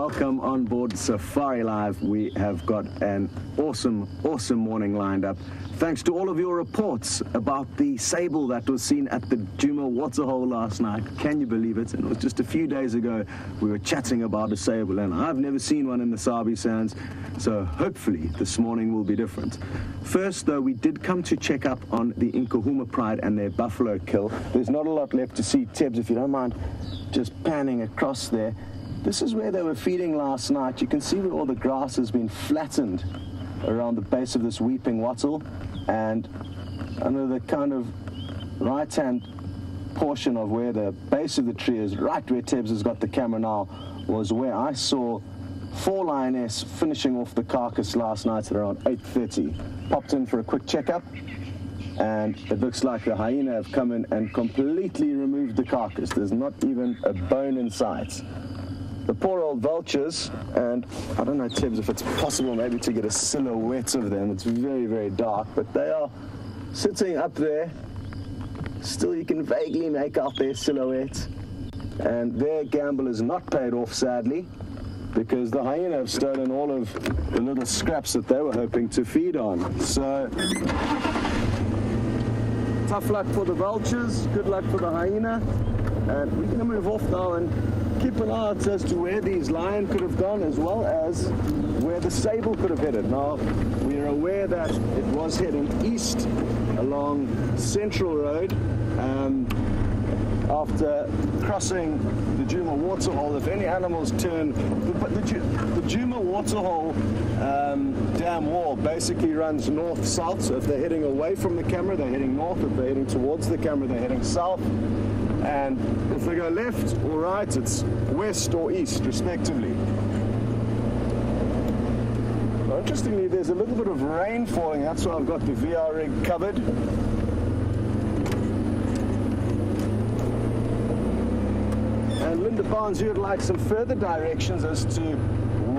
Welcome on board Safari Live. We have got an awesome, awesome morning lined up. Thanks to all of your reports about the sable that was seen at the Djuma waterhole last night. Can you believe it? And it was just a few days ago we were chatting about a sable, and I've never seen one in the Sabi Sands. So hopefully this morning will be different. First, though, we did come to check up on the Nkuhuma Pride and their buffalo kill. There's not a lot left to see. Tebs, if you don't mind just panning across there. This is where they were feeding last night. You can see where all the grass has been flattened around the base of this weeping wattle and under the kind of right hand portion of where the base of the tree is, right where Tebs has got the camera now, was where I saw four lioness finishing off the carcass last night at around 8.30. Popped in for a quick checkup and it looks like the hyena have come in and completely removed the carcass. There's not even a bone in sight. The poor old vultures, and I don't know, Tebs, if it's possible maybe to get a silhouette of them. It's very, very dark, but they are sitting up there. Still, you can vaguely make out their silhouette. And their gamble is not paid off, sadly, because the hyena have stolen all of the little scraps that they were hoping to feed on. So, tough luck for the vultures, good luck for the hyena. And we're going to move off now and keep an eye out as to where these lion could have gone as well as where the sable could have headed. Now, we are aware that it was heading east along Central Road. Um, after crossing the Djuma waterhole, if any animals turn, but the, the Djuma waterhole um, dam wall basically runs north-south. So if they're heading away from the camera, they're heading north. If they're heading towards the camera, they're heading south. And if they go left or right, it's west or east, respectively. Interestingly, there's a little bit of rain falling. That's why I've got the VR rig covered. And Linda Barnes, you'd like some further directions as to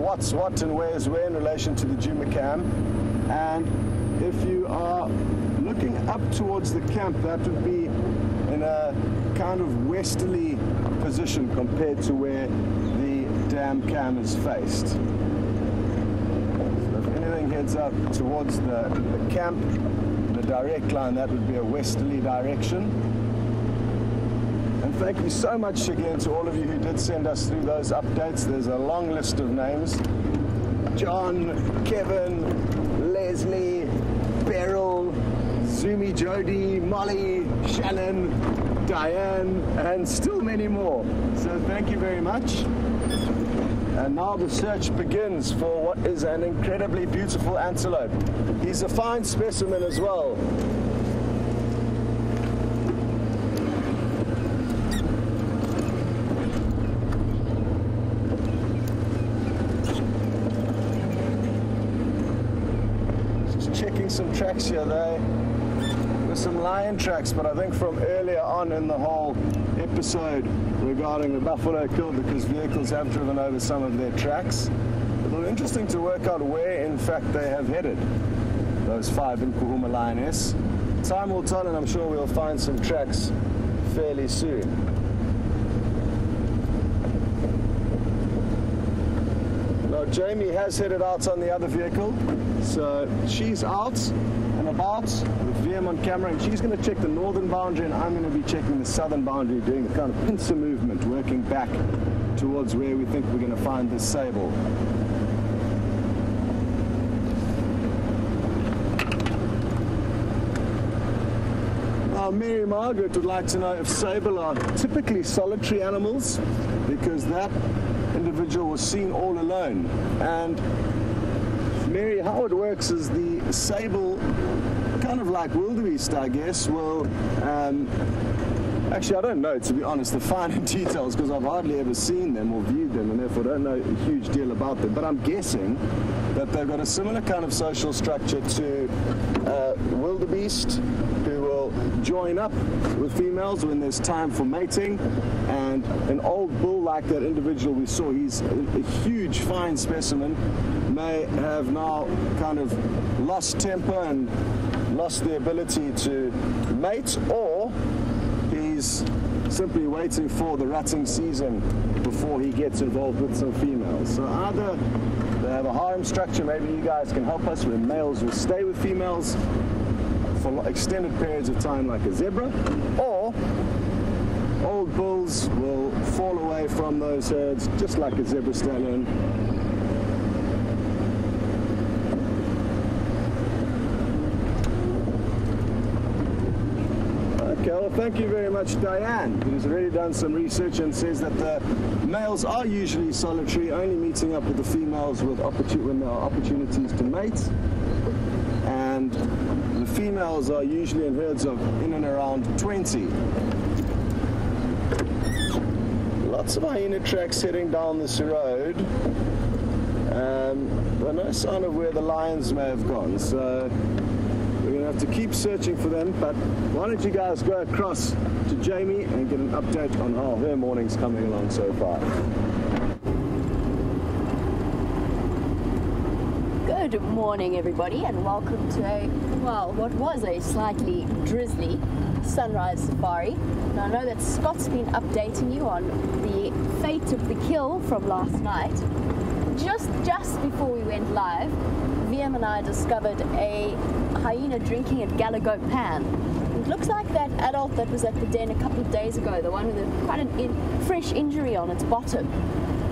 what's what and where's where in relation to the Djuma camp. And if you are looking up towards the camp, that would be in a kind of westerly position compared to where the dam cam is faced. So if anything heads up towards the, the camp, the direct line, that would be a westerly direction. And thank you so much again to all of you who did send us through those updates. There's a long list of names. John, Kevin, Leslie, Beryl, Zumi Jody, Molly, Shannon, Diane, and still many more. So thank you very much. And now the search begins for what is an incredibly beautiful antelope. He's a fine specimen as well. Just checking some tracks here. There's some lion tracks, but I think from earlier on in the whole episode regarding the buffalo kill, because vehicles have driven over some of their tracks. It'll be interesting to work out where, in fact, they have headed. Those five Nkuhuma lioness. Time will tell, and I'm sure we'll find some tracks fairly soon. Now, Jamie has headed out on the other vehicle. So she's out and about VM on camera, and she's going to check the northern boundary, and I'm going to be checking the southern boundary, doing the kind of pincer movement, working back towards where we think we're going to find this sable. Mary Margaret would like to know if sable are typically solitary animals, because that individual was seen all alone. And Mary, how it works is the sable, kind of like wildebeest, I guess, will. Um, actually, I don't know, to be honest, the finer details, because I've hardly ever seen them or viewed them, and therefore don't know a huge deal about them. But I'm guessing that they've got a similar kind of social structure to uh, wildebeest, who will join up with females when there's time for mating. And an old bull like that individual we saw, he's a, a huge, fine specimen, may have now kind of lost temper and lost the ability to mate, or he's simply waiting for the rutting season before he gets involved with some females. So either they have a harem structure, maybe you guys can help us where males will stay with females for extended periods of time like a zebra, or old bulls will fall away from those herds just like a zebra stallion Okay, well, thank you very much, Diane, who's already done some research and says that the males are usually solitary, only meeting up with the females with when there are opportunities to mate. And the females are usually in herds of in and around 20. Lots of hyena tracks heading down this road. Um, but no sign of where the lions may have gone. So we're going to have to keep searching for them, but why don't you guys go across to Jamie and get an update on how her morning's coming along so far. Good morning, everybody, and welcome to a, well, what was a slightly drizzly sunrise safari. Now, I know that Scott's been updating you on the fate of the kill from last night. Just, just before we went live, VM and I discovered a hyena drinking at Galago Pan. It looks like that adult that was at the den a couple of days ago, the one with a, quite an in, fresh injury on its bottom.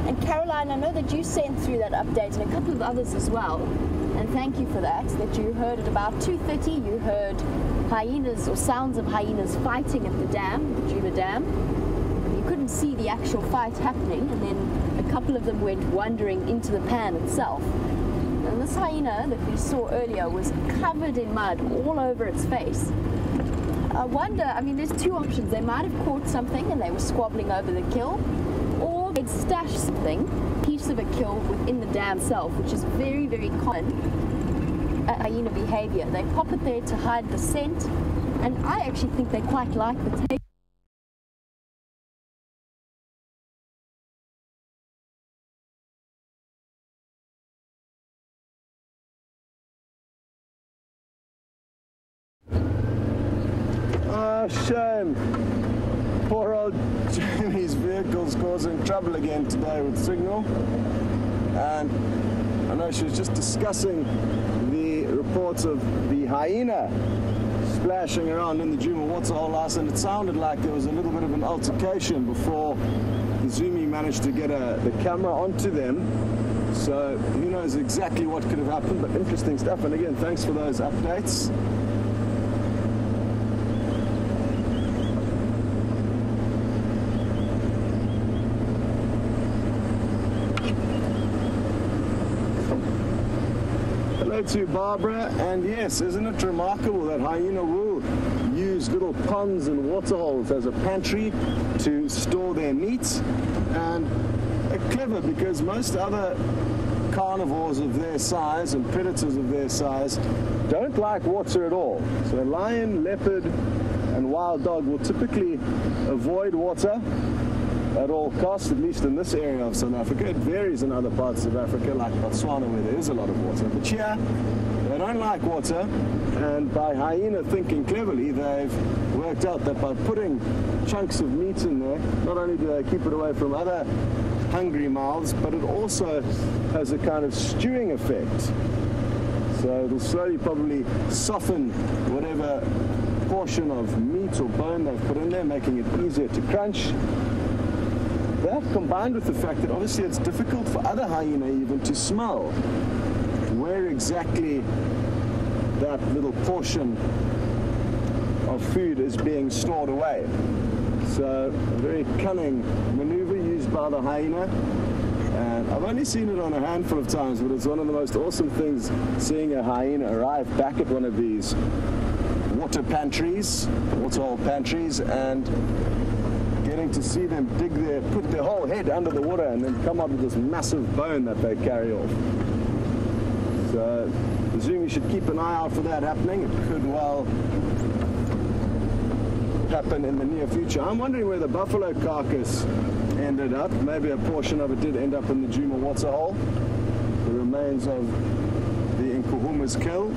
And Caroline, I know that you sent through that update and a couple of others as well. And thank you for that, that you heard at about 2.30, you heard hyenas or sounds of hyenas fighting at the dam, the Djuma Dam. See the actual fight happening and then a couple of them went wandering into the pan itself. And this hyena that we saw earlier was covered in mud all over its face. I wonder, I mean, there's two options. They might have caught something and they were squabbling over the kill, or they'd stashed something, piece of a kill within the dam itself, which is very, very common uh, hyena behavior. They pop it there to hide the scent, and I actually think they quite like the taste. Shame. Poor old Jamie's vehicle's causing trouble again today with signal. And I know she was just discussing the reports of the hyena splashing around in the Djuma waterhole last, and it sounded like there was a little bit of an altercation before the Zumi managed to get a, the camera onto them. So who knows exactly what could have happened, but interesting stuff. And again, thanks for those updates. To Barbara, and yes, isn't it remarkable that hyena will use little ponds and waterholes as a pantry to store their meat? And uh, clever because most other carnivores of their size and predators of their size don't like water at all. So a lion, leopard, and wild dog will typically avoid water at all costs, at least in this area of South Africa. It varies in other parts of Africa, like Botswana, where there is a lot of water. But here, they don't like water, and by hyena thinking cleverly, they've worked out that by putting chunks of meat in there, not only do they keep it away from other hungry mouths, but it also has a kind of stewing effect. So it'll slowly probably soften whatever portion of meat or bone they've put in there, making it easier to crunch. That combined with the fact that obviously it's difficult for other hyena even to smell where exactly that little portion of food is being stored away. So a very cunning maneuver used by the hyena. And I've only seen it on a handful of times, but it's one of the most awesome things seeing a hyena arrive back at one of these water pantries, waterhole pantries, and getting to see them dig their, put their whole head under the water and then come up with this massive bone that they carry off. So Zumi should keep an eye out for that happening. It could well happen in the near future. I'm wondering where the buffalo carcass ended up. Maybe a portion of it did end up in the Djuma waterhole. The remains of the Nkuhuma's kill.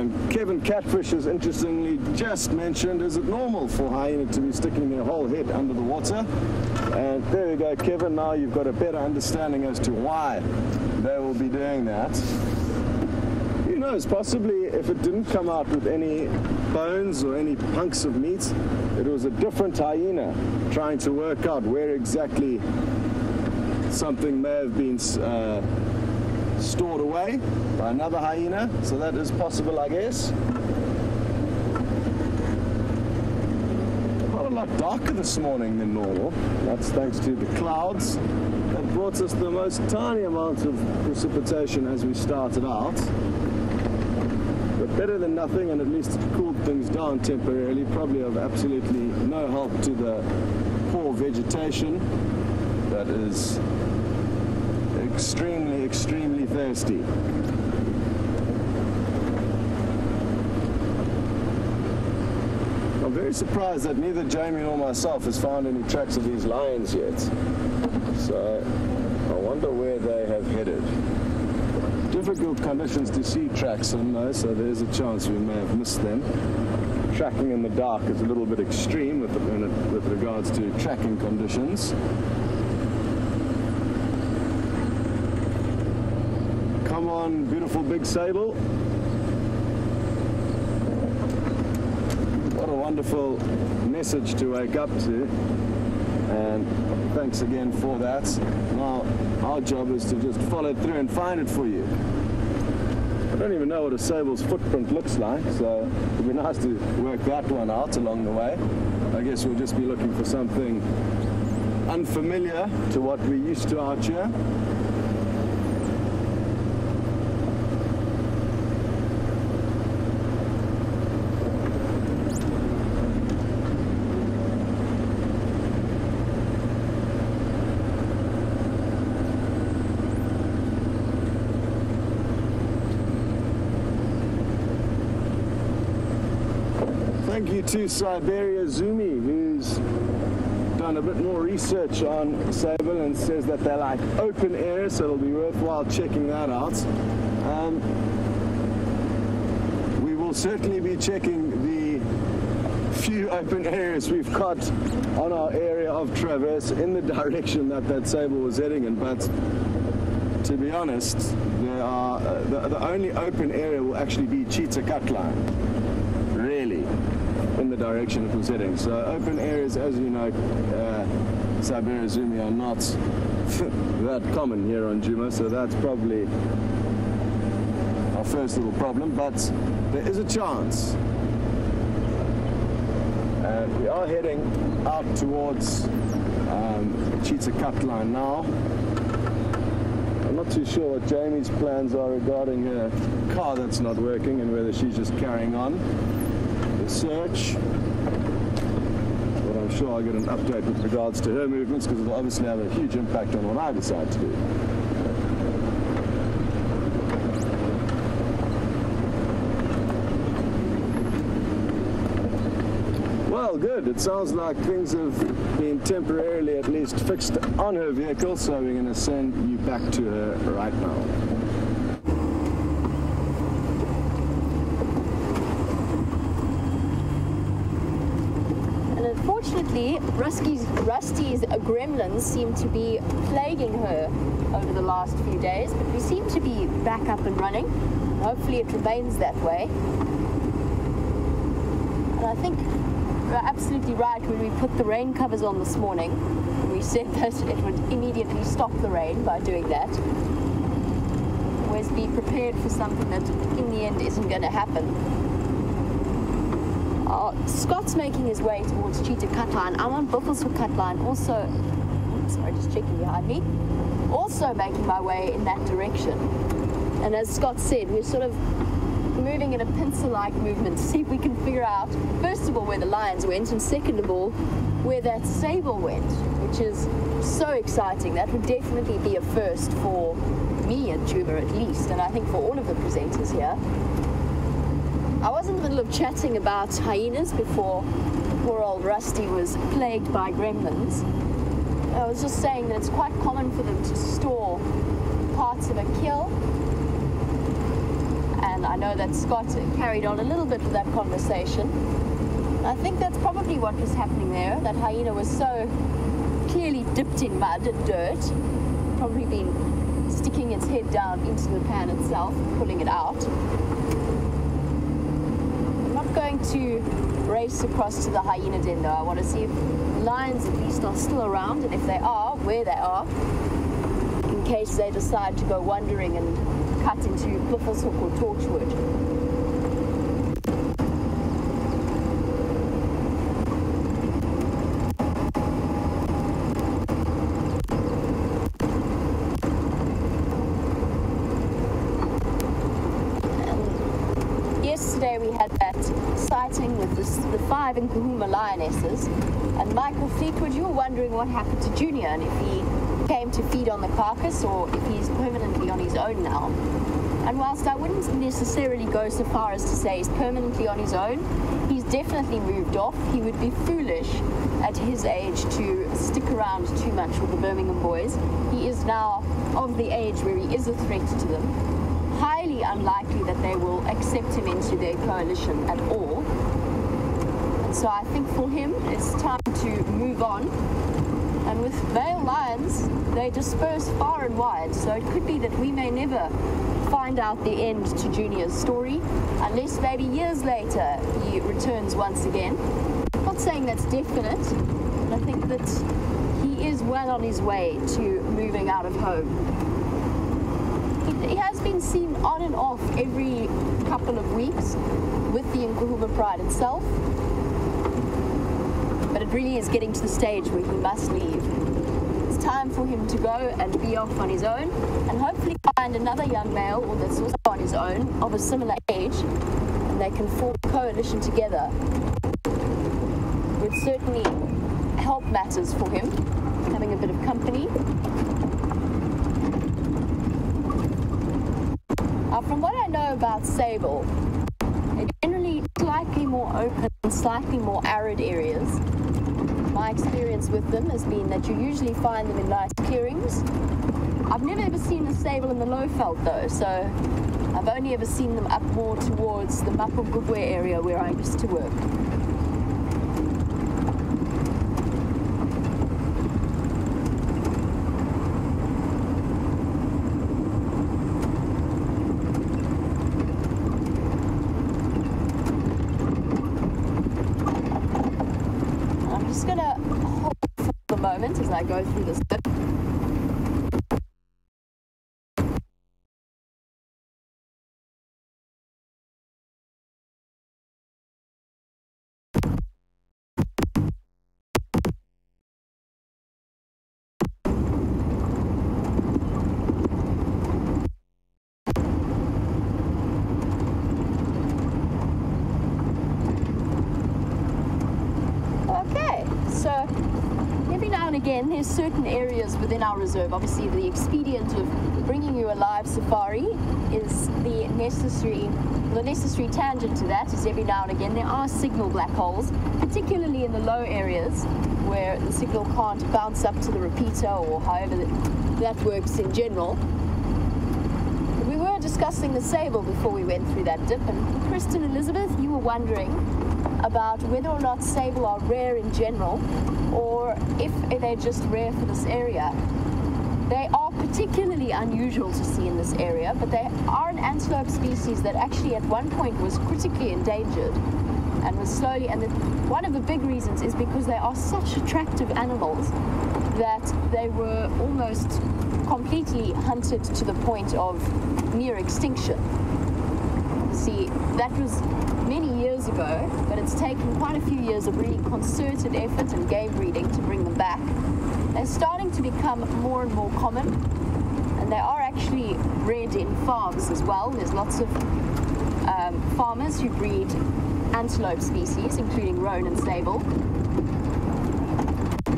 And Kevin Catfish has interestingly just mentioned, is it normal for hyena to be sticking their whole head under the water? And there you go, Kevin. Now you've got a better understanding as to why they will be doing that. Who knows, possibly if it didn't come out with any bones or any hunks of meat, it was a different hyena trying to work out where exactly something may have been uh, stored away by another hyena, so that is possible, I guess. Quite a lot darker this morning than normal. That's thanks to the clouds that brought us the most tiny amount of precipitation as we started out. But better than nothing, and at least it cooled things down temporarily. Probably of absolutely no help to the poor vegetation that is extremely, extremely thirsty. I'm very surprised that neither Jamie nor myself has found any tracks of these lions yet. So I wonder where they have headed. Difficult conditions to see tracks in though, so there's a chance we may have missed them. Tracking in the dark is a little bit extreme with, with regards to tracking conditions. Come on, beautiful big sable. What a wonderful message to wake up to. And thanks again for that. Now, our job is to just follow through and find it for you. I don't even know what a sable's footprint looks like, so it'd be nice to work that one out along the way. I guess we'll just be looking for something unfamiliar to what we're used to out here. Thank you to Siberia Zumi, who's done a bit more research on Sable and says that they're like open air, so it'll be worthwhile checking that out. Um, we will certainly be checking the few open areas we've got on our area of traverse in the direction that that Sable was heading in, but to be honest, are, uh, the, the only open area will actually be really the direction it was heading. So open areas, as you know, uh, Siberia Zumi are not that common here on Djuma, so that's probably our first little problem, but there is a chance. And we are heading out towards um, Cheetah Cut Line now. I'm not too sure what Jamie's plans are regarding her car that's not working and whether she's just carrying on search. But I'm sure I'll get an update with regards to her movements because it'll obviously have a huge impact on what I decide to do. Well, good. It sounds like things have been temporarily at least fixed on her vehicle, so we're going to send you back to her right now. Unfortunately, Rusty's, Rusty's gremlins seem to be plaguing her over the last few days, but we seem to be back up and running. Hopefully it remains that way. And I think we're absolutely right when we put the rain covers on this morning. We said that it would immediately stop the rain by doing that. Always be prepared for something that in the end isn't going to happen. Uh, Scott's making his way towards Cheetah Cutline. I'm on Buffelshoek Cutline, also, sorry, just checking behind me, also making my way in that direction. And as Scott said, we're sort of moving in a pincer-like movement to see if we can figure out, first of all, where the lions went, and second of all, where that sable went, which is so exciting. That would definitely be a first for me at Djuma at least, and I think for all of the presenters here. I was in the middle of chatting about hyenas before poor old Rusty was plagued by gremlins. I was just saying that it's quite common for them to store parts of a kill. And I know that Scott carried on a little bit with that conversation. I think that's probably what was happening there. That hyena was so clearly dipped in mud and dirt, probably been sticking its head down into the pan itself, pulling it out. To race across to the hyena den though. I want to see if lions at least are still around and if they are, where they are, in case they decide to go wandering and cut into Buffelshoek or Torchwood. And Yesterday we had that sighting with the, the five Nkuhuma lionesses, and Michael Fleetwood, you were wondering what happened to Junior and if he came to feed on the carcass or if he's permanently on his own now. And whilst I wouldn't necessarily go so far as to say he's permanently on his own, he's definitely moved off. He would be foolish at his age to stick around too much with the Birmingham boys. He is now of the age where he is a threat to them highly unlikely that they will accept him into their coalition at all. And so I think for him, it's time to move on. And with male lions, they disperse far and wide. So it could be that we may never find out the end to Junior's story, unless maybe years later he returns once again. Not saying that's definite, but I think that he is well on his way to moving out of home. He, he has been seen on and off every couple of weeks with the Nkuhuma Pride itself. But it really is getting to the stage where he must leave. It's time for him to go and be off on his own and hopefully find another young male or that's also on his own of a similar age and they can form a coalition together. Would certainly help matters for him, having a bit of company. Uh, from what I know about sable, they're generally slightly more open, and slightly more arid areas. My experience with them has been that you usually find them in nice clearings. I've never ever seen a sable in the low veld though, so I've only ever seen them up more towards the Mapungubwe area where I used to work. I'm just gonna hold for the moment as I go through this bit. Okay, so every and there's certain areas within our reserve. Obviously, the expedient of bringing you a live safari is the necessary. The necessary tangent to that is every now and again there are signal black holes, particularly in the low areas where the signal can't bounce up to the repeater or however that works in general. We were discussing the sable before we went through that dip, and Kristen Elizabeth, you were wondering about whether or not sable are rare in general, or if they're just rare for this area. They are particularly unusual to see in this area, but they are an antelope species that actually at one point was critically endangered and was slowly. And the, one of the big reasons is because they are such attractive animals that they were almost completely hunted to the point of near extinction. See, that was ago, but it's taken quite a few years of really concerted effort and game breeding to bring them back. They're starting to become more and more common, and they are actually bred in farms as well. There's lots of um, farmers who breed antelope species, including roan and sable.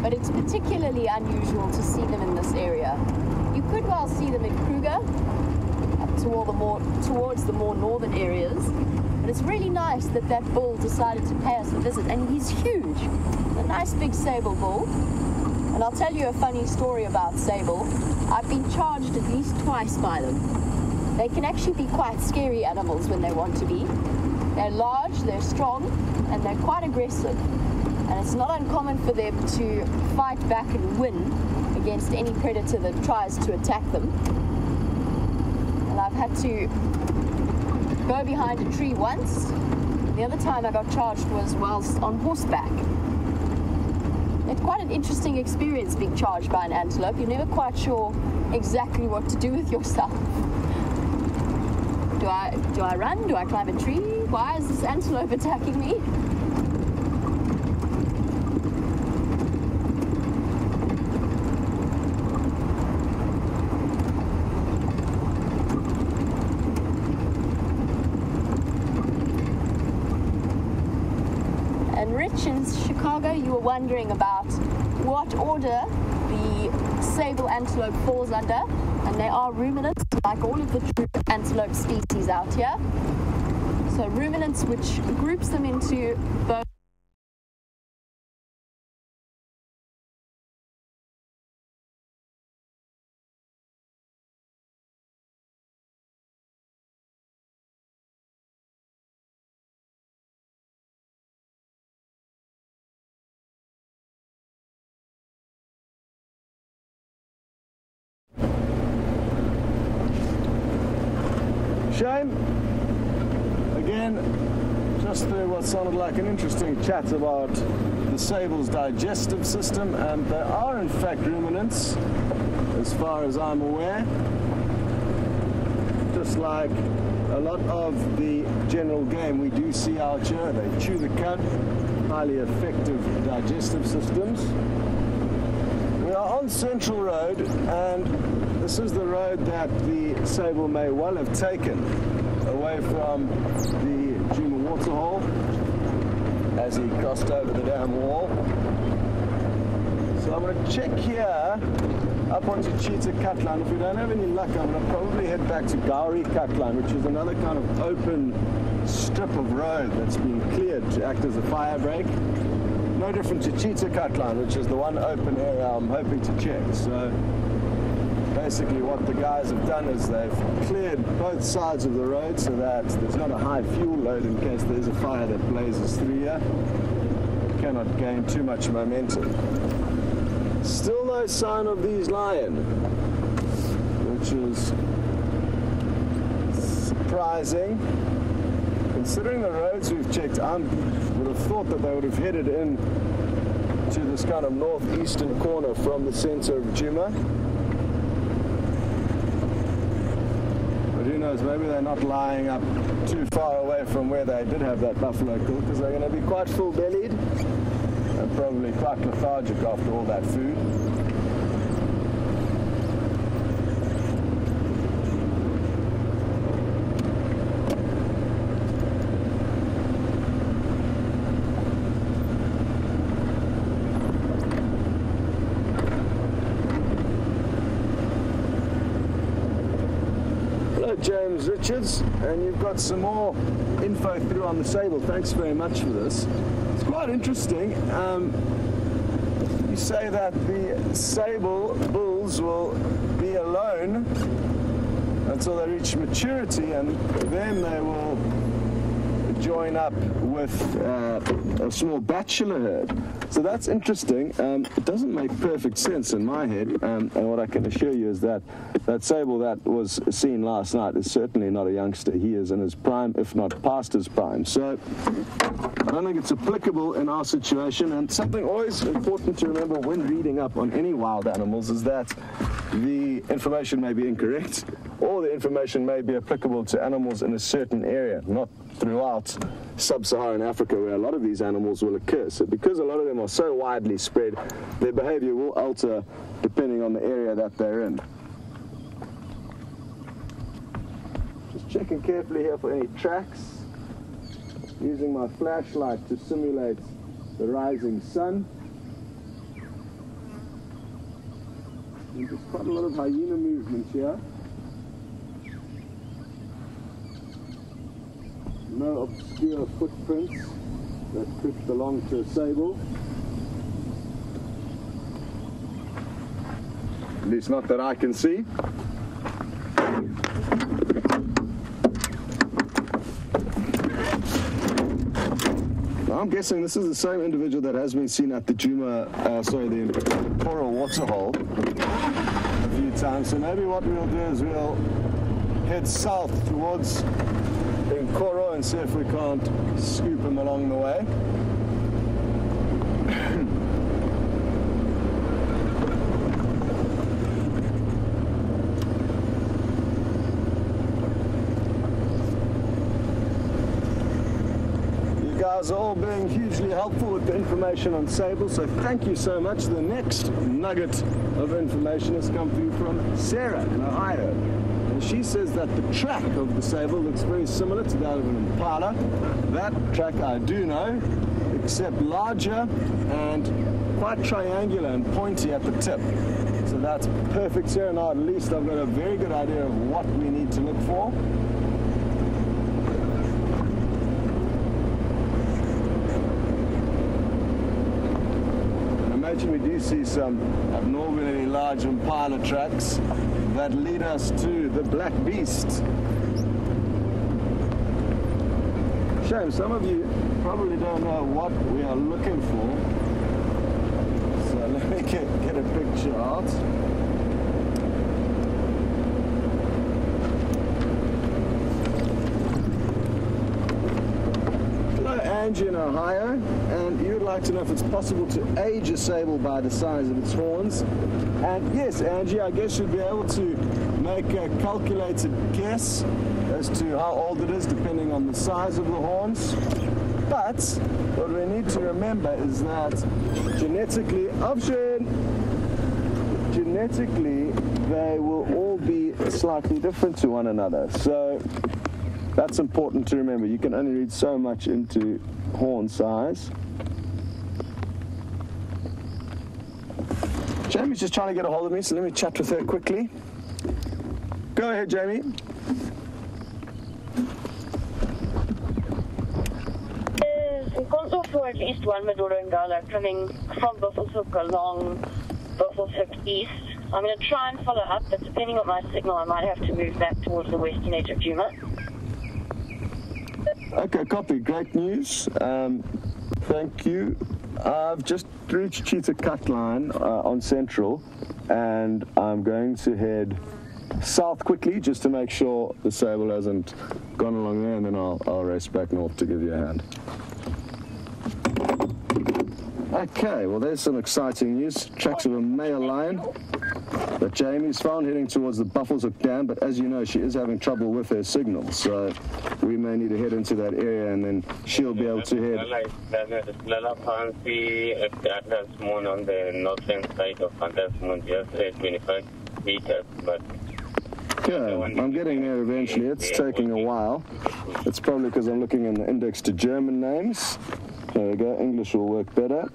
But it's particularly unusual to see them in this area. You could well see them in Kruger, toward the more, towards the more northern areas. But it's really nice that that bull decided to pay us a visit, and he's huge. A nice big sable bull. And I'll tell you a funny story about sable. I've been charged at least twice by them. They can actually be quite scary animals when they want to be. They're large, they're strong, and they're quite aggressive. And it's not uncommon for them to fight back and win against any predator that tries to attack them. And I've had to go behind a tree once. The other time I got charged was whilst on horseback. It's quite an interesting experience being charged by an antelope. You're never quite sure exactly what to do with yourself. Do I do I run? Do I climb a tree? Why is this antelope attacking me? And Rich in Chicago, you were wondering about what order the sable antelope falls under, and they are ruminants, like all of the true antelope species out here. So ruminants, which groups them into both. Shame. Again, just through what sounded like an interesting chat about the sable's digestive system, and they are in fact ruminants, as far as I'm aware. Just like a lot of the general game we do see out here, they chew the cud, highly effective digestive systems. On Central Road, and this is the road that the Sable may well have taken away from the Djuma waterhole as he crossed over the dam wall. So I'm going to check here up onto Cheetah Cutline. If we don't have any luck, I'm going to probably head back to Gowrie Cutline, which is another kind of open strip of road that's been cleared to act as a fire break. No different to Cheetah Cutline, which is the one open area I'm hoping to check. So basically what the guys have done is they've cleared both sides of the road so that there's not a high fuel load in case there's a fire that blazes through here. Cannot gain too much momentum. Still no sign of these lion, which is surprising. Considering the roads we've checked, I would have thought that they would have headed in to this kind of northeastern corner from the center of Djuma. But who knows, maybe they're not lying up too far away from where they did have that buffalo kill because they're going to be quite full bellied and probably quite lethargic after all that food. Hello, James Richards, and you've got some more info through on the sable. Thanks very much for this. It's quite interesting. Um, you say that the sable bulls will be alone until they reach maturity, and then they will join up with uh, a small bachelor herd. So that's interesting. Um, it doesn't make perfect sense in my head, um, and what I can assure you is that that sable that was seen last night is certainly not a youngster. He is in his prime, if not past his prime. So I don't think it's applicable in our situation. And something always important to remember when reading up on any wild animals is that the information may be incorrect, or the information may be applicable to animals in a certain area, not throughout sub-Saharan Africa where a lot of these animals will occur. So because a lot of them are so widely spread, their behavior will alter depending on the area that they're in. Just checking carefully here for any tracks. Using my flashlight to simulate the rising sun. And there's quite a lot of hyena movement here. No obscure footprints that could belong to a sable. At least not that I can see. I'm guessing this is the same individual that has been seen at the Djuma, uh, sorry, the Coral Waterhole a few times. So maybe what we'll do is we'll head south towards Nkoro and see if we can't scoop him along the way. You guys are all being hugely helpful with the information on Sable, so thank you so much. The next nugget of information has come through from Sarah in Ohio. She says that the track of the Sable looks very similar to that of an Impala. That track I do know, except larger and quite triangular and pointy at the tip. So that's perfect, Sarah. Now at least I've got a very good idea of what we need to look for. Imagine we do see some abnormally large Impala tracks that lead us to the Black Beast. Shame, some of you probably don't know what we are looking for. So let me get, get a picture out. Angie in Ohio, and you'd like to know if it's possible to age a sable by the size of its horns. And yes, Angie, I guess you'd be able to make a calculated guess as to how old it is depending on the size of the horns. But what we need to remember is that genetically, option, genetically, they will all be slightly different to one another. So that's important to remember. You can only read so much into horn size. Jamie's just trying to get a hold of me, so let me chat with her quickly. Go ahead, Jamie. It goes off towards East One, Maduro coming from Buffelshoek along Buffelshoek East. I'm going to try and follow up, but depending on my signal, I might have to move back towards the western edge of Djuma. Okay, copy. Great news. Um, thank you. I've just reached Cheetah Cut Line uh, on Central, and I'm going to head south quickly just to make sure the sable hasn't gone along there, and then I'll, I'll race back north to give you a hand. Okay, well, there's some exciting news. Tracks of a male lion that Jamie's found heading towards the Buffelshoek Dam, but as you know, she is having trouble with her signal, so we may need to head into that area and then she'll be able to head. Lala Fancy at Atlas Moon on the northern side of Atlas Moon, just uh, 25 meters, but Okay, I'm getting there eventually. It's taking a while. It's probably because I'm looking in the index to German names. There we go, English will work better.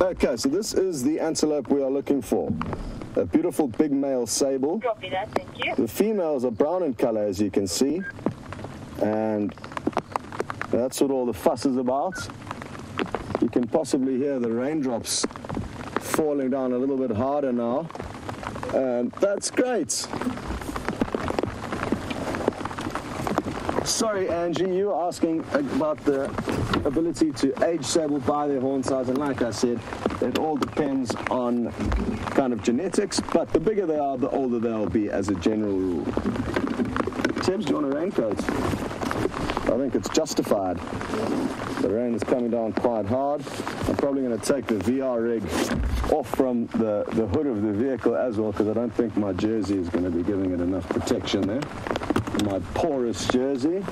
Okay, so this is the antelope we are looking for. A beautiful big male sable. Copy that, thank you. The females are brown in color, as you can see. And that's what all the fuss is about. You can possibly hear the raindrops falling down a little bit harder now. And that's great. Sorry, Angie, you were asking about the ability to age sable by their horn size, and like I said, it all depends on kind of genetics, but the bigger they are, the older they'll be as a general rule. Tebs, do you want a raincoat? I think it's justified. The rain is coming down quite hard. I'm probably going to take the VR rig off from the, the hood of the vehicle as well because I don't think my jersey is going to be giving it enough protection there. My porous jersey.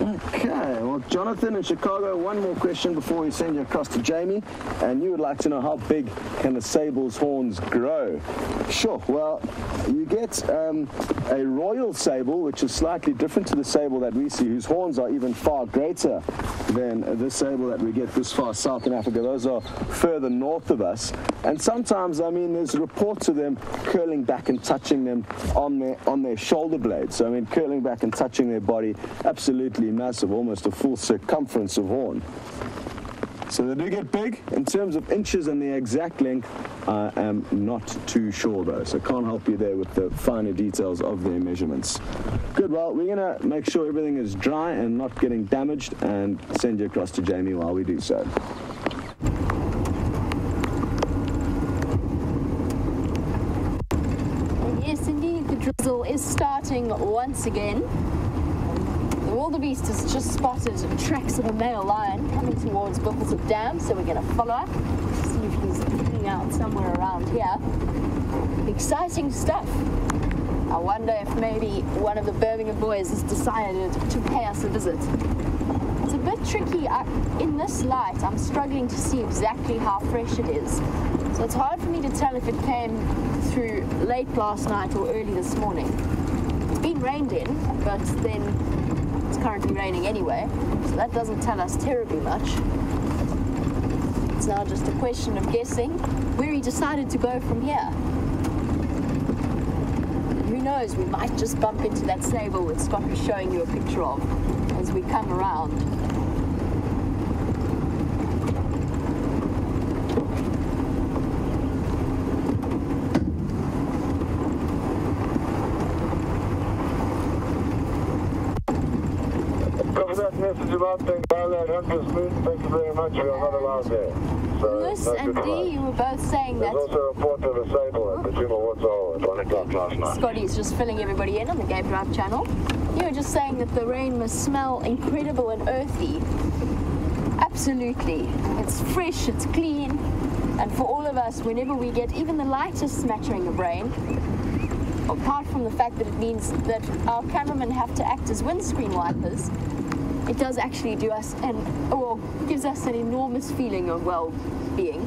Okay, well, John Jonathan in Chicago, one more question before we send you across to Jamie. And you would like to know how big can the sable's horns grow? Sure. Well, you get um, a royal sable, which is slightly different to the sable that we see, whose horns are even far greater than the sable that we get this far south in Africa. Those are further north of us. And sometimes, I mean, there's reports of them curling back and touching them on their on their shoulder blades. So, I mean, curling back and touching their body, absolutely massive, almost a full circumference of horn. So they do get big. In terms of inches and the exact length, I am not too sure though. So can't help you there with the finer details of their measurements. Good, well, we're gonna make sure everything is dry and not getting damaged and send you across to Jamie while we do so. Yes, indeed, the drizzle is starting once again. The wildebeest has just spotted tracks of a male lion coming towards Buffelshoek Dam, so we're going to follow up, see if he's hanging out somewhere around here. Exciting stuff. I wonder if maybe one of the Birmingham boys has decided to pay us a visit. It's a bit tricky. I, in this light, I'm struggling to see exactly how fresh it is. So it's hard for me to tell if it came through late last night or early this morning. It's been rained in, but then currently raining anyway, so that doesn't tell us terribly much. It's now just a question of guessing where he decided to go from here. Who knows, we might just bump into that sable that Scott was showing you a picture of as we come around. Cover that message about Bengal and Empress Moon. Thank you very much. We are not allowed there. So, Lewis and Dee, you were both saying There's that also a report of a sable at the Djuma Woods at 1 o'clock last night. Scotty's just filling everybody in on the Game Drive channel. You were just saying that the rain must smell incredible and earthy. Absolutely. It's fresh, it's clean, and for all of us, whenever we get even the lightest smattering of rain, apart from the fact that it means that our cameramen have to act as windscreen wipers, it does actually do us and well gives us an enormous feeling of well-being.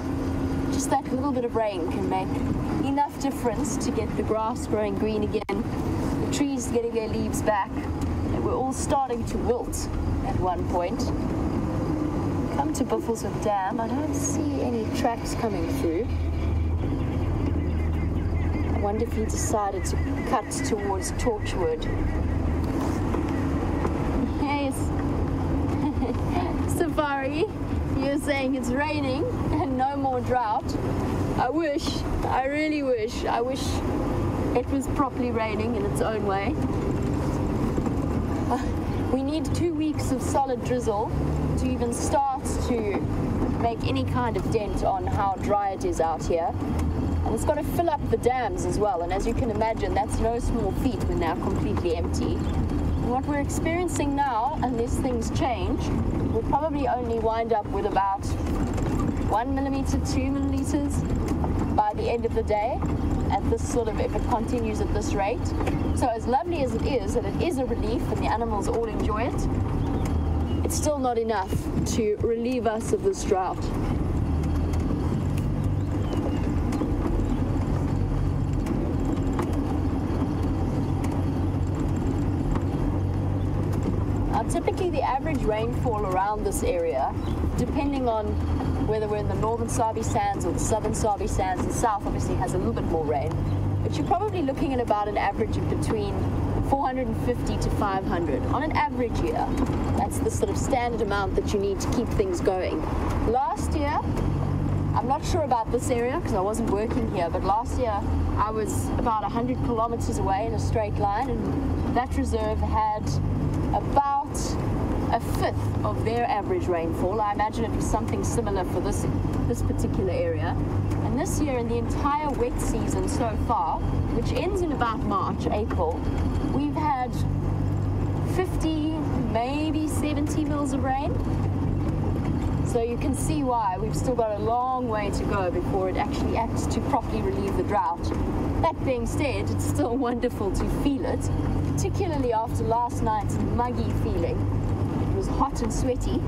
Just that little bit of rain can make enough difference to get the grass growing green again, the trees getting their leaves back, and we're all starting to wilt at one point. Come to Buffelshoek Dam. I don't see any tracks coming through. I wonder if he decided to cut towards Torchwood. Yes. Safari, you're saying it's raining and no more drought. I wish, I really wish, I wish it was properly raining in its own way. Uh, We need two weeks of solid drizzle to even start to make any kind of dent on how dry it is out here. And it's got to fill up the dams as well. And as you can imagine, that's no small feat when they're completely empty. What we're experiencing now, unless things change, we'll probably only wind up with about one millimeter, two milliliters by the end of the day at this sort of, if it continues at this rate. So as lovely as it is, and it is a relief and the animals all enjoy it, it's still not enough to relieve us of this drought. Now, typically, the average rainfall around this area, depending on whether we're in the northern Sabi Sands or the southern Sabi Sands, the south obviously has a little bit more rain, but you're probably looking at about an average of between 450 to 500 on an average year. That's the sort of standard amount that you need to keep things going. Last year, I'm not sure about this area because I wasn't working here, but last year I was about 100 kilometers away in a straight line, and that reserve had about a fifth of their average rainfall. I imagine it was something similar for this this particular area. And this year, in the entire wet season so far, which ends in about March, April, we've had 50, maybe 70 mils of rain. So you can see why we've still got a long way to go before it actually acts to properly relieve the drought. That being said, it's still wonderful to feel it, particularly after last night's muggy feeling. Hot and sweaty.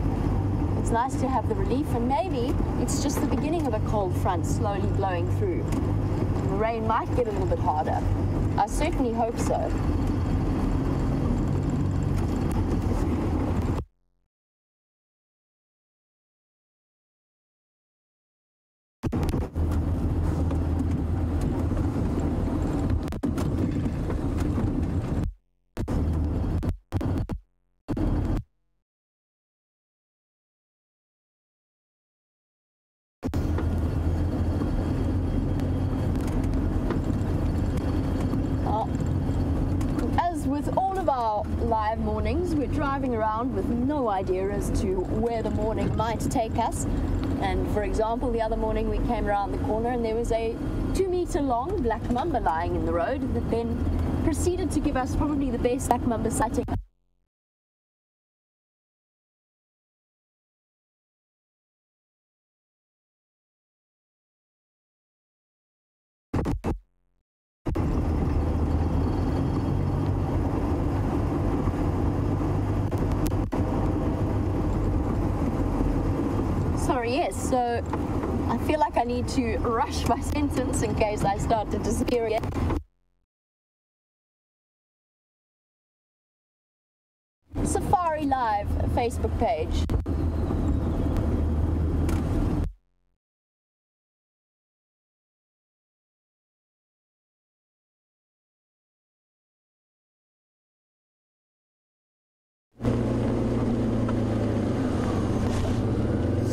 It's nice to have the relief, and maybe it's just the beginning of a cold front slowly blowing through. The rain might get a little bit harder. I certainly hope so. Well, As with all of our live mornings, we're driving around with no idea as to where the morning might take us. And for example, the other morning we came around the corner and there was a two meter long black mamba lying in the road that then proceeded to give us probably the best black mamba sighting Sorry, yes. So I feel like I need to rush my sentence in case I start to disappear again. Safari Live Facebook page.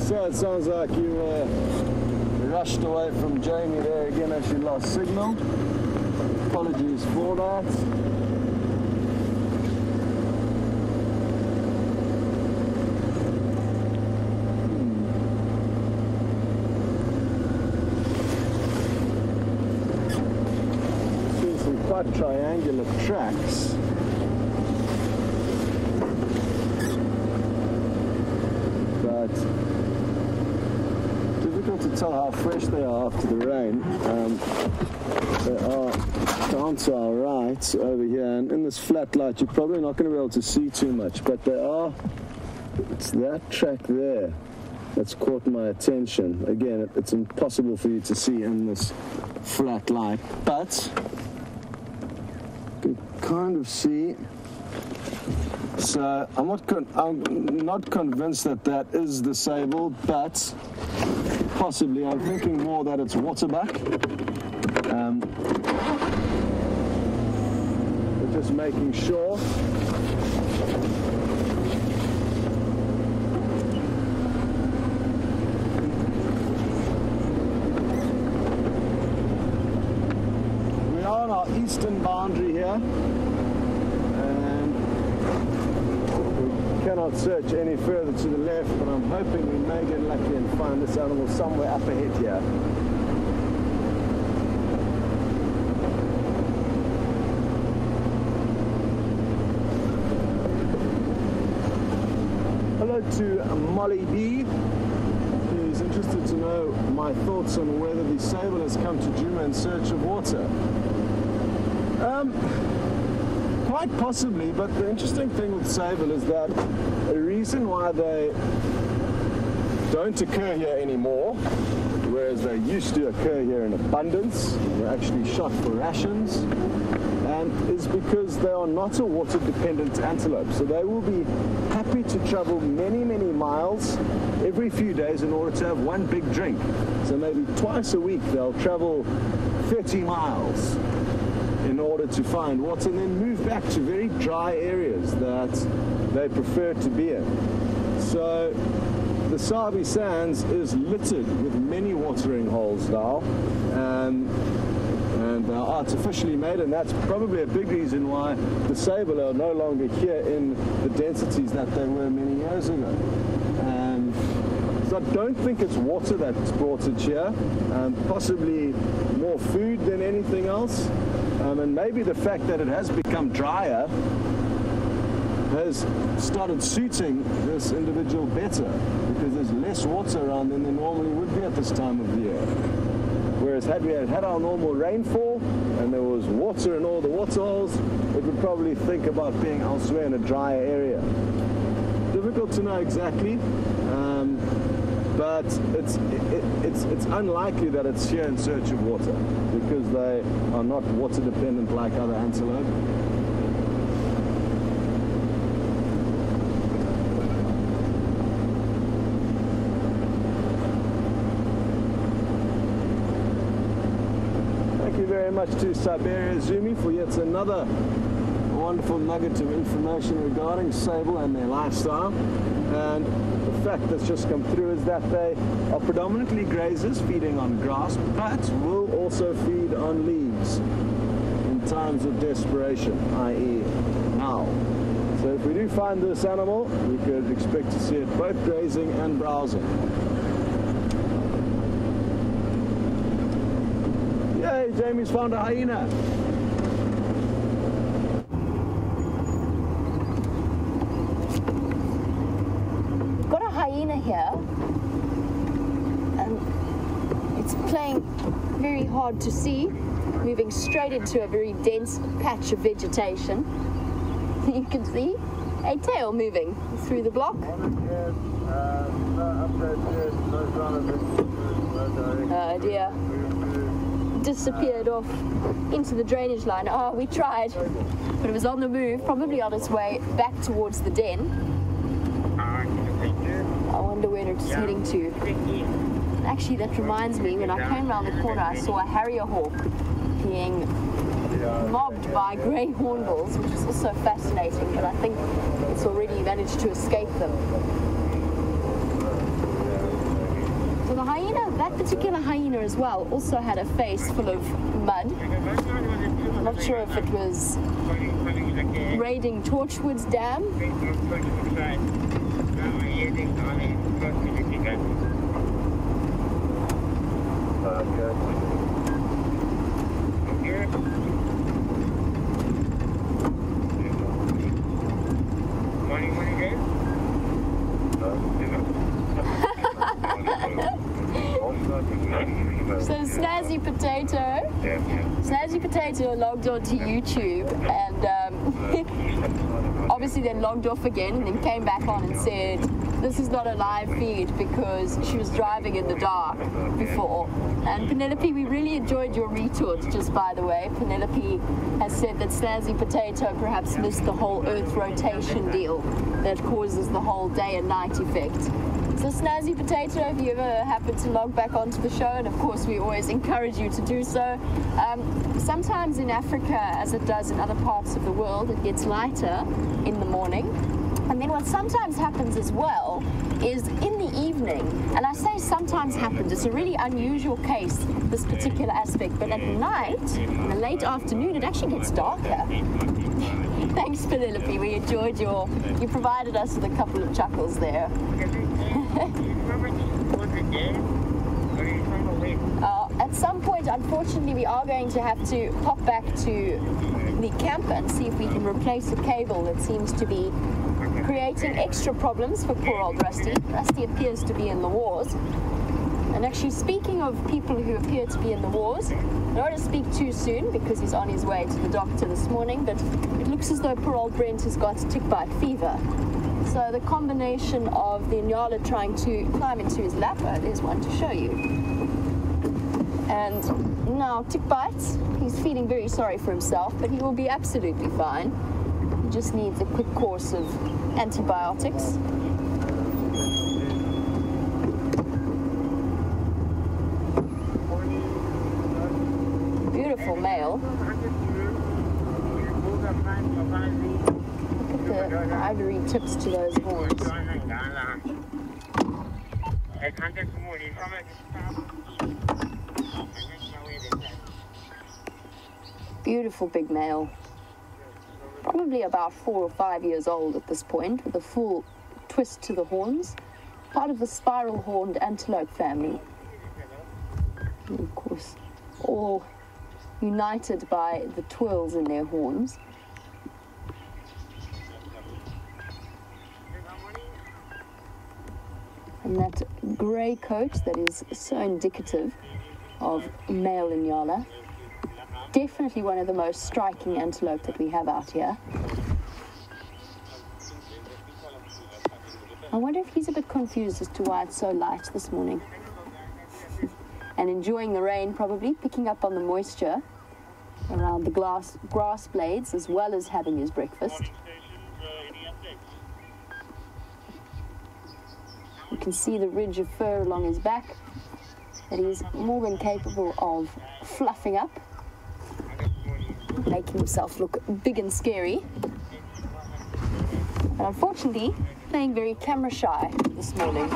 So it sounds like you uh, rushed away from Jamie there again as she lost signal. Apologies for that. Quite triangular tracks. But difficult to tell how fresh they are after the rain. Um, they are down to our right over here, and in this flat light, you're probably not going to be able to see too much, but they are. It's that track there that's caught my attention. Again, it- it's impossible for you to see in this flat light, but you can kind of see. I'm not con- I'm not convinced that that is the sable, but possibly I'm thinking more that it's waterbuck. Um, but just making sure. We are on our eastern boundary here, and cannot search any further to the left, but I'm hoping we may get lucky and find this animal somewhere up ahead here. Hello to Molly B. Who's interested to know my thoughts on whether the sable has come to Djuma in search of water. Um, Quite possibly, but the interesting thing with sable is that the reason why they don't occur here anymore, whereas they used to occur here in abundance, they're actually shot for rations, and is because they are not a water-dependent antelope. So they will be happy to travel many, many miles every few days in order to have one big drink. So maybe twice a week they'll travel 30 miles in order to find water and then move back to very dry areas that they prefer to be in. So the Sabi Sands is littered with many watering holes now. Um, and they are artificially made, and that's probably a big reason why the sable are no longer here in the densities that they were many years ago. And so I don't think it's water that's brought it here, um, possibly more food than anything else, um, and maybe the fact that it has become drier has started suiting this individual better because there's less water around than there normally would be at this time of year. Whereas had we had, had our normal rainfall and there was water in all the water holes, it would probably think about being elsewhere in a drier area. Difficult to know exactly, but it's it, it's it's unlikely that it's here in search of water because they are not water dependent like other antelope. Thank you very much to Siberia Zumi for yet another wonderful nugget of information regarding sable and their lifestyle. And fact that's just come through is that they are predominantly grazers feeding on grass, but will also feed on leaves in times of desperation, i.e. now. So if we do find this animal, we could expect to see it both grazing and browsing. Yay, Jamie's found a hyena. got a hyena here, and it's playing very hard to see, moving straight into a very dense patch of vegetation. You can see a tail moving through the block. Oh dear. Disappeared off into the drainage line. Oh, we tried, but it was on the move, probably on its way back towards the den. I wonder where it's heading to. Actually, that reminds me, when I came around the corner, I saw a harrier hawk being mobbed by grey hornbills, which is also fascinating, but I think it's already managed to escape them. So the hyena, that particular hyena as well, also had a face full of mud. I'm not sure if it was raiding Torchwood's dam So Snazzy Potato, Snazzy Potato logged on to YouTube and um, obviously then logged off again and then came back on and said this is not a live feed because she was driving in the dark before. And Penelope, we really enjoyed your retort, just by the way. Penelope has said that Snazzy Potato perhaps missed the whole Earth rotation deal that causes the whole day and night effect. So Snazzy Potato, if you ever happen to log back onto the show, and of course we always encourage you to do so. Um, sometimes in Africa, as it does in other parts of the world, it gets lighter in the morning. And then what sometimes happens as well is in the evening, and I say sometimes happens, it's a really unusual case, this particular aspect, but at night, in the late afternoon, it actually gets darker. Thanks, Penelope. We enjoyed your, you provided us with a couple of chuckles there. Uh, at some point, unfortunately, we are going to have to pop back to the camper and see if we can replace a cable that seems to be creating extra problems for poor old Rusty. Rusty appears to be in the wars. And actually, speaking of people who appear to be in the wars, I don't want to speak too soon because he's on his way to the doctor this morning, but it looks as though poor old Brent has got tick bite fever. So the combination of the Nyala trying to climb into his lap, uh, there's one to show you. And now tick bites, he's feeling very sorry for himself, but he will be absolutely fine. He just needs a quick course of antibiotics. Beautiful male. Look at the ivory tips to those horns. Beautiful big male. Probably about four or five years old at this point, with a full twist to the horns. Part of the spiral horned antelope family. And of course, all united by the twirls in their horns. And that grey coat that is so indicative of male Inyala. Definitely one of the most striking antelope that we have out here. I wonder if he's a bit confused as to why it's so light this morning. and enjoying the rain, probably, picking up on the moisture around the glass, grass blades as well as having his breakfast. You can see the ridge of fur along his back that he's more than capable of fluffing up, making himself look big and scary. And unfortunately, playing very camera shy this morning.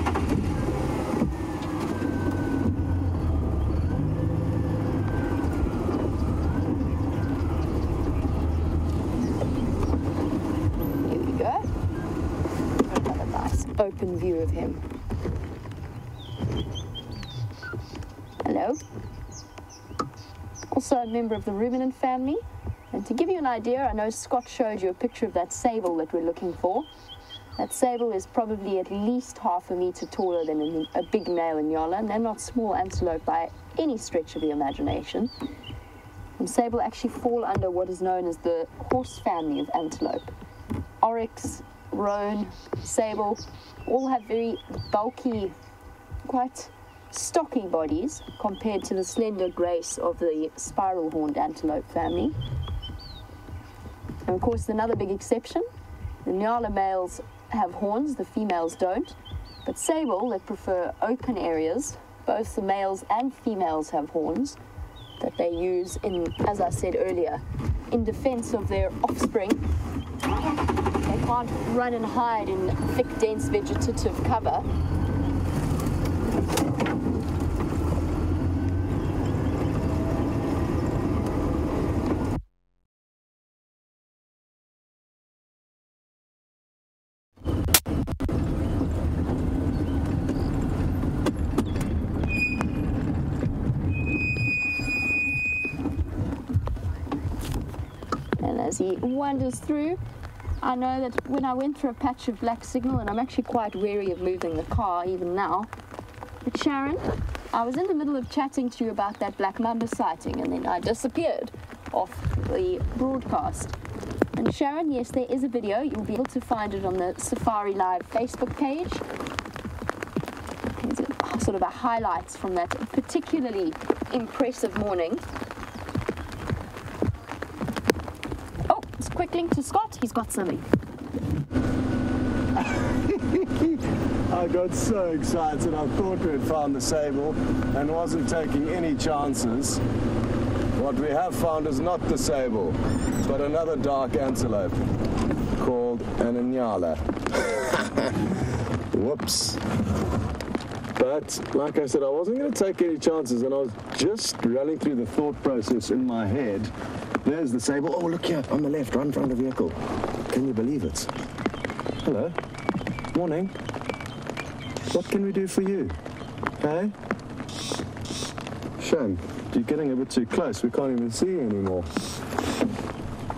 Here we go. Another nice open view of him. Hello. Also a member of the ruminant family. To give you an idea, I know Scott showed you a picture of that sable that we're looking for. That sable is probably at least half a meter taller than a, big male Inyala, and they're not small antelope by any stretch of the imagination. And sable actually fall under what is known as the horse family of antelope. Oryx, roan, sable, all have very bulky, quite stocky bodies compared to the slender grace of the spiral horned antelope family. And of course, another big exception the Nyala males have horns, the females don't. But sable, that prefer open areas, both the males and females have horns that they use in, as I said earlier, in defense of their offspring. They can't run and hide in thick, dense vegetative cover. He wanders through, I know that when I went through a patch of black signal, and I'm actually quite wary of moving the car even now. But Sharon, I was in the middle of chatting to you about that black mamba sighting, and then I disappeared off the broadcast. And Sharon, yes, there is a video. You'll be able to find it on the Safari Live Facebook page. A, sort of a highlights from that particularly impressive morning. Quick link to Scott. He's got something. I got so excited. I thought we had found the sable and wasn't taking any chances. What we have found is not the sable, but another dark antelope called an Inyala. Whoops. But like I said, I wasn't going to take any chances, and I was just running through the thought process in my head. There's the sable. Oh, look here on the left, right in front of the vehicle. Can you believe it? Hello. Morning. What can we do for you? Hey? Shame. You're getting a bit too close. We can't even see you anymore.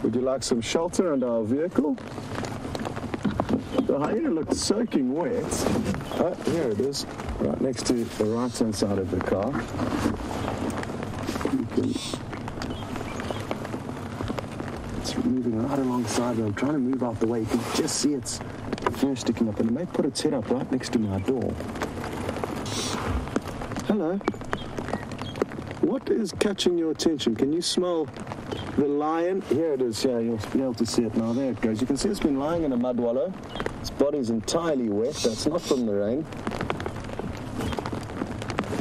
Would you like some shelter under our vehicle? The hyena looked soaking wet. Oh, here it is, right next to the right-hand side of the car. You can... It's moving right alongside. I'm trying to move out the way. You can just see its hair sticking up, and it may put its head up right next to my door. Hello. What is catching your attention? Can you smell the lion? Here it is. Yeah, you'll be able to see it now. There it goes. You can see it's been lying in a mud wallow. Its body's entirely wet. That's not from the rain.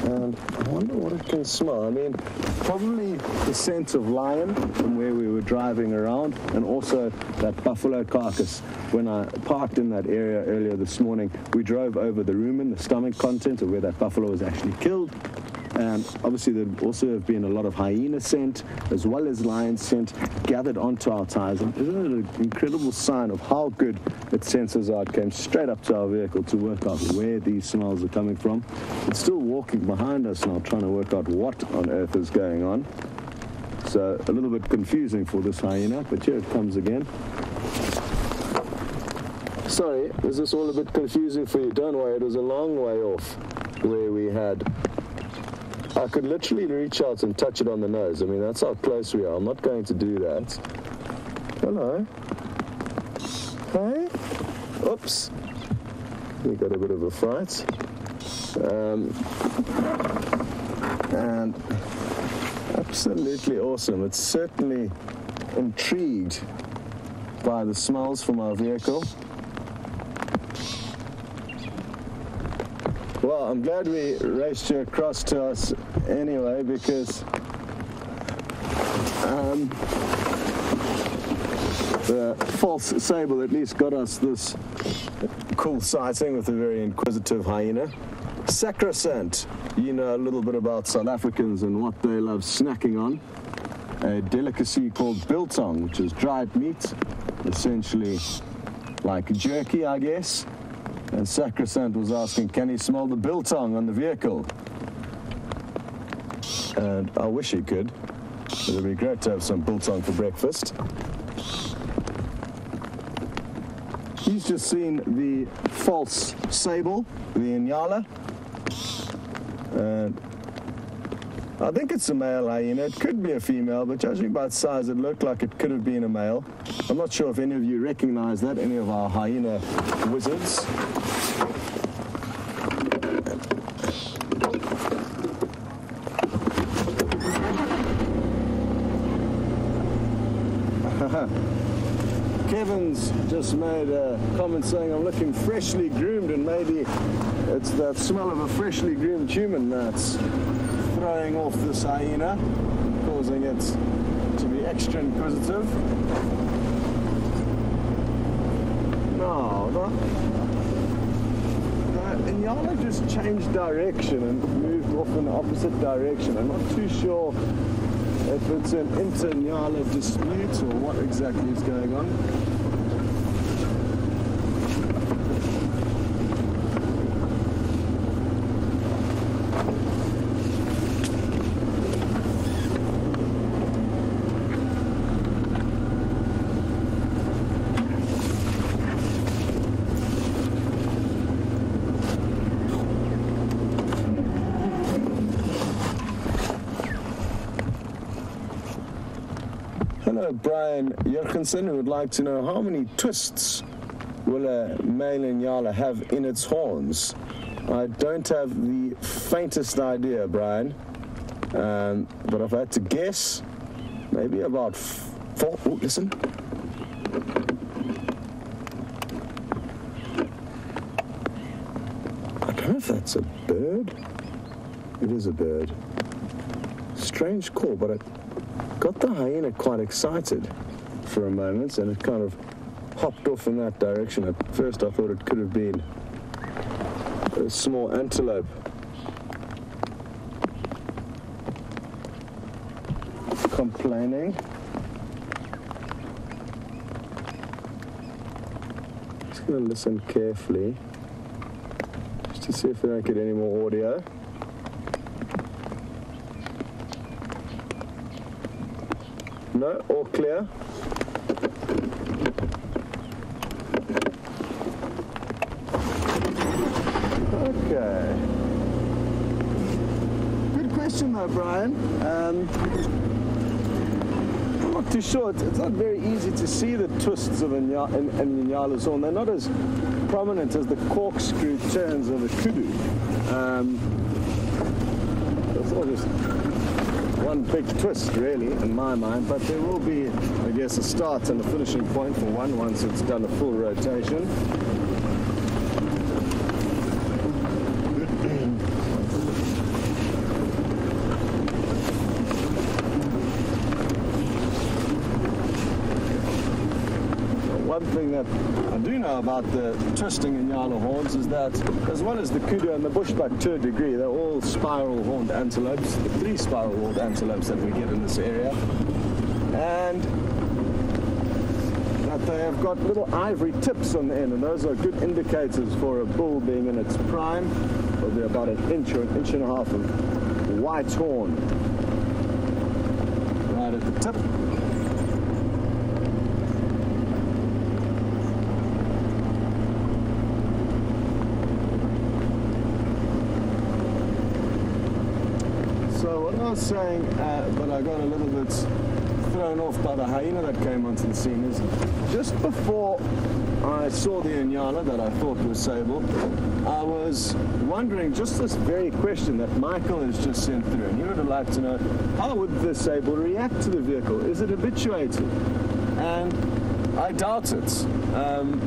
And I wonder what it can smell. I mean, probably the scent of lion from where we were driving around, and also that buffalo carcass. When I parked in that area earlier this morning, we drove over the rumen, the stomach content of where that buffalo was actually killed. And obviously, there also have been a lot of hyena scent as well as lion scent gathered onto our tires. And isn't it an incredible sign of how good its sensors are? It came straight up to our vehicle to work out where these smells are coming from. It's still walking behind us now, trying to work out what on earth is going on. So a little bit confusing for this hyena, but here it comes again. Sorry, is this all a bit confusing for you? Don't worry, it was a long way off where we had I could literally reach out and touch it on the nose. I mean, that's how close we are. I'm not going to do that. Hello. Hey? Oops. We got a bit of a fright. Um, and absolutely awesome. It's certainly intrigued by the smells from our vehicle. Well, I'm glad we raced you across to us anyway because um, the false sable at least got us this cool sighting with a very inquisitive hyena. Sacrosanct, you know a little bit about South Africans and what they love snacking on. A delicacy called biltong, which is dried meat, essentially like jerky, I guess. And Sacrosanct was asking, can he smell the biltong on the vehicle? And I wish he could. It would be great to have some biltong for breakfast. He's just seen the false sable, the Inyala. And I think it's a male eh, hyena. It could be a female, but judging by its size, it looked like it could have been a male. I'm not sure if any of you recognize that, any of our hyena wizards. Kevin's just made a comment saying I'm looking freshly groomed, and maybe it's that smell of a freshly groomed human that's throwing off this hyena, causing it to be extra inquisitive. No, no. The Inyala just changed direction and moved off in the opposite direction. I'm not too sure if it's an inter-Nyala dispute or what exactly is going on. Brian Jurgensen, would like to know how many twists will a male Inyala have in its horns? I don't have the faintest idea, Brian. Um, but if I had to guess, maybe about four. Oh, listen. I don't know if that's a bird. It is a bird. Strange call, but it got the hyena quite excited for a moment and it kind of hopped off in that direction. At first, I thought it could have been a small antelope. Complaining. Just gonna listen carefully just to see if we don't get any more audio. No, all clear. Okay. Good question though, Brian. Um, I'm not too sure. It's, it's not very easy to see the twists of in, in horn. They're not as prominent as the corkscrew turns of a kudu. Um, it's all just one big twist, really, in my mind. But there will be, I guess, a start and a finishing point for one once it's done a full rotation. One thing that I do know about the twisting in nyala horns is that, as well as the kudu and the bushbuck to a degree, they're all spiral horned antelopes, the three spiral horned antelopes that we get in this area. And that they have got little ivory tips on the end, and those are good indicators for a bull being in its prime. There'll be about an inch or an inch and a half of white horn right at the tip. So what I was saying, uh, but I got a little bit thrown off by the hyena that came onto the scene is just before I saw the Inyala that I thought was Sable, I was wondering just this very question that Michael has just sent through, and he would have liked to know how would the Sable react to the vehicle? Is it habituated? And I doubt it. Um,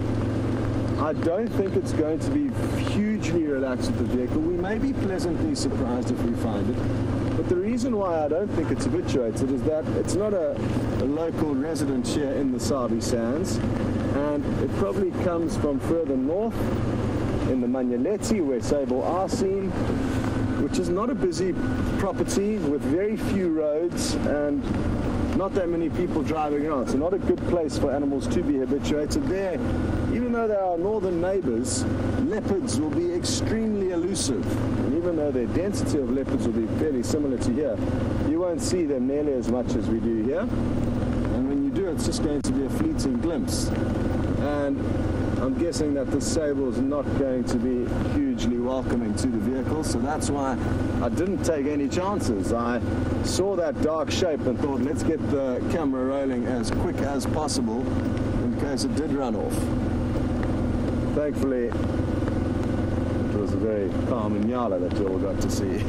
I don't think it's going to be hugely relaxed with the vehicle. We may be pleasantly surprised if we find it. But the reason why I don't think it's habituated is that it's not a, a local resident here in the Sabi Sands, and it probably comes from further north in the Manyeleti where sable are seen, which is not a busy property with very few roads and not that many people driving around. So not a good place for animals to be habituated there. Even though they are northern neighbors, leopards will be extremely elusive. And even though their density of leopards will be fairly similar to here, you won't see them nearly as much as we do here. And when you do, it's just going to be a fleeting glimpse. And I'm guessing that the sable is not going to be hugely welcoming to the vehicle, so that's why I didn't take any chances. I saw that dark shape and thought, let's get the camera rolling as quick as possible in case it did run off. Thankfully, it was a very calm Inyala that you all got to see.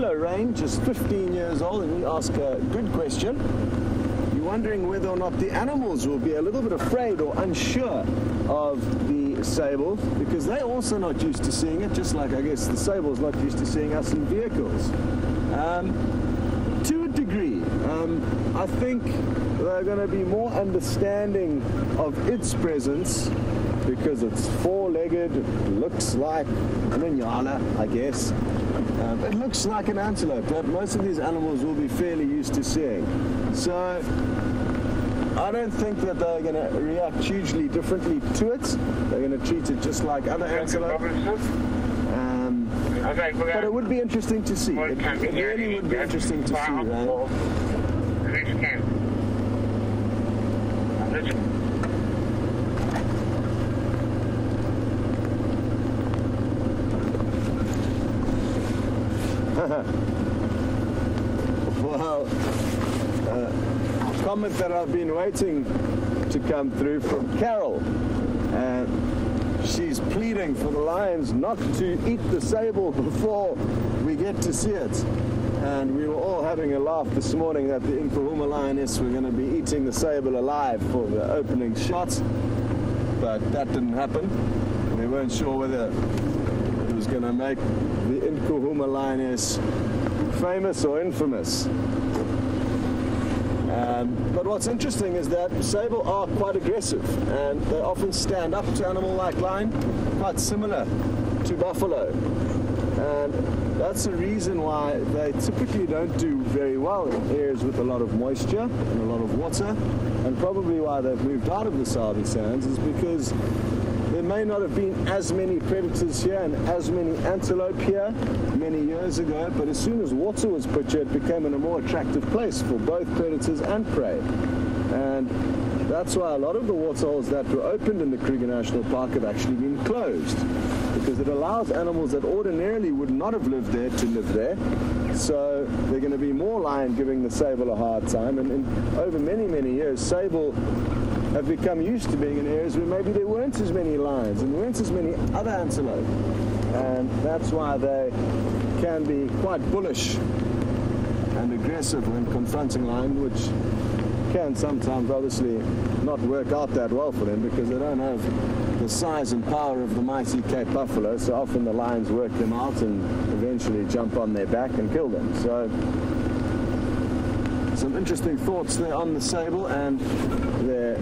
Hello, Rain, just 15 years old, and you ask a good question. You're wondering whether or not the animals will be a little bit afraid or unsure of the sable because they're also not used to seeing it, just like I guess the sable's not used to seeing us in vehicles. Um, to a degree, um, I think they're going to be more understanding of its presence because it's four-legged, looks like a inyala, I guess. Um, it looks like an antelope but most of these animals will be fairly used to seeing. So I don't think that they're going to react hugely differently to it. They're going to treat it just like other antelope. Um, but it would be interesting to see. It, it really would be interesting to see, right? Release can. Let's Well, uh, comment that I've been waiting to come through from Carol. And she's pleading for the lions not to eat the sable before we get to see it. And we were all having a laugh this morning that the Nkuhuma lioness were going to be eating the sable alive for the opening shot. But that didn't happen. We weren't sure whether going to make the Nkuhuma lioness famous or infamous. Um, but what's interesting is that sable are quite aggressive and they often stand up to animal like lion, quite similar to buffalo. And that's the reason why they typically don't do very well in areas with a lot of moisture and a lot of water. And probably why they've moved out of the Sabi Sands is because there may not have been as many predators here and as many antelope here many years ago, but as soon as water was put here, it became a more attractive place for both predators and prey. And that's why a lot of the waterholes that were opened in the Kruger National Park have actually been closed because it allows animals that ordinarily would not have lived there to live there. So they're going to be more lion giving the sable a hard time. And, and over many, many years, sable have become used to being in areas where maybe there weren't as many lions and there weren't as many other antelope. And that's why they can be quite bullish and aggressive when confronting lion, which can sometimes obviously not work out that well for them because they don't have the size and power of the mighty Cape Buffalo. So often the lions work them out and eventually jump on their back and kill them. So some interesting thoughts there on the sable and their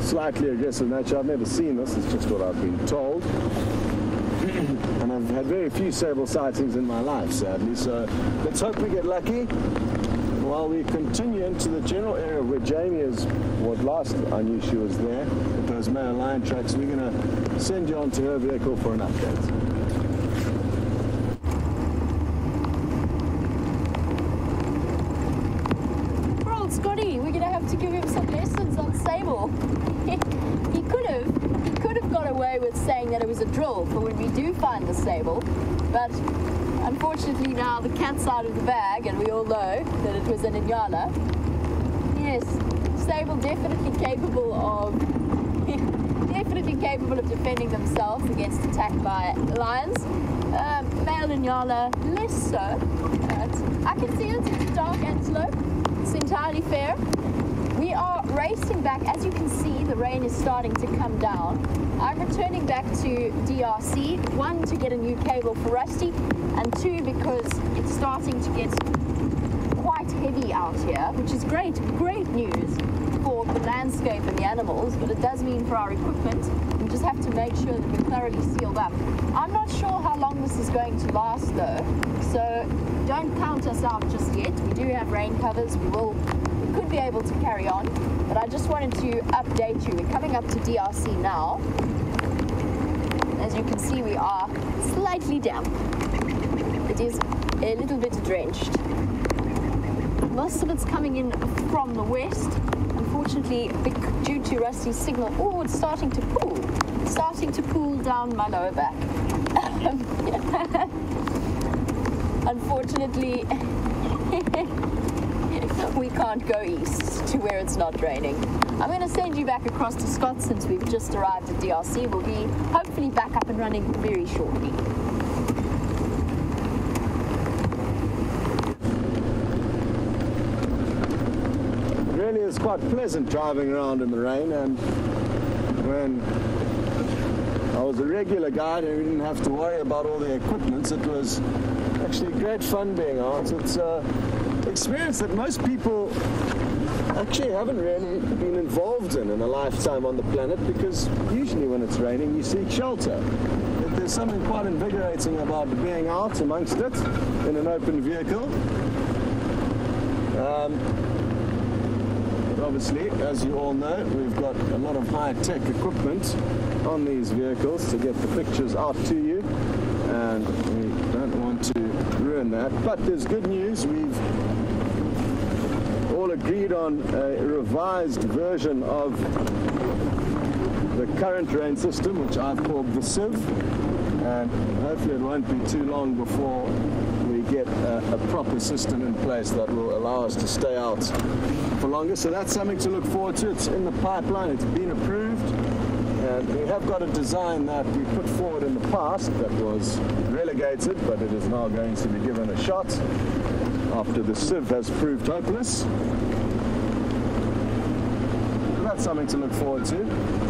slightly aggressive nature. I've never seen this, it's just what I've been told. and I've had very few sable sightings in my life, sadly, so let's hope we get lucky. While we continue into the general area where Jamie is, was last I knew she was there, with those male lion tracks, we're going to send you on to her vehicle for an update. Poor old Scotty, we're gonna have to give him some he could have, he could have got away with saying that it was a drill for when we do find the sable. But unfortunately now the cat's out of the bag and we all know that it was an Inyala. Yes, sable definitely capable of definitely capable of defending themselves against attack by lions. Um, male Inyala less so, I can see it, it's a dark antelope. It's entirely fair. Racing back. As you can see, the rain is starting to come down. I'm returning back to DRC, one, to get a new cable for Rusty, and two, because it's starting to get quite heavy out here, which is great, great news for the landscape and the animals, but it does mean for our equipment, we just have to make sure that we're thoroughly sealed up. I'm not sure how long this is going to last though, so don't count us out just yet. We do have rain covers, we will could be able to carry on, but I just wanted to update you. We're coming up to DRC now. As you can see, we are slightly damp. It is a little bit drenched. Most of it's coming in from the west. Unfortunately, due to Rusty's signal, oh, it's starting to pool. It's starting to pool down my lower back. Unfortunately, we can't go east to where it's not raining. I'm going to send you back across to Scott since we've just arrived at DRC. We'll be hopefully back up and running very shortly. Really is quite pleasant driving around in the rain and when I was a regular guide and we didn't have to worry about all the equipment, it was actually great fun being out. It's an experience that most people actually haven't really been involved in in a lifetime on the planet because usually when it's raining you seek shelter. But there's something quite invigorating about being out amongst it in an open vehicle. Um, but obviously, as you all know, we've got a lot of high-tech equipment on these vehicles to get the pictures out to you, and don't want to ruin that. But there's good news. We've all agreed on a revised version of the current rain system, which I've called the Civ, and hopefully it won't be too long before we get a, a proper system in place that will allow us to stay out for longer. So that's something to look forward to. It's in the pipeline. It's been approved. And we have got a design that we put forward in the past that was relegated, but it is now going to be given a shot after the sieve has proved hopeless. That's something to look forward to.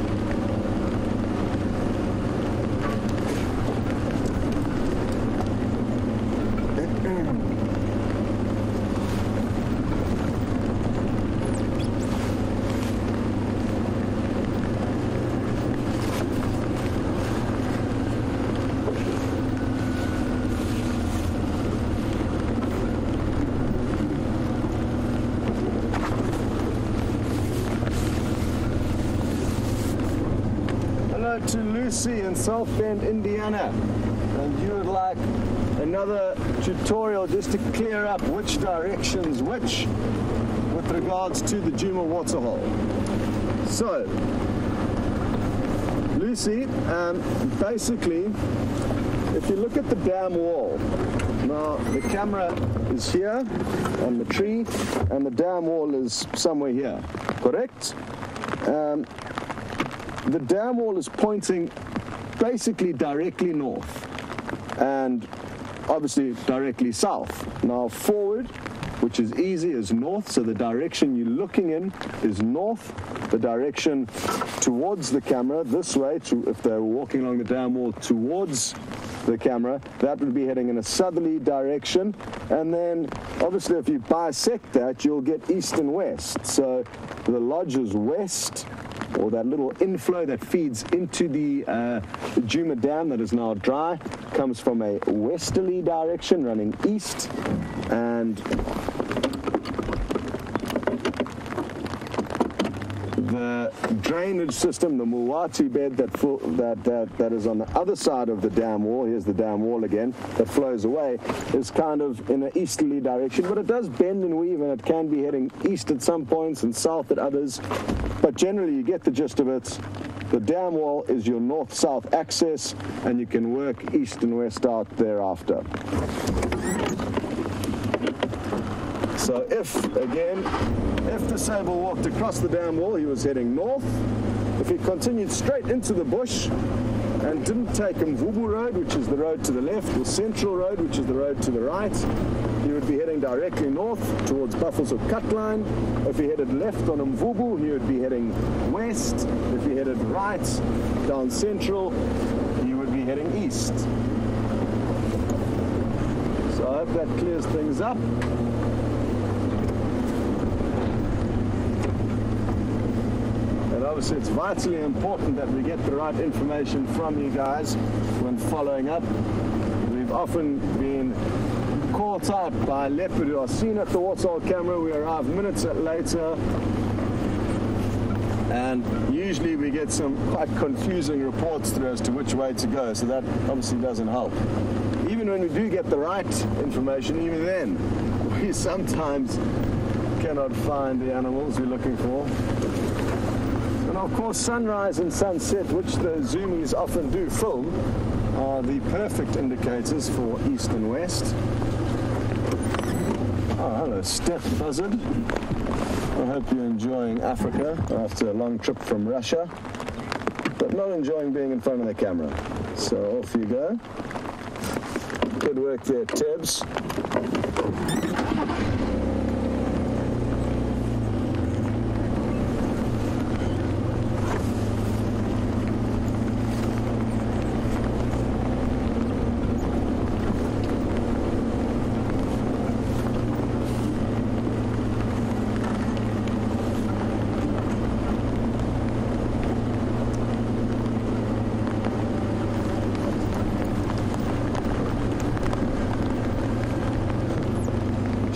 Hello to Lucy in South Bend, Indiana. And you would like another tutorial just to clear up which direction's which with regards to the Djuma waterhole. So, Lucy, um, basically, if you look at the dam wall, now the camera is here on the tree and the dam wall is somewhere here, correct? Um, the dam wall is pointing basically directly north and obviously directly south. Now forward, which is easy, is north, so the direction you're looking in is north. The direction towards the camera, this way, to, if they're walking along the dam wall towards the camera, that would be heading in a southerly direction. And then, obviously, if you bisect that, you'll get east and west. So the lodge is west, or that little inflow that feeds into the uh, Djuma Dam that is now dry comes from a westerly direction running east and the drainage system, the Muwati bed that, that, that, that is on the other side of the dam wall, here's the dam wall again, that flows away, is kind of in an easterly direction, but it does bend and weave and it can be heading east at some points and south at others. But generally, you get the gist of it. The dam wall is your north-south access, and you can work east and west out thereafter. So if, again, if the Sable walked across the dam wall, he was heading north. If he continued straight into the bush and didn't take Mvubu Road, which is the road to the left, or Central Road, which is the road to the right, he would be heading directly north towards Buffalo's cut line. If he headed left on Mvubu, he would be heading west. If he headed right down Central, he would be heading east. So I hope that clears things up. Obviously it's vitally important that we get the right information from you guys when following up. We've often been caught out by leopard who are seen at the Warthog camera. We arrive minutes later and usually we get some quite confusing reports through as to which way to go, so that obviously doesn't help. Even when we do get the right information, even then, we sometimes cannot find the animals we're looking for. Of course, sunrise and sunset, which the zoomies often do film, are the perfect indicators for east and west. Oh, hello, Steph Buzzard. I hope you're enjoying Africa after a long trip from Russia, but not enjoying being in front of the camera. So off you go. Good work there, Tebs.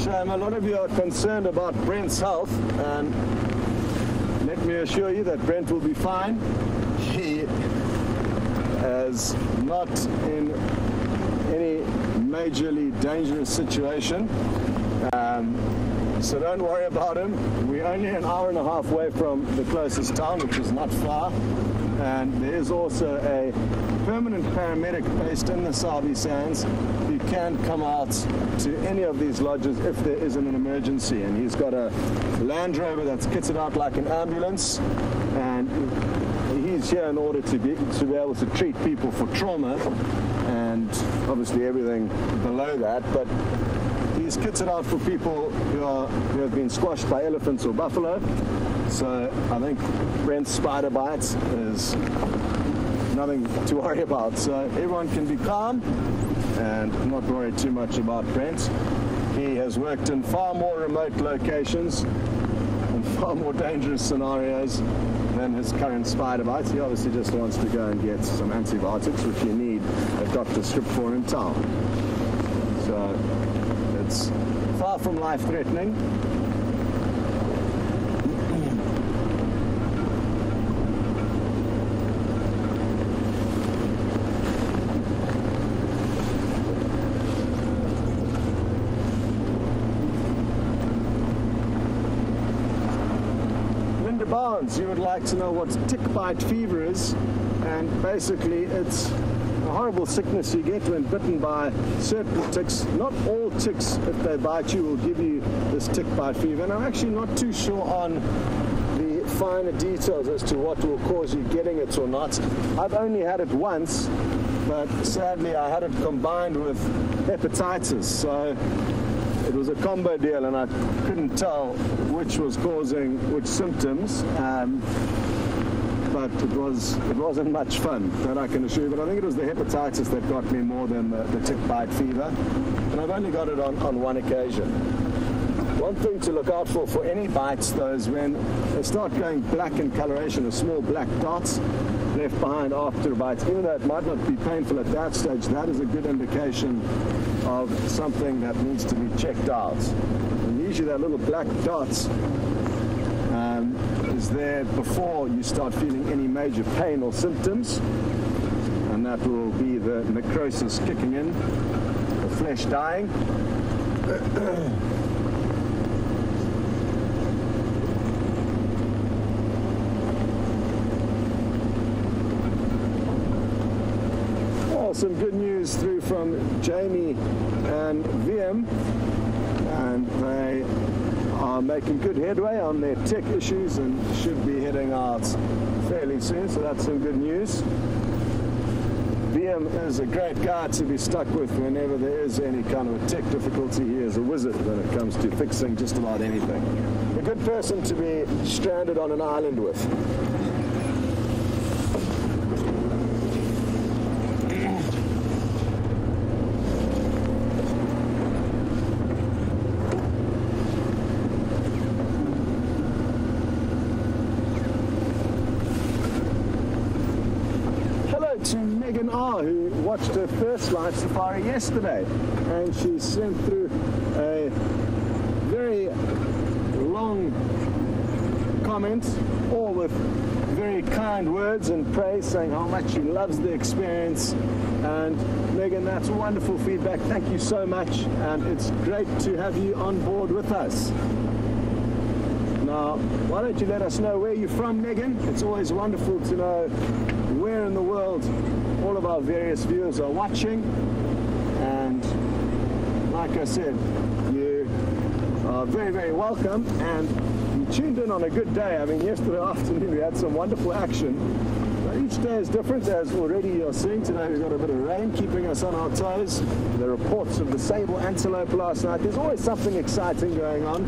Shame, a lot of you are concerned about Brent's health, and let me assure you that Brent will be fine. He is not in any majorly dangerous situation. Um, so don't worry about him. We're only an hour and a half away from the closest town, which is not far. And there is also a permanent paramedic based in the Sabi Sands who can't come out to any of these lodges if there isn't an emergency. And he's got a Land Rover that's kitted out like an ambulance. And he's here in order to be, to be able to treat people for trauma and obviously everything below that. But he's kitted out for people who, are, who have been squashed by elephants or buffalo. So I think Brent's spider bites is nothing to worry about. So everyone can be calm and not worry too much about Brent. He has worked in far more remote locations and far more dangerous scenarios than his current spider bites. He obviously just wants to go and get some antibiotics, which you need a doctor's script for in town. So it's far from life-threatening. Linda You would like to know what tick bite fever is, and basically it's a horrible sickness you get when bitten by certain ticks. Not all ticks, if they bite you, will give you this tick bite fever, and I'm actually not too sure on the finer details as to what will cause you getting it or not. I've only had it once, but sadly I had it combined with hepatitis, so it was a combo deal and I couldn't tell which was causing which symptoms. Um, but it was it wasn't much fun, that I can assure you. But I think it was the hepatitis that got me more than the, the tick bite fever. And I've only got it on, on one occasion. One thing to look out for for any bites though is when they start going black in coloration, or small black dots left behind after bites. Even though it might not be painful at that stage, that is a good indication of something that needs to be checked out. And usually that little black dots um, is there before you start feeling any major pain or symptoms. And that will be the necrosis kicking in, the flesh dying. Well, some good news through from Jamie and VM, and they are making good headway on their tech issues and should be heading out fairly soon. So that's some good news. VM is a great guy to be stuck with whenever there is any kind of a tech difficulty. He is a wizard when it comes to fixing just about anything. A good person to be stranded on an island with. Hello to Who watched her first live safari yesterday, and she sent through a very long comment, all with very kind words and praise, saying how much she loves the experience. And Megan, that's wonderful feedback. Thank you so much, and it's great to have you on board with us. Now, why don't you let us know where you're from, Megan? It's always wonderful to know where in the world all of our various viewers are watching. And like I said, you are very, very welcome. And you tuned in on a good day. I mean, yesterday afternoon we had some wonderful action. But each day is different, as already you're seeing. Today we've got a bit of rain keeping us on our toes. The reports of the sable antelope last night. There's always something exciting going on.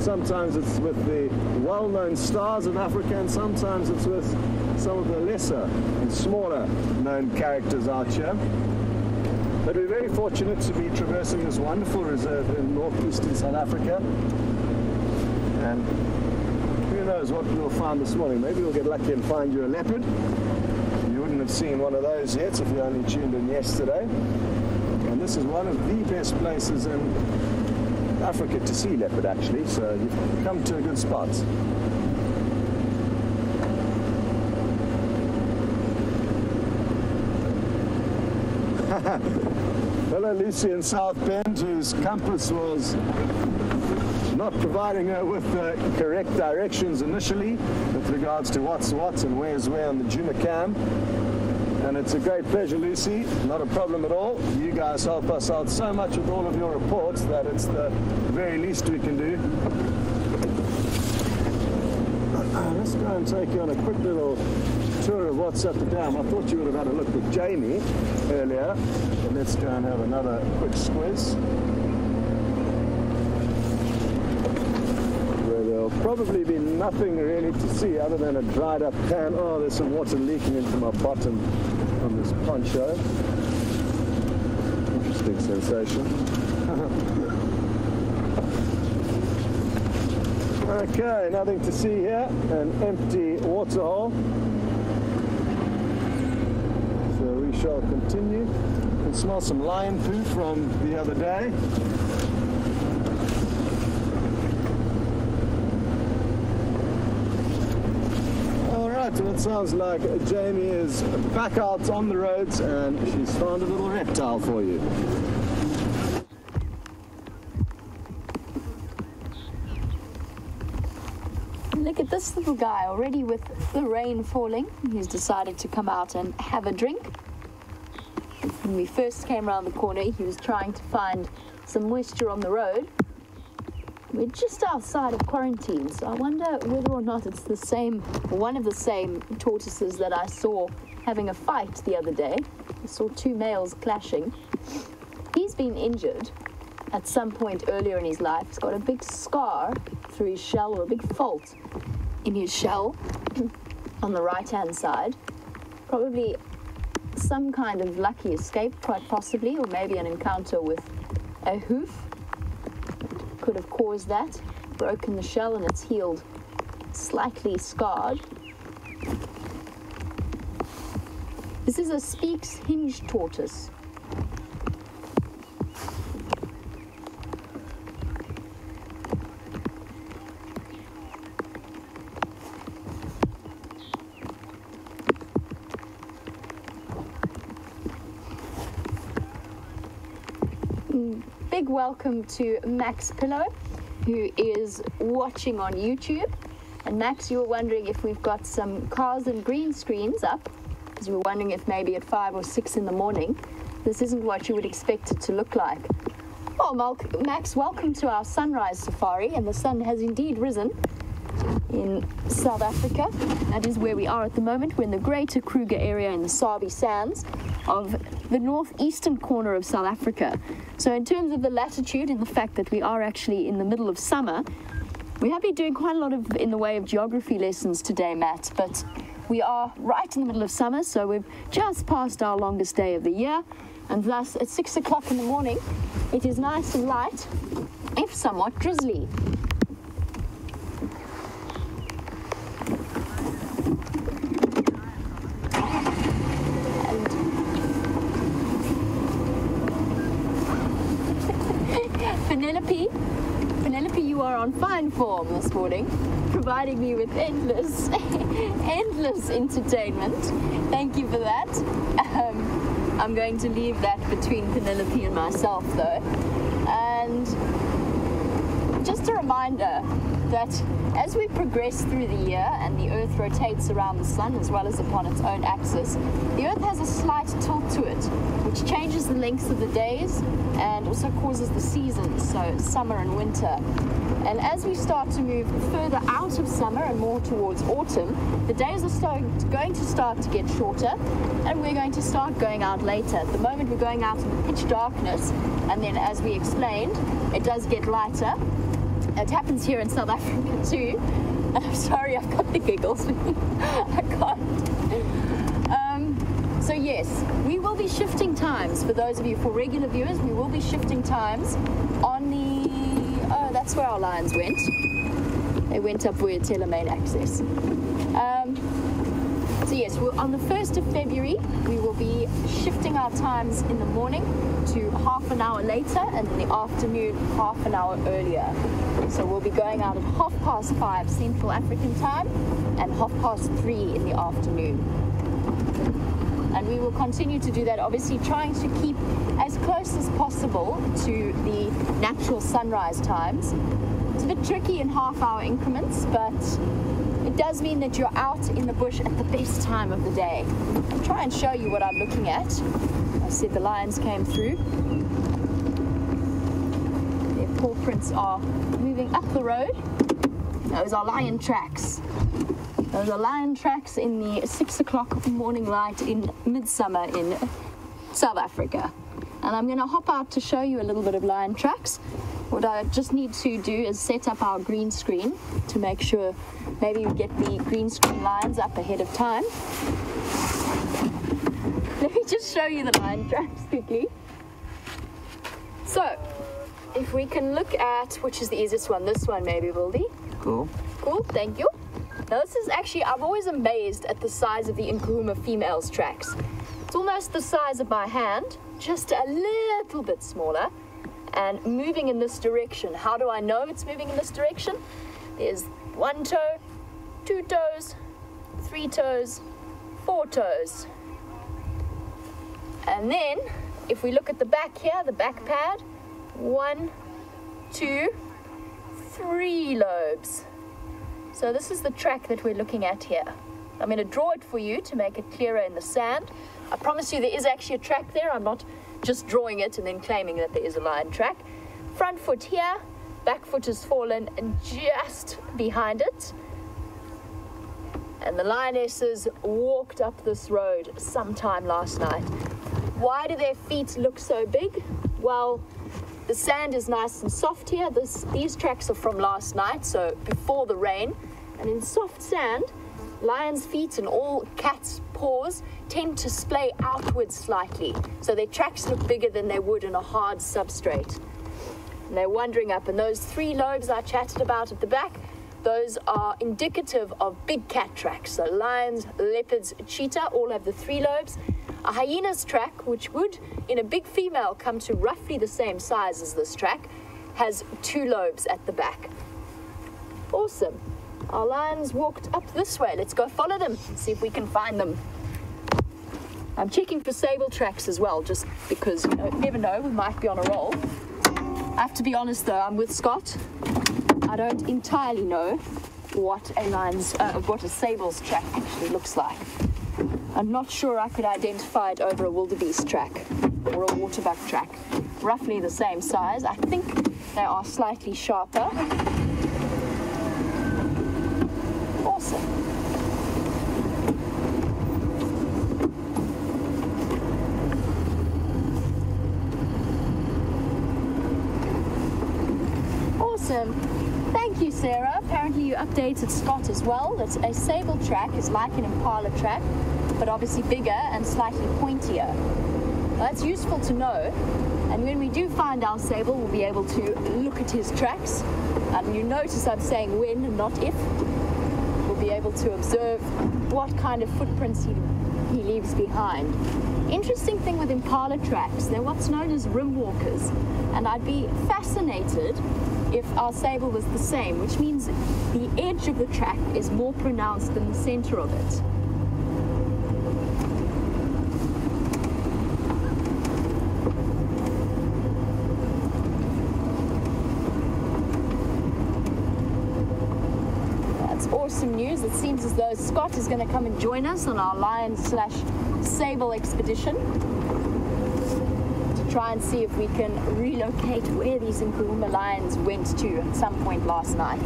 Sometimes it's with the well-known stars of Africa, and sometimes it's with some of the lesser and smaller known characters out here. But we're very fortunate to be traversing this wonderful reserve in northeastern South Africa. And who knows what we'll find this morning. Maybe we'll get lucky and find you a leopard. You wouldn't have seen one of those yet if you only tuned in yesterday. And this is one of the best places in Africa to see leopard actually, so you've come to a good spot. Hello Lucy in South Bend, whose compass was not providing her with the correct directions initially with regards to what's what and where's where on the Djuma cam. And it's a great pleasure, Lucy. Not a problem at all. You guys help us out so much with all of your reports that it's the very least we can do. Uh, let's go and take you on a quick little tour of what's at the dam. I thought you would have had a look with Jamie earlier, but let's go and have another quick squiz. Where there'll probably be nothing really to see other than a dried up pan. Oh, there's some water leaking into my bottom on this poncho. Interesting sensation. Okay, nothing to see here. An empty water hole. So we shall continue. You can smell some lion poo from the other day. All right, well, it sounds like Jamie is back out on the roads and she's found a little reptile for you. Look at this little guy already with the rain falling. He's decided to come out and have a drink. When we first came around the corner, he was trying to find some moisture on the road. We're just outside of quarantine, so I wonder whether or not it's the same, one of the same tortoises that I saw having a fight the other day. I saw two males clashing. He's been injured at some point earlier in his life. He's got a big scar through his shell or a big fault in his shell on the right hand side. Probably some kind of lucky escape, quite possibly, or maybe an encounter with a hoof could have caused that. Broken the shell and it's healed, slightly scarred. This is a Speke's hinge tortoise. Big welcome to Max Pillow, who is watching on YouTube. And Max, you were wondering if we've got some cars and green screens up. because you were wondering if maybe at five or six in the morning, this isn't what you would expect it to look like. Oh, well, Mal- Max, welcome to our sunrise safari, and the sun has indeed risen in South Africa. That is where we are at the moment. We're in the Greater Kruger area in the Sabi Sands of the northeastern corner of South Africa. So, in terms of the latitude and the fact that we are actually in the middle of summer, we have been doing quite a lot of in the way of geography lessons today, Matt, but we are right in the middle of summer, so we've just passed our longest day of the year, and thus at six o'clock in the morning, it is nice and light, if somewhat drizzly. Penelope, Penelope, you are on fine form this morning, providing me with endless, endless entertainment. Thank you for that. Um, I'm going to leave that between Penelope and myself, though. And just a reminder that as we progress through the year and the Earth rotates around the Sun as well as upon its own axis, the Earth has a slight tilt to it, which changes the lengths of the days and also causes the seasons, so summer and winter. And as we start to move further out of summer and more towards autumn, the days are starting, going to start to get shorter and we're going to start going out later. At the moment, we're going out in pitch darkness, and then, as we explained, it does get lighter. It happens here in South Africa too. And I'm sorry, I've got the giggles. I can't. Um, so yes, we will be shifting times. For those of you, for regular viewers, we will be shifting times on the. Oh, that's where our lines went. They went up via Telemain access. Um, so yes, on the 1st of February, we will be shifting our times in the morning to half an hour later and in the afternoon half an hour earlier. So we'll be going out at half past five Central African time and half past three in the afternoon. And we will continue to do that, obviously trying to keep as close as possible to the natural sunrise times. It's a bit tricky in half hour increments, but it does mean that you're out in the bush at the best time of the day. I'll try and show you what I'm looking at. I said the lions came through. Their paw prints are moving up the road. Those are lion tracks. Those are lion tracks in the six o'clock morning light in midsummer in South Africa. And I'm going to hop out to show you a little bit of lion tracks. What I just need to do is set up our green screen to make sure maybe we get the green screen lines up ahead of time. Let me just show you the line tracks quickly. So, if we can look at which is the easiest one, this one maybe, Wildy. Cool. Cool, thank you. Now this is actually, I'm always amazed at the size of the Nkuhuma females tracks. It's almost the size of my hand, just a little bit smaller, and moving in this direction. How do I know it's moving in this direction? There's one toe, two toes, three toes, four toes. And then, if we look at the back here, the back pad, one, two, three lobes. So this is the track that we're looking at here. I'm going to draw it for you to make it clearer in the sand. I promise you there is actually a track there. I'm not just drawing it and then claiming that there is a lion track. Front foot here, back foot has fallen and just behind it. And the lionesses walked up this road sometime last night. Why do their feet look so big? Well, the sand is nice and soft here. This, these tracks are from last night, so before the rain. And in soft sand, lions' feet and all cats' paws tend to splay outwards slightly. So their tracks look bigger than they would in a hard substrate. And they're wandering up. And those three lobes I chatted about at the back, those are indicative of big cat tracks. So lions, leopards, cheetah all have the three lobes. A hyena's track, which would in a big female come to roughly the same size as this track, has two lobes at the back. Awesome. Our lions walked up this way. Let's go follow them, see if we can find them. I'm checking for sable tracks as well, just because you know, never know, we might be on a roll. I have to be honest though, I'm with Scott. I don't entirely know what a lion's, uh, what a sable's track actually looks like. I'm not sure I could identify it over a wildebeest track or a waterbuck track. Roughly the same size. I think they are slightly sharper. Awesome. Awesome. Thank you, Sarah. Apparently, you updated Scott as well. That a sable track is like an Impala track, but obviously bigger and slightly pointier. Well, that's useful to know. And when we do find our sable, we'll be able to look at his tracks. And you notice I'm saying when not if. Able to observe what kind of footprints he, he leaves behind. Interesting thing with Impala tracks, they're what's known as rim walkers. And I'd be fascinated if our sable was the same, which means the edge of the track is more pronounced than the center of it. Awesome news. It seems as though Scott is going to come and join us on our lion slash sable expedition to try and see if we can relocate where these Nkuhuma lions went to at some point last night.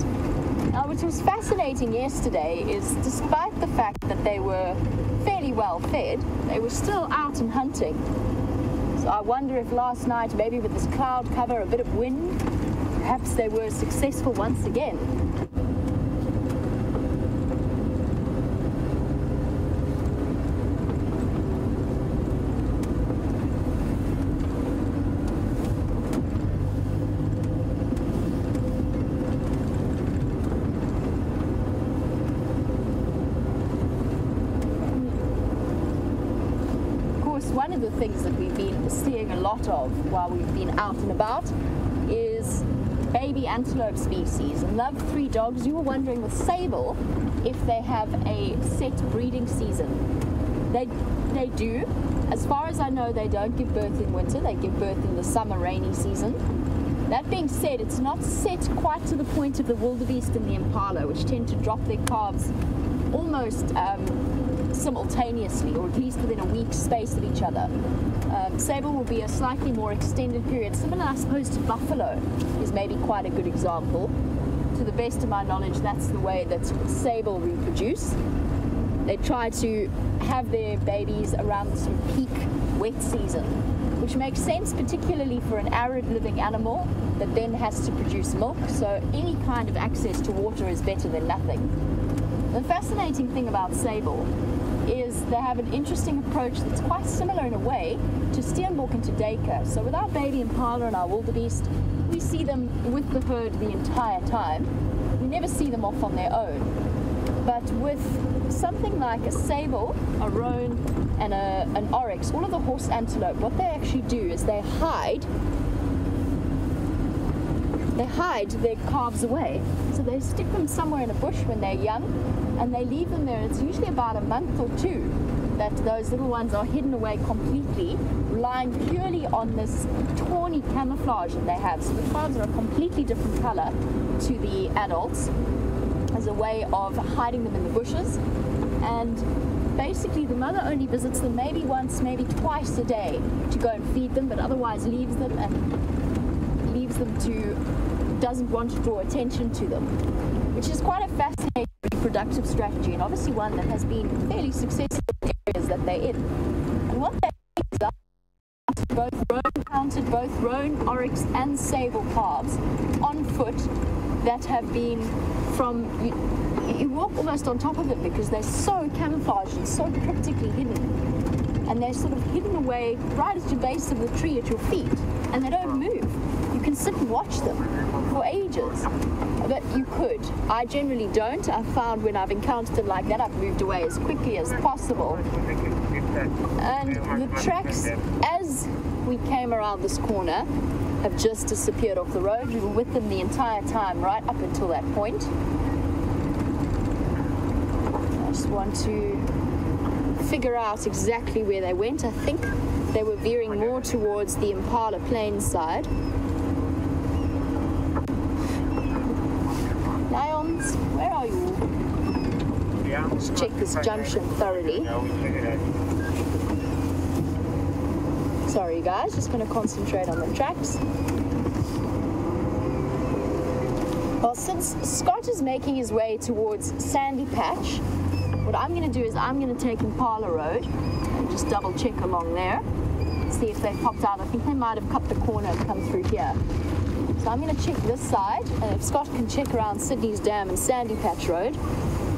Now, what was fascinating yesterday is despite the fact that they were fairly well fed, they were still out and hunting. So I wonder if last night, maybe with this cloud cover, a bit of wind, perhaps they were successful once again. Of course, one of the things that we've been seeing a lot of while we've been out and about is baby species. Love Three Dogs, you were wondering with sable if they have a set breeding season. They, they do. As far as I know, they don't give birth in winter, they give birth in the summer rainy season. That being said, it's not set quite to the point of the wildebeest and the impala, which tend to drop their calves almost um, simultaneously, or at least within a week's space of each other. Um, sable will be a slightly more extended period, similar, I suppose, to buffalo, is maybe quite a good example. To the best of my knowledge, that's the way that sable reproduce. They try to have their babies around of peak wet season, which makes sense, particularly for an arid living animal that then has to produce milk. So any kind of access to water is better than nothing. The fascinating thing about sable is they have an interesting approach that's quite similar in a way to Steenbok and to duiker. So with our baby impala and our wildebeest, we see them with the herd the entire time. We never see them off on their own. But with something like a sable, a roan, and a, an oryx, all of the horse antelope, what they actually do is they hide they hide their calves away. So they stick them somewhere in a bush when they're young and they leave them there. It's usually about a month or two that those little ones are hidden away completely, relying purely on this tawny camouflage that they have. So the calves are a completely different color to the adults as a way of hiding them in the bushes. And basically, the mother only visits them maybe once, maybe twice a day to go and feed them, but otherwise leaves them and leaves them to doesn't want to draw attention to them, which is quite a fascinating reproductive strategy and obviously one that has been fairly successful in the areas that they're in. And what that is that both roan counted both roan, oryx, and sable calves on foot that have been from you, you walk almost on top of it because they're so camouflaged and so cryptically hidden and they're sort of hidden away right at the base of the tree at your feet, and they don't move. You can sit and watch them for ages, but you could. I generally don't. I've found when I've encountered them like that, I've moved away as quickly as possible. And the tracks, as we came around this corner, have just disappeared off the road. We were with them the entire time, right up until that point. I just want to figure out exactly where they went. I think they were veering more towards the Impala Plains side. Lions, where are you? Let's check this junction thoroughly. Sorry guys, just going to concentrate on the tracks. Well, since Scott is making his way towards Sandy Patch, what I'm going to do is I'm going to take Impala Road and just double check along there, see if they've popped out. I think they might have cut the corner and come through here. So I'm going to check this side, and if Scott can check around Sydney's Dam and Sandy Patch Road,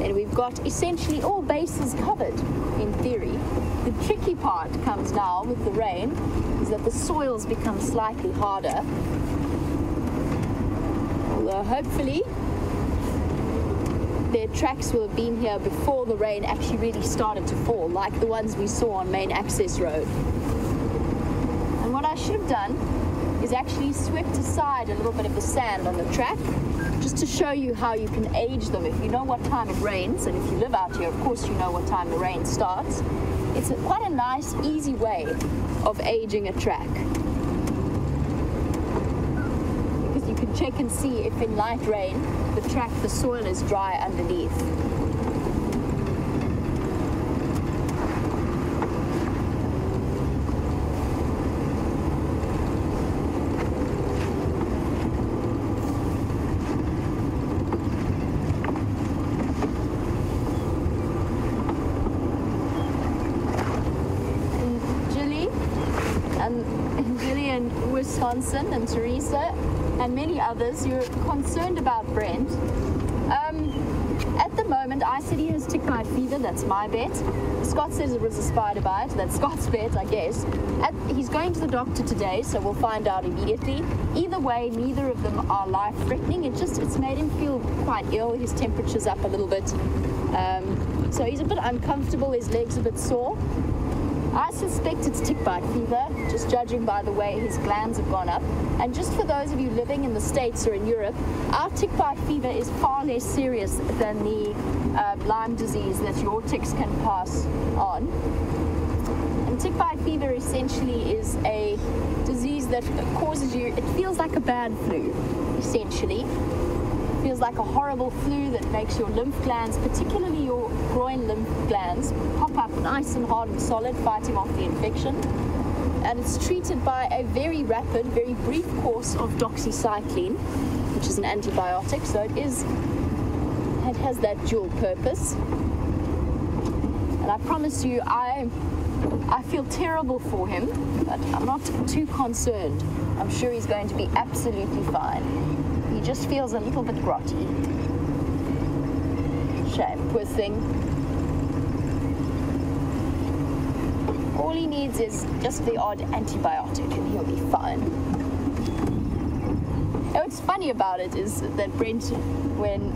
then we've got essentially all bases covered in theory. The tricky part comes now with the rain is that the soils become slightly harder. Although hopefully their tracks will have been here before the rain actually really started to fall, like the ones we saw on Main Access Road. And what I should have done actually swept aside a little bit of the sand on the track just to show you how you can age them. If you know what time it rains, and if you live out here, of course you know what time the rain starts. It's a, quite a nice, easy way of aging a track. Because you can check and see if in light rain, the track, the soil is dry underneath. and Julie and Julie Wisconsin and Teresa and many others, you're concerned about Brent. Um, at the moment, I said he has tick bite fever. That's my bet. Scott says it was a spider bite. That's Scott's bet, I guess. At, he's going to the doctor today, so we'll find out immediately. Either way, neither of them are life-threatening. It just it's made him feel quite ill. His temperature's up a little bit, um, so he's a bit uncomfortable. His legs a bit sore. I suspect it's tick bite fever, just judging by the way his glands have gone up. And just for those of you living in the States or in Europe, our tick bite fever is far less serious than the uh, Lyme disease that your ticks can pass on. And tick bite fever essentially is a disease that causes you, it feels like a bad flu, essentially. Feels like a horrible flu that makes your lymph glands, particularly your groin lymph glands, pop up nice and hard and solid, fighting off the infection. And it's treated by a very rapid, very brief course of doxycycline, which is an antibiotic. So it is, it has that dual purpose. And I promise you, I, I feel terrible for him, but I'm not too concerned. I'm sure he's going to be absolutely fine. He just feels a little bit grotty. Shame, thing. All he needs is just the odd antibiotic and he'll be fine. And what's funny about it is that Brent, when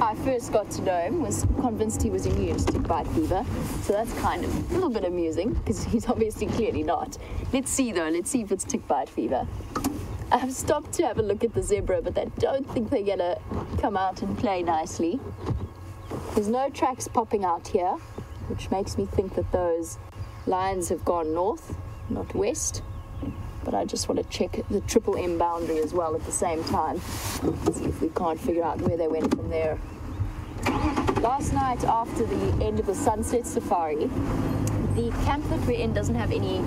I first got to know him, was convinced he was immune to tick bite fever. So that's kind of a little bit amusing because he's obviously clearly not. Let's see though, let's see if it's tick bite fever. I've stopped to have a look at the zebra, but I don't think they're gonna come out and play nicely. There's no tracks popping out here, which makes me think that those lines have gone north, not west. But I just want to check the triple M boundary as well at the same time. See if we can't figure out where they went from there. Last night, after the end of the sunset safari, the camp that we're in doesn't have any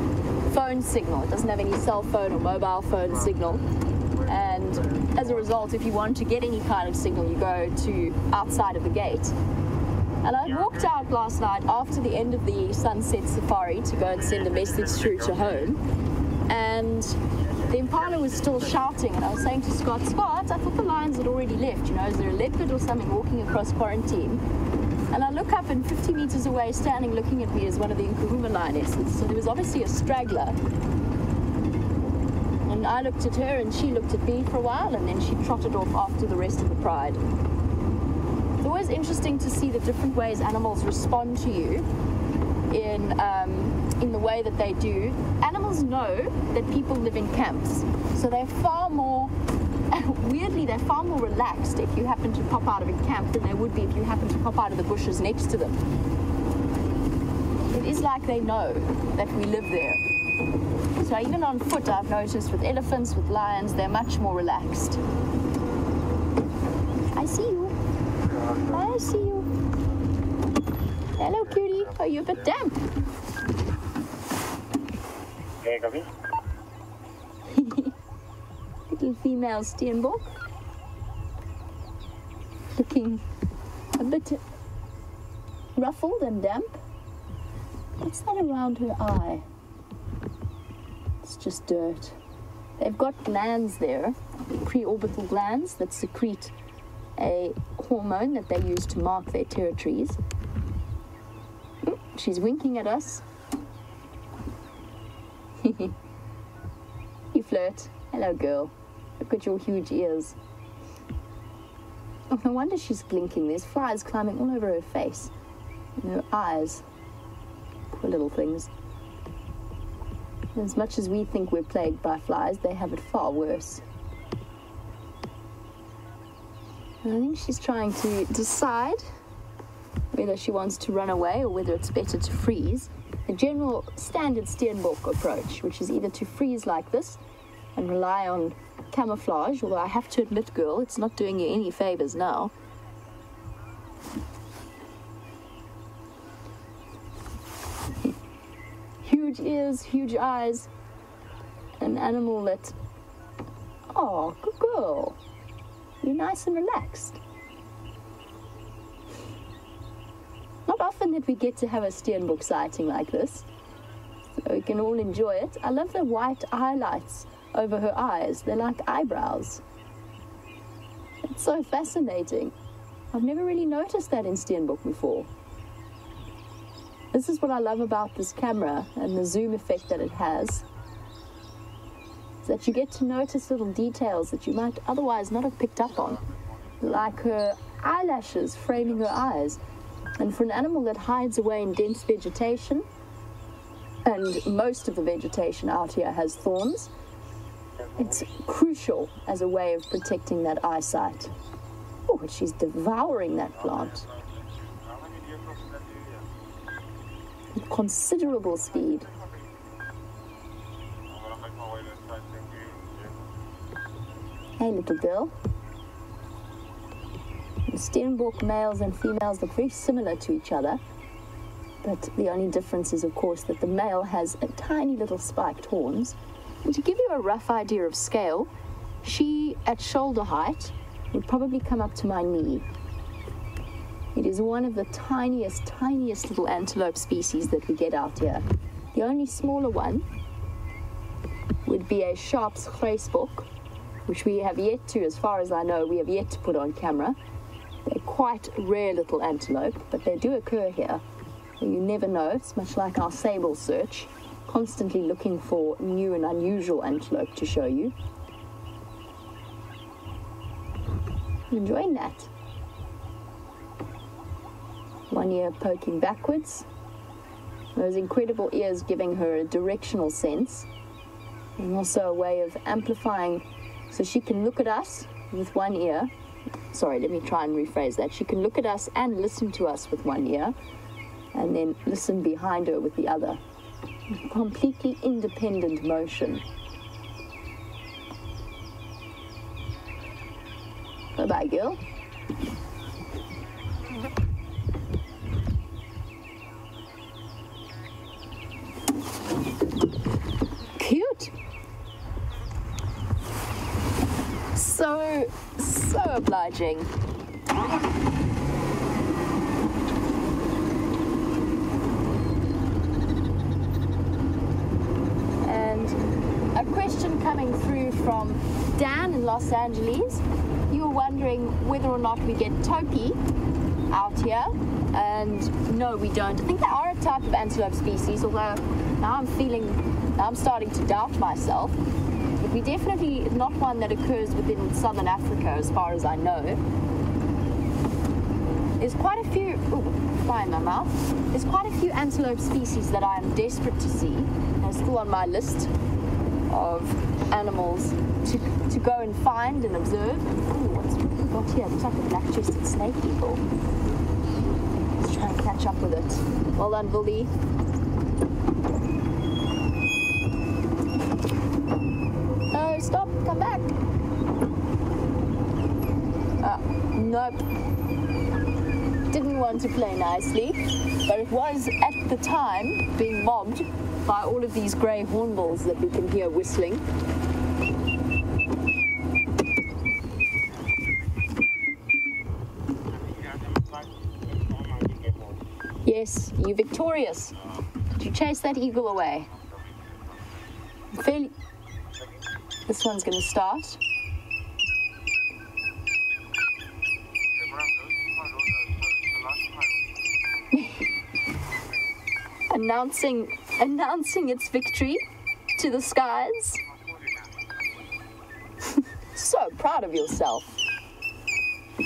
phone signal. It doesn't have any cell phone or mobile phone signal. And as a result, if you want to get any kind of signal, you go to outside of the gate. And I walked out last night after the end of the sunset safari to go and send a message through to home. And the Impala was still shouting, and I was saying to Scott, Scott, I thought the lions had already left. You know, is there a leopard or something walking across quarantine? And I look up, and 50 meters away, standing looking at me, is one of the Nkuhuma lionesses. So there was obviously a straggler. And I looked at her, and she looked at me for a while, and then she trotted off after the rest of the pride. It's always interesting to see the different ways animals respond to you in um, in the way that they do. Animals know that people live in camps, so they're far more. Weirdly, they're far more relaxed if you happen to pop out of a camp than they would be if you happen to pop out of the bushes next to them. It is like they know that we live there. So even on foot, I've noticed with elephants, with lions, they're much more relaxed. I see you. I see you. Hello, cutie. Are you a bit damp? Little female Steenbok. Looking a bit ruffled and damp. What's that around her eye? It's just dirt. They've got glands there, preorbital glands that secrete a hormone that they use to mark their territories. Mm, She's winking at us. you flirt. Hello, girl. Look at your huge ears. Oh, no wonder she's blinking. There's flies climbing all over her face. And her eyes. Poor little things. As much as we think we're plagued by flies, they have it far worse. I think she's trying to decide whether she wants to run away or whether it's better to freeze. The general standard Steenbok approach, which is either to freeze like this and rely on camouflage, although I have to admit, girl, it's not doing you any favors now. Huge ears, huge eyes, an animal that. Oh, good girl. You're nice and relaxed. Not often that we get to have a Steenbok sighting like this, so we can all enjoy it. I love the white highlights over her eyes, they're like eyebrows. It's so fascinating. I've never really noticed that in Steenbok before. This is what I love about this camera and the zoom effect that it has. Is that you get to notice little details that you might otherwise not have picked up on. Like her eyelashes framing her eyes. And for an animal that hides away in dense vegetation, and most of the vegetation out here has thorns, it's crucial as a way of protecting that eyesight. Oh, she's devouring that plant. With considerable speed. Hey, little girl. The Steenbok males and females look very similar to each other, but the only difference is, of course, that the male has a tiny little spiked horns. And to give you a rough idea of scale, she, at shoulder height, would probably come up to my knee. It is one of the tiniest, tiniest little antelope species that we get out here. The only smaller one would be a Sharpe's Grysbok, which we have yet to, as far as I know, we have yet to put on camera. They're quite rare little antelope, but they do occur here. You never know. It's much like our sable search, constantly looking for new and unusual antelope to show you. Enjoying that. One ear poking backwards. Those incredible ears giving her a directional sense. And also a way of amplifying so she can look at us with one ear. Sorry, let me try and rephrase that. She can look at us and listen to us with one ear, and then listen behind her with the other. Completely independent motion. Bye bye, girl. Cute. So, so obliging. And a question coming through from Dan in Los Angeles. You were wondering whether or not we get topi out here. And no, we don't. I think they are a type of antelope species, although now I'm feeling, now I'm starting to doubt myself. But we definitely not one that occurs within southern Africa, as far as I know. There's quite a few. Ooh, fly in my mouth. There's quite a few antelope species that I am desperate to see. They're still on my list of animals to, to go and find and observe. Ooh, what's we got here? Looks like a black-chested snake eagle. Try and catch up with it. Well done, Bully. No, stop, come back. Ah, nope. Didn't want to play nicely, but it was at the time being mobbed by all of these grey hornbills that we can hear whistling. You victorious. Did you chase that eagle away? Fairly. This one's going to start. announcing announcing its victory to the skies. so proud of yourself.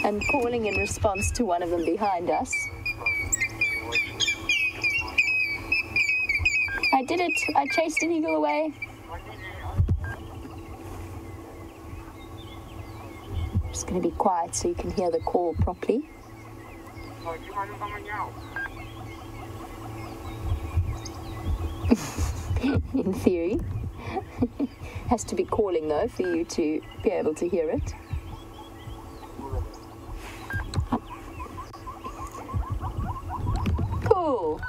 And calling in response to one of them behind us. I did it. I chased an eagle away. Just going to be quiet so you can hear the call properly. in theory. Has to be calling though for you to be able to hear it. Cool.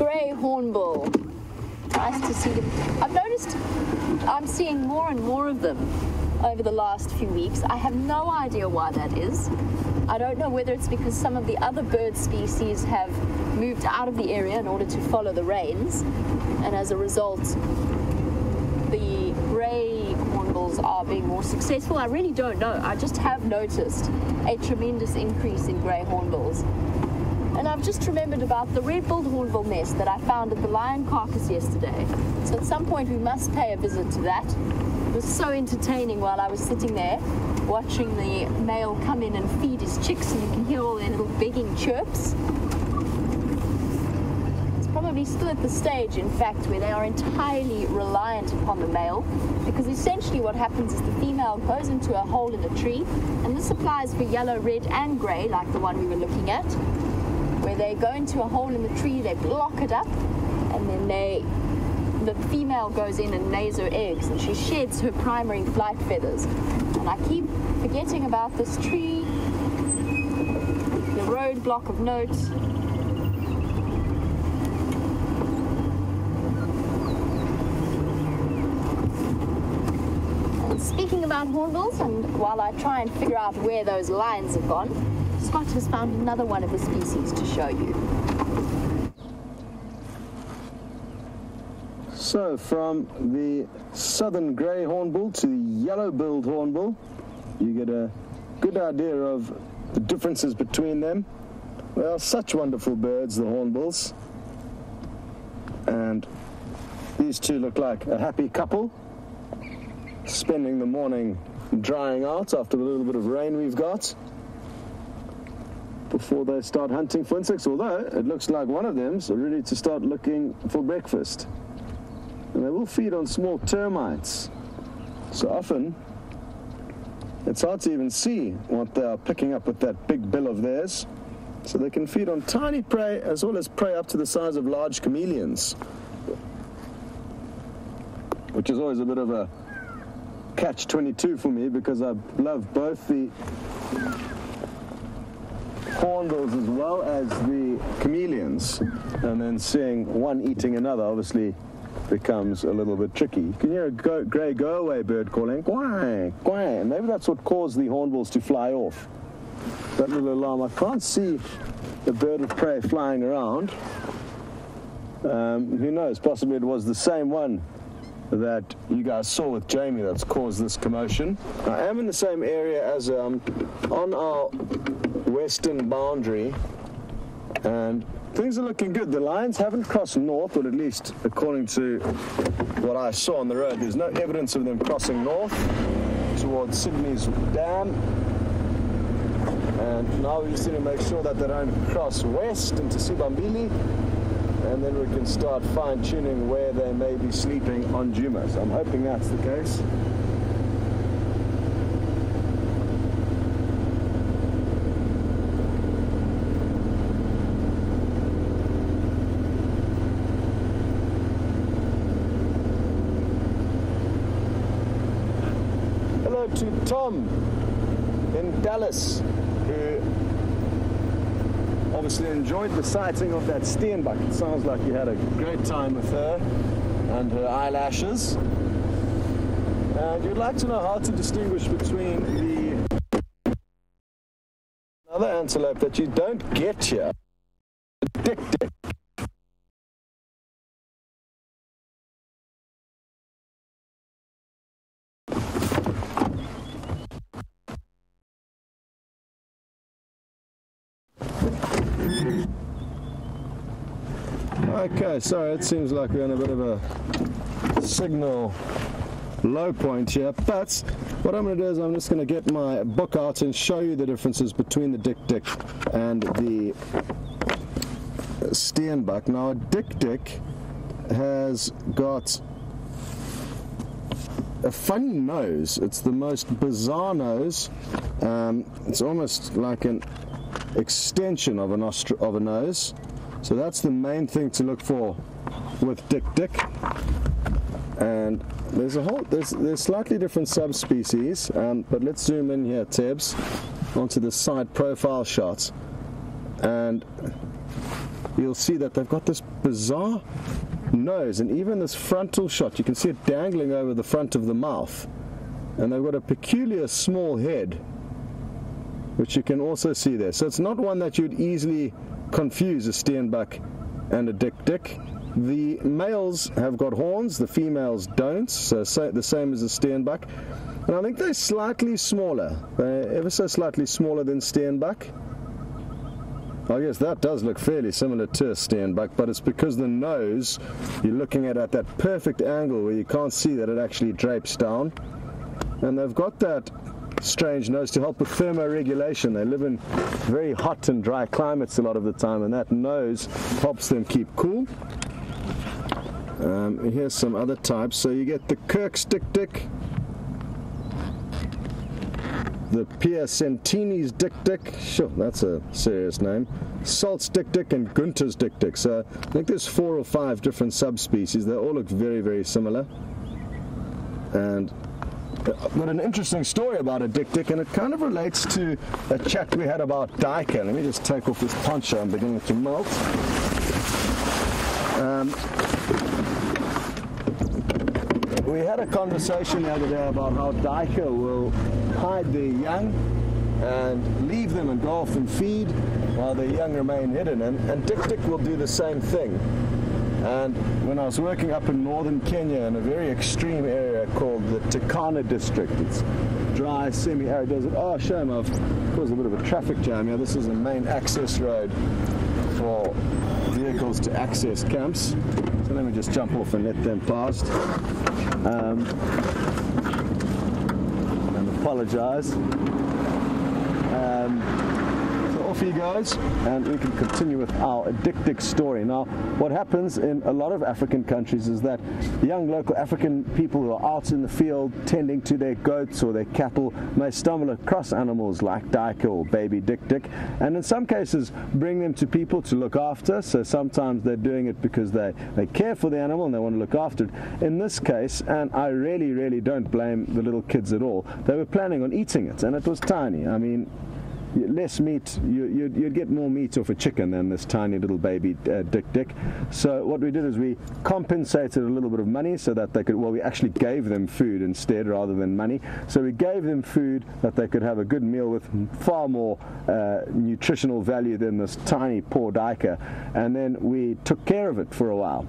Grey hornbill. Nice to see them. I've noticed I'm seeing more and more of them over the last few weeks. I have no idea why that is. I don't know whether it's because some of the other bird species have moved out of the area in order to follow the rains, and as a result, the grey hornbills are being more successful. I really don't know. I just have noticed a tremendous increase in grey hornbills. And I've just remembered about the red-billed hornbill nest that I found at the lion carcass yesterday. So at some point we must pay a visit to that. It was so entertaining while I was sitting there watching the male come in and feed his chicks and you can hear all their little begging chirps. It's probably still at the stage, in fact, where they are entirely reliant upon the male because essentially what happens is the female goes into a hole in the tree and this applies for yellow, red and grey like the one we were looking at they go into a hole in the tree, they block it up and then they the female goes in and lays her eggs and she sheds her primary flight feathers. And I keep forgetting about this tree, the roadblock of notes. Speaking about hornbills, and while I try and figure out where those lines have gone, Scott has found another one of the species to show you. So, from the southern grey hornbill to the yellow-billed hornbill, you get a good idea of the differences between them. They are such wonderful birds, the hornbills. And these two look like a happy couple, spending the morning drying out after the little bit of rain we've got before they start hunting for insects, although it looks like one of them's ready to start looking for breakfast. And they will feed on small termites. So often, it's hard to even see what they are picking up with that big bill of theirs. So they can feed on tiny prey as well as prey up to the size of large chameleons. Which is always a bit of a catch 22 for me because I love both the hornbills as well as the chameleons. And then seeing one eating another obviously becomes a little bit tricky. You can hear a go, grey go-away bird calling, quack, quack. Maybe that's what caused the hornbills to fly off. That little alarm. I can't see the bird of prey flying around. Um, who knows? Possibly it was the same one that you guys saw with Jamie that's caused this commotion. I am in the same area as um, on our western boundary and things are looking good. The lions haven't crossed north, or at least according to what I saw on the road, there's no evidence of them crossing north towards Sydney's dam. And now we just need to make sure that they don't cross west into Simbambili, and then we can start fine tuning where they may be sleeping on Djuma. So I'm hoping that's the case. Hello to Tom in Dallas, who obviously the sighting of that steenbok. It sounds like you had a great time with her and her eyelashes. And you'd like to know how to distinguish between the another antelope that you don't get here. The dik dik. Okay, sorry, it seems like we're on a bit of a signal low point here, but what I'm going to do is I'm just going to get my book out and show you the differences between the Dik Dik and the Steenbok. Now, a Dik Dik has got a funny nose. It's the most bizarre nose. Um, it's almost like an extension of an of a nose. So that's the main thing to look for with Dik Dik. And there's a whole there's there's slightly different subspecies, um, but let's zoom in here, Tebs, onto the side profile shots, and you'll see that they've got this bizarre nose, and even this frontal shot, you can see it dangling over the front of the mouth, and they've got a peculiar small head, which you can also see there. So it's not one that you'd easily confuse a steenbok and a dik dik. The males have got horns, the females don't, so the same as a steenbok. And I think they're slightly smaller. They're ever so slightly smaller than steenbok. I guess that does look fairly similar to a steenbok, but it's because the nose, you're looking at at that perfect angle where you can't see that it actually drapes down. And they've got that strange nose to help with thermoregulation. They live in very hot and dry climates a lot of the time, and that nose helps them keep cool. Um, here's some other types. So you get the Kirk's dik dik, the Piacentini's dik dik. Sure, that's a serious name. Salt's dik dik and Gunter's dik dik. So I think there's four or five different subspecies. They all look very, very similar. And Got an interesting story about a dik dik, and it kind of relates to a chat we had about duiker. Let me just take off this poncho. I'm beginning to melt. Um, we had a conversation the other day about how duiker will hide their young and leave them and go off and feed while their young remain hidden. And, and Dik Dik will do the same thing. And when I was working up in northern Kenya in a very extreme area called the Turkana district, it's dry, semi-arid desert. Oh, shame I've caused a bit of a traffic jam here. This is the main access road for vehicles to access camps. So let me just jump off and let them past. Um, and apologize. So off and we can continue with our Dick story. Now, what happens in a lot of African countries is that young local African people who are out in the field tending to their goats or their cattle may stumble across animals like duiker or baby Dik Dik, and in some cases bring them to people to look after. So sometimes they're doing it because they, they care for the animal and they want to look after it. In this case, and I really, really don't blame the little kids at all, they were planning on eating it, and it was tiny. I mean, less meat, you, you'd, you'd get more meat off a chicken than this tiny little baby uh, Dik Dik. So what we did is we compensated a little bit of money so that they could, well, we actually gave them food instead rather than money. So we gave them food that they could have a good meal with far more uh, nutritional value than this tiny poor duiker. And then we took care of it for a while.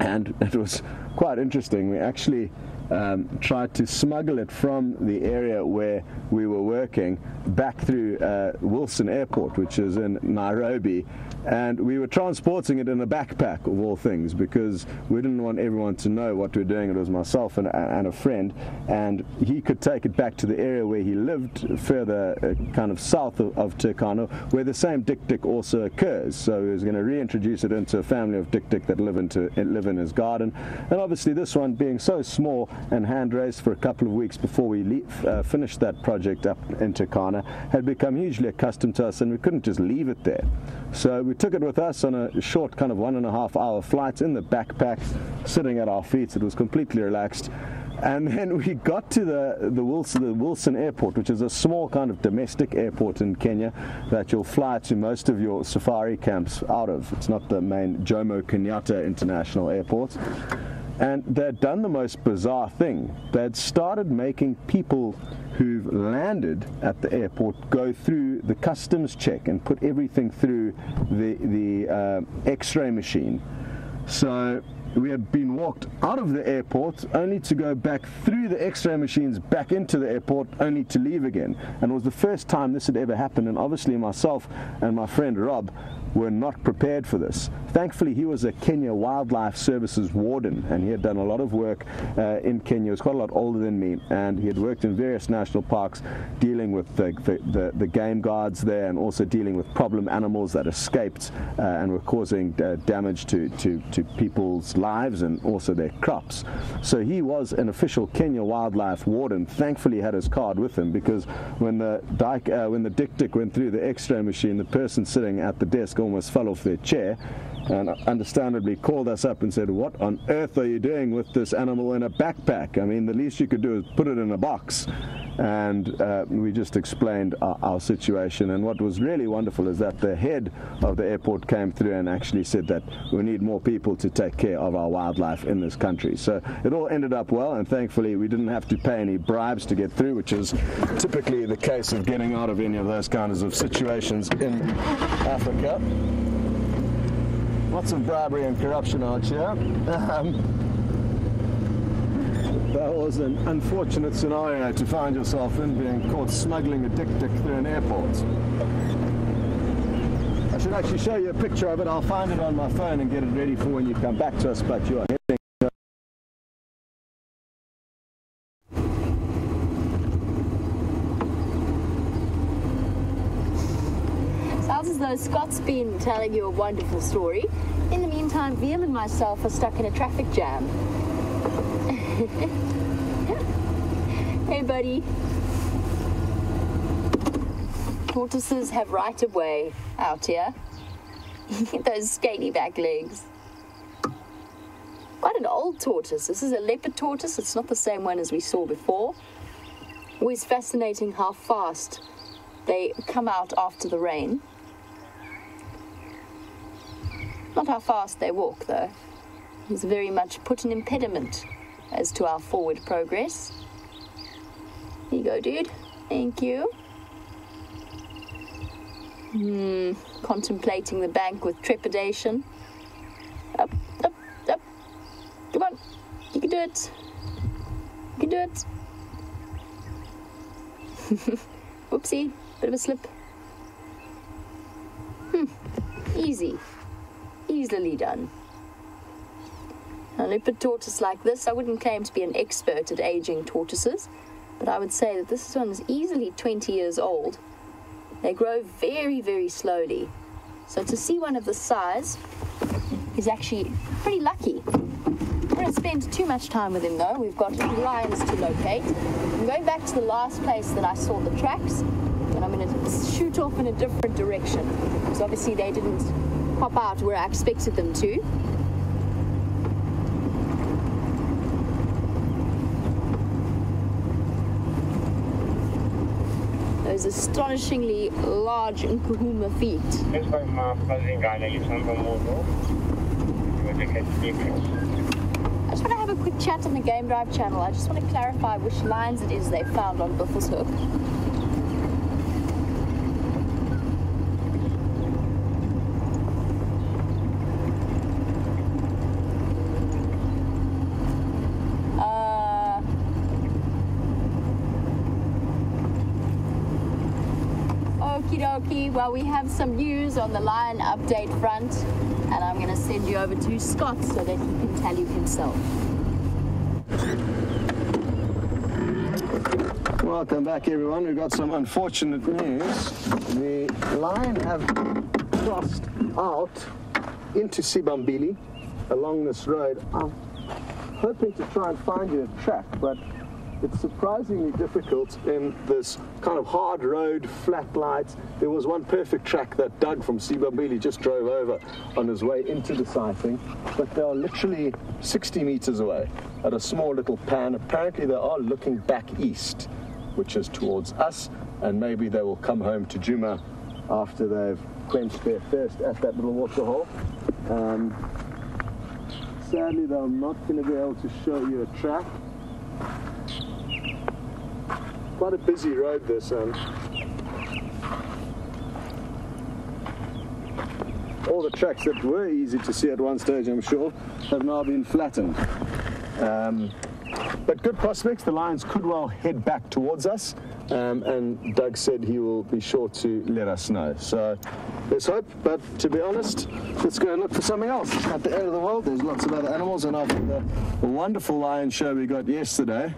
And it was quite interesting. We actually um, tried to smuggle it from the area where we were working back through uh, Wilson Airport, which is in Nairobi. And we were transporting it in a backpack, of all things, because we didn't want everyone to know what we were doing. It was myself and, and a friend, and he could take it back to the area where he lived, further uh, kind of south of, of Turkana, where the same Dik Dik also occurs. So he was going to reintroduce it into a family of Dik Dik that live, into, live in his garden. And obviously, this one being so small and hand raised for a couple of weeks before we leave, uh, finished that project up in Turkana, had become hugely accustomed to us, and we couldn't just leave it there. So we took it with us on a short, kind of one and a half hour flight in the backpack, sitting at our feet. It was completely relaxed. And then we got to the, the, Wilson, the Wilson Airport, which is a small kind of domestic airport in Kenya that you'll fly to most of your safari camps out of. It's not the main Jomo Kenyatta International Airport. And they'd done the most bizarre thing. They'd started making people who've landed at the airport go through the customs check and put everything through the, the uh, x ray machine. So we had been walked out of the airport only to go back through the x-ray machines back into the airport only to leave again and it was the first time this had ever happened and obviously myself and my friend Rob were not prepared for this. Thankfully, he was a Kenya Wildlife Services warden, and he had done a lot of work uh, in Kenya. He was quite a lot older than me, and he had worked in various national parks dealing with the, the, the, the game guards there and also dealing with problem animals that escaped uh, and were causing uh, damage to, to, to people's lives and also their crops. So he was an official Kenya Wildlife warden. Thankfully, he had his card with him because when the, dike, uh, when the Dik Dik went through the x ray machine, the person sitting at the desk almost fell off their chair and understandably called us up and said, What on earth are you doing with this animal in a backpack? I mean, the least you could do is put it in a box. And uh, we just explained our, our, situation. And what was really wonderful is that the head of the airport came through and actually said that we need more people to take care of our wildlife in this country. So it all ended up well, and thankfully we didn't have to pay any bribes to get through, which is typically the case of getting out of any of those kinds of situations in Africa lots of bribery and corruption out here. Um, that was an unfortunate scenario to find yourself in, being caught smuggling a dik dik through an airport. I should actually show you a picture of it. I'll find it on my phone and get it ready for when you come back to us, but you are heading Sounds as though Scott's been telling you a wonderful story. In the meantime, Liam and myself are stuck in a traffic jam. hey, buddy. Tortoises have right of way out here. Those scaly back legs. Quite an old tortoise. This is a leopard tortoise. It's not the same one as we saw before. Always fascinating how fast they come out after the rain. Not how fast they walk, though. It's very much put an impediment as to our forward progress. Here you go, dude. Thank you. Hmm, contemplating the bank with trepidation. Up, up, up. Come on. You can do it. You can do it. Whoopsie. Bit of a slip. Hmm. Easy easily done. A tortoise like this, I wouldn't claim to be an expert at aging tortoises, but I would say that this one is easily 20 years old. They grow very, very slowly. So to see one of this size is actually pretty lucky. We're going to spend too much time with him though. We've got lions to locate. I'm going back to the last place that I saw the tracks, and I'm going to shoot off in a different direction because obviously they didn't pop out where I expected them to. Those astonishingly large Nkuhuma feet. This was my fazingana, you from Modo. I just want to have a quick chat on the Game Drive channel. I just want to clarify which lines it is they found on Buffelshoek. Uh, Well, we have some news on the Lion update front, and I'm going to send you over to Scott so that he can tell you himself. Welcome back, everyone. We've got some unfortunate news. The lion have crossed out into Simbambili along this road. I'm hoping to try and find you a track, but it's surprisingly difficult in this kind of hard road, flat lights. There was one perfect track that Doug from Simbambili just drove over on his way into the sighting, but they are literally 60 meters away at a small little pan. Apparently, they are looking back east, which is towards us, and maybe they will come home to Djuma after they've quenched their thirst at that little waterhole. Um, sadly, they're not going to be able to show you a track. Quite a busy road this, um, all the tracks that were easy to see at one stage, I'm sure, have now been flattened. Um, but good prospects. The Lions could well head back towards us. Um, and Doug said he will be sure to let us know. So let's hope. But to be honest, let's go and look for something else. At the end of the world. There's lots of other animals. And after the, wonderful lion show we got yesterday,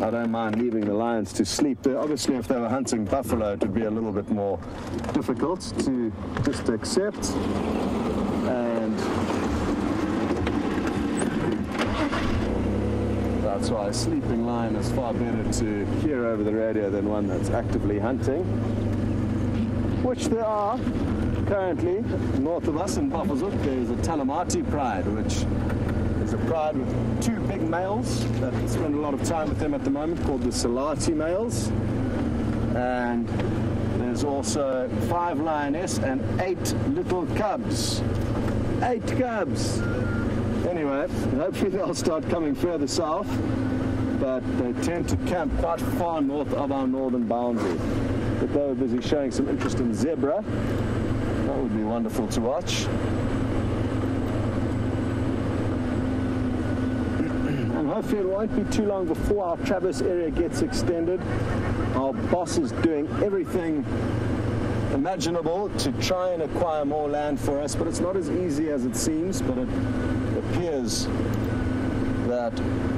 I don't mind leaving the lions to sleep. There. Obviously, if they were hunting buffalo, it would be a little bit more difficult to just accept. And that's why a sleeping lion is far better to hear over the radio than one that's actively hunting, which there are currently north of us in Buffelshoek. There's a Talamati pride, which is a pride with two big males that spend a lot of time with them at the moment called the Salati males. And there's also five lioness and eight little cubs. Eight cubs. Anyway, hopefully they'll start coming further south, but they tend to camp quite far north of our northern boundary. But they were busy showing some interest in zebra. That would be wonderful to watch. and hopefully it won't be too long before our traverse area gets extended. Our boss is doing everything imaginable to try and acquire more land for us, but it's not as easy as it seems, but it appears that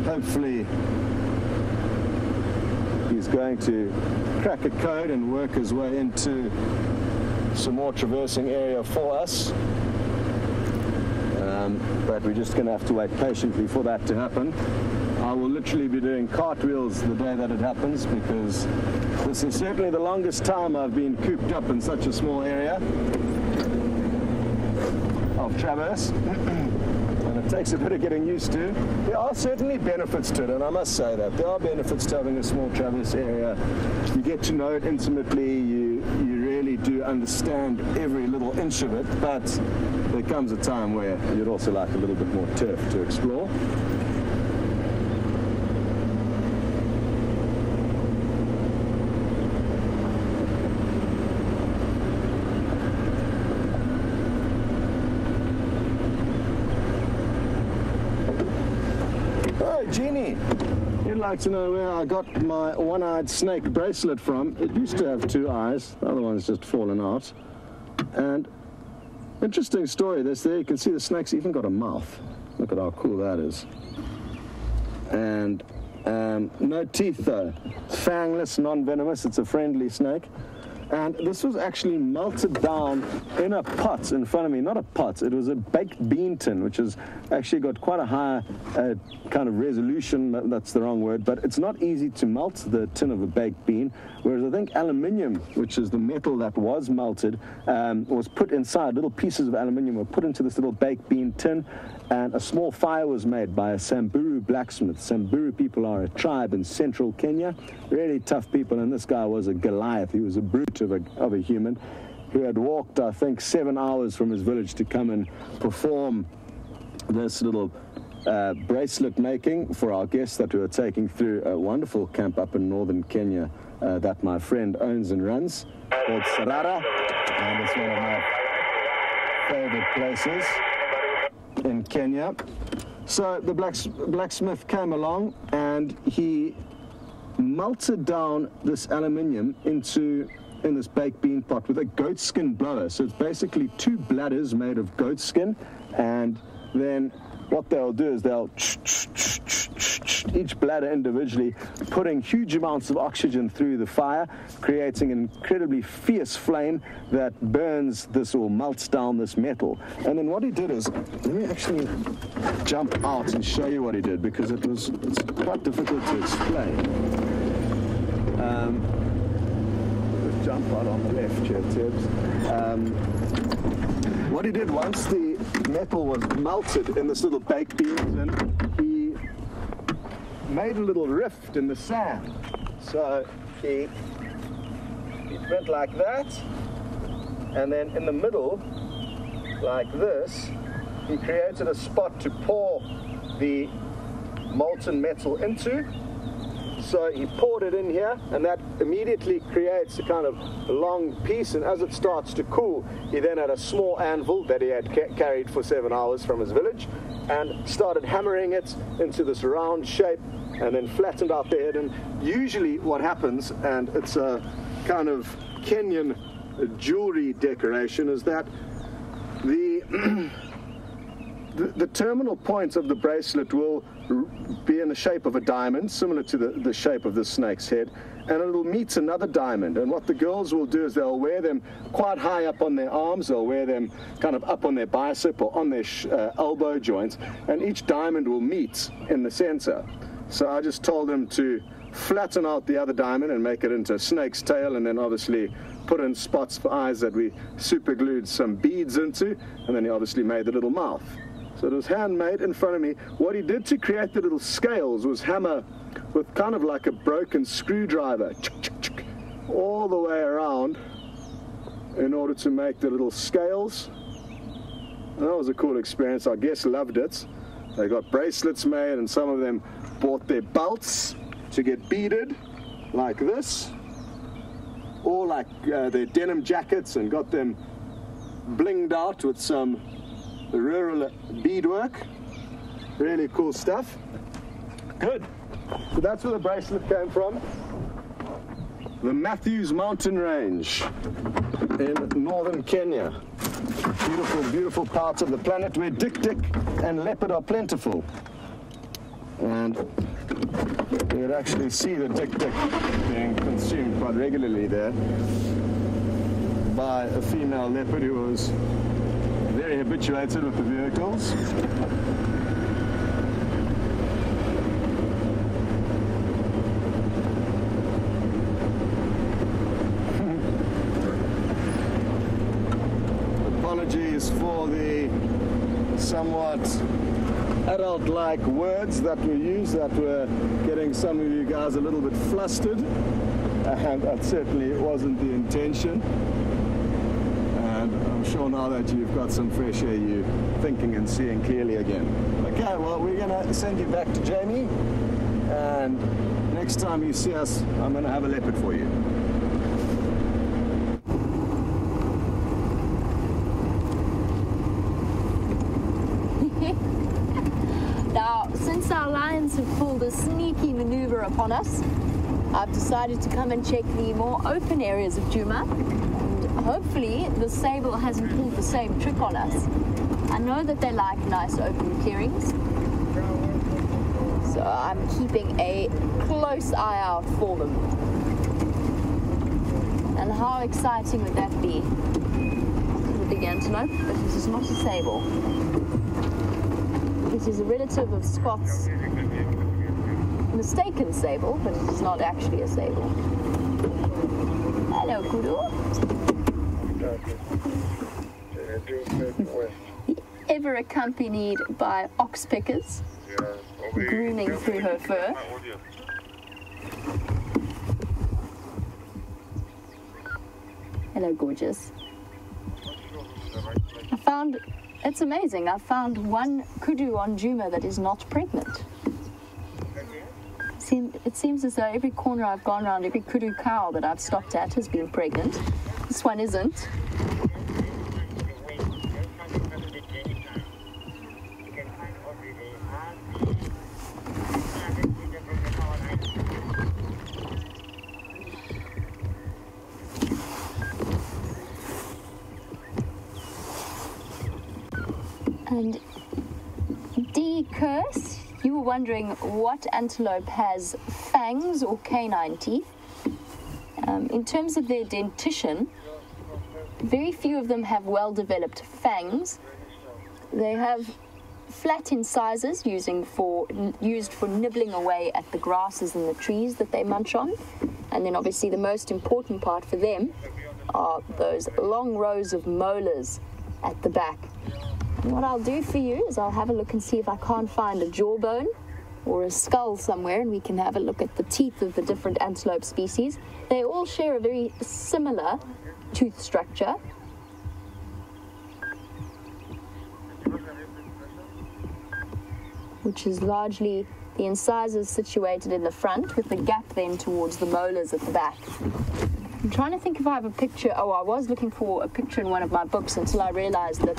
hopefully he's going to crack a code and work his way into some more traversing area for us. Um, but we're just going to have to wait patiently for that to happen. I will literally be doing cartwheels the day that it happens because this is certainly the longest time I've been cooped up in such a small area of traverse. takes a bit of getting used to. There are certainly benefits to it, and I must say that. There are benefits to having a small traverse area. You get to know it intimately, you, you really do understand every little inch of it, but there comes a time where you'd also like a little bit more turf to explore. Oh, Jeannie, you'd like to know where I got my one-eyed snake bracelet from. It used to have two eyes. The other one's just fallen out. And interesting story. This there, you can see the snake's even got a mouth. Look at how cool that is. And um, no teeth though. Fangless, non-venomous. It's a friendly snake. And this was actually melted down in a pot in front of me. Not a pot, it was a baked bean tin, which has actually got quite a high uh, kind of resolution. That's the wrong word, but it's not easy to melt the tin of a baked bean. Whereas I think aluminium, which is the metal that was melted, um, was put inside. Little pieces of aluminium were put into this little baked bean tin, and a small fire was made by a Samburu blacksmith. Samburu people are a tribe in central Kenya, really tough people, and this guy was a Goliath. He was a brute of a, of a human who had walked, I think, seven hours from his village to come and perform this little uh, bracelet making for our guests that we were taking through a wonderful camp up in northern Kenya uh, that my friend owns and runs called Sarara, and it's one of my favorite places in Kenya. So the blacks- blacksmith came along and he melted down this aluminium into in this baked bean pot with a goatskin blower. So it's basically two bladders made of goatskin and then what they'll do is they'll each bladder individually, putting huge amounts of oxygen through the fire, creating an incredibly fierce flame that burns this or melts down this metal. And then what he did is, let me actually jump out and show you what he did because it was it's quite difficult to explain. Um, jump out on the left here, Tebs. Um, what he did once the metal was melted in this little baked beans and he made a little rift in the sand. So he, he went like that and then in the middle, like this, he created a spot to pour the molten metal into so he poured it in here, and that immediately creates a kind of long piece. And as it starts to cool, he then had a small anvil that he had ca- carried for seven hours from his village and started hammering it into this round shape and then flattened out the head. And usually, what happens, and it's a kind of Kenyan jewelry decoration, is that the the, the terminal points of the bracelet will be in the shape of a diamond, similar to the, the shape of the snake's head, and it'll meet another diamond. And what the girls will do is they'll wear them quite high up on their arms, they'll wear them kind of up on their bicep or on their uh, elbow joints, and each diamond will meet in the center. So I just told them to flatten out the other diamond and make it into a snake's tail, and then obviously put in spots for eyes that we super glued some beads into, and then he obviously made the little mouth. So it was handmade in front of me. What he did to create the little scales was hammer with kind of like a broken screwdriver all the way around in order to make the little scales. And that was a cool experience. Our guests loved it. They got bracelets made, and some of them bought their belts to get beaded like this, or like uh, their denim jackets and got them blinged out with some rural beadwork. Really cool stuff. Good. So that's where the bracelet came from. The Mathews Mountain Range in northern Kenya. Beautiful, beautiful parts of the planet where dik dik and leopard are plentiful. And you could actually see the dik dik being consumed quite regularly there by a female leopard who was very habituated with the vehicles. Apologies for the somewhat adult-like words that were used that were getting some of you guys a little bit flustered. Uh, and that certainly wasn't the intention. I'm sure now that you've got some fresh air, you're thinking and seeing clearly again. Okay, well, we're going to send you back to Jamie. And next time you see us, I'm going to have a leopard for you. Now, since our lions have pulled a sneaky maneuver upon us, I've decided to come and check the more open areas of Djuma. Hopefully, the sable hasn't pulled the same trick on us. I know that they like nice open clearings. So I'm keeping a close eye out for them. And how exciting would that be? The big antelope, but this is not a sable. It is a relative of Scott's mistaken sable, but it is not actually a sable. Hello, Kudu. Ever accompanied by oxpeckers, grooming through her fur. Hello, gorgeous. I found, it's amazing, I found one kudu on Djuma that is not pregnant. It seems as though every corner I've gone around, every kudu cow that I've stopped at has been pregnant. This one isn't. And D. Curse, you were wondering what antelope has fangs or canine teeth. Um, in terms of their dentition, very few of them have well developed fangs. They have flat incisors using for, used for nibbling away at the grasses and the trees that they munch on. And then, obviously, the most important part for them are those long rows of molars at the back. And what I'll do for you is I'll have a look and see if I can't find a jawbone or a skull somewhere, and we can have a look at the teeth of the different antelope species. They all share a very similar tooth structure. Which is largely the incisors situated in the front with the gap then towards the molars at the back. I'm trying to think if I have a picture. Oh, I was looking for a picture in one of my books until I realized that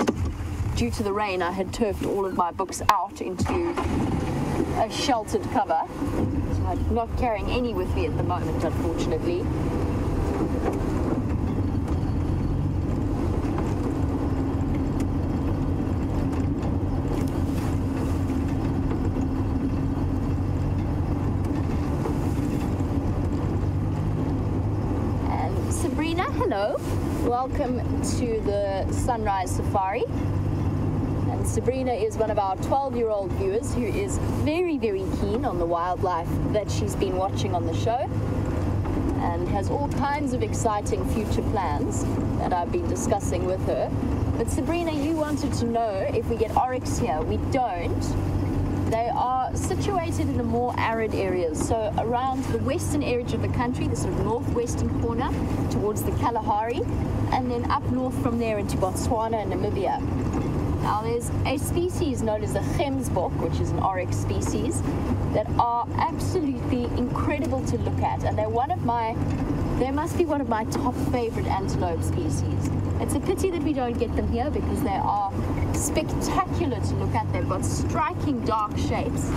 due to the rain, I had turfed all of my books out into a sheltered cover. So I'm not carrying any with me at the moment, unfortunately. And Sabrina, hello. Welcome to the Sunrise Safari. Sabrina is one of our 12 year old viewers who is very, very keen on the wildlife that she's been watching on the show and has all kinds of exciting future plans that I've been discussing with her. But Sabrina, you wanted to know if we get oryx here. We don't. They are situated in the more arid areas, so around the western edge of the country, the sort of northwestern corner towards the Kalahari, and then up north from there into Botswana and Namibia. Now, there's a species known as the Gemsbok, which is an oryx species, that are absolutely incredible to look at, and they're one of my, they must be one of my top favorite antelope species. It's a pity that we don't get them here because they are spectacular to look at. They've got striking dark shapes.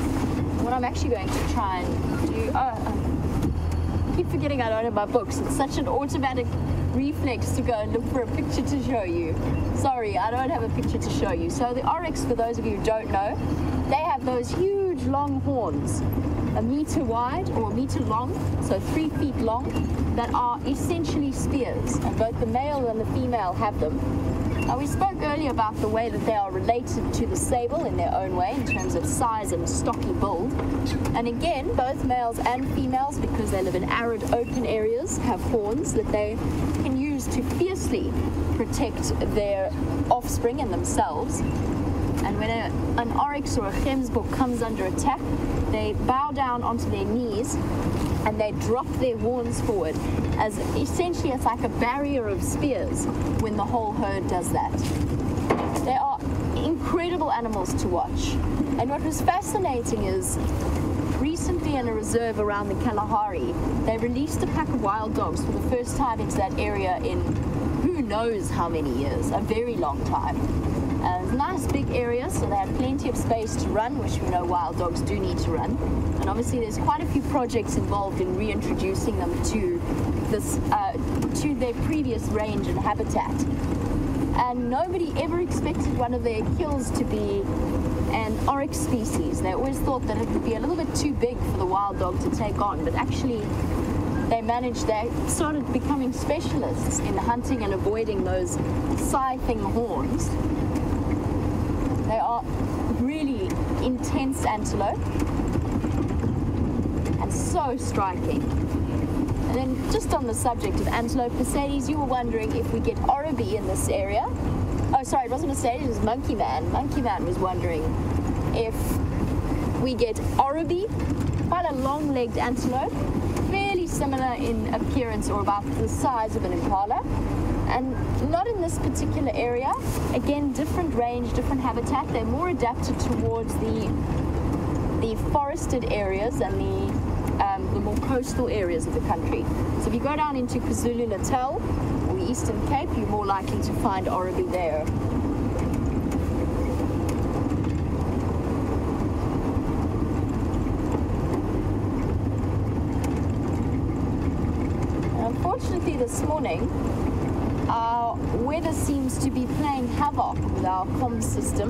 What I'm actually going to try and do, oh, I keep forgetting I don't have my books. It's such an automatic reflex to go and look for a picture to show you. Sorry, I don't have a picture to show you. So the oryx, for those of you who don't know, they have those huge long horns, a meter wide or a meter long, so three feet long, that are essentially spears, and both the male and the female have them. Now, we spoke earlier about the way that they are related to the sable in their own way in terms of size and stocky build. And again, both males and females, because they live in arid open areas, have horns that they can use to fiercely protect their offspring and themselves. And when a, an oryx or a gemsbok comes under attack, they bow down onto their knees and they drop their horns forward as essentially it's like a barrier of spears when the whole herd does that. They are incredible animals to watch. And what was fascinating is recently in a reserve around the Kalahari, they released a pack of wild dogs for the first time into that area in who knows how many years, a very long time. Uh, nice big area, so they had plenty of space to run, which we know wild dogs do need to run. And obviously, there's quite a few projects involved in reintroducing them to this uh, to their previous range and habitat. And nobody ever expected one of their kills to be an oryx species. They always thought that it would be a little bit too big for the wild dog to take on, but actually they managed, they started becoming specialists in hunting and avoiding those scything horns. They are really intense antelope and so striking. And then just on the subject of antelope, Mercedes, you were wondering if we get Oribi in this area. Oh, sorry, it wasn't Mercedes, it was Monkey Man. Monkey Man was wondering if we get Oribi, quite a long-legged antelope, similar in appearance or about the size of an impala. And not in this particular area. Again, different range, different habitat. They're more adapted towards the the forested areas and the um, the more coastal areas of the country. So if you go down into KwaZulu Natal or Eastern Cape, you're more likely to find Oribi there. And unfortunately, this morning, our weather seems to be playing havoc with our comm system.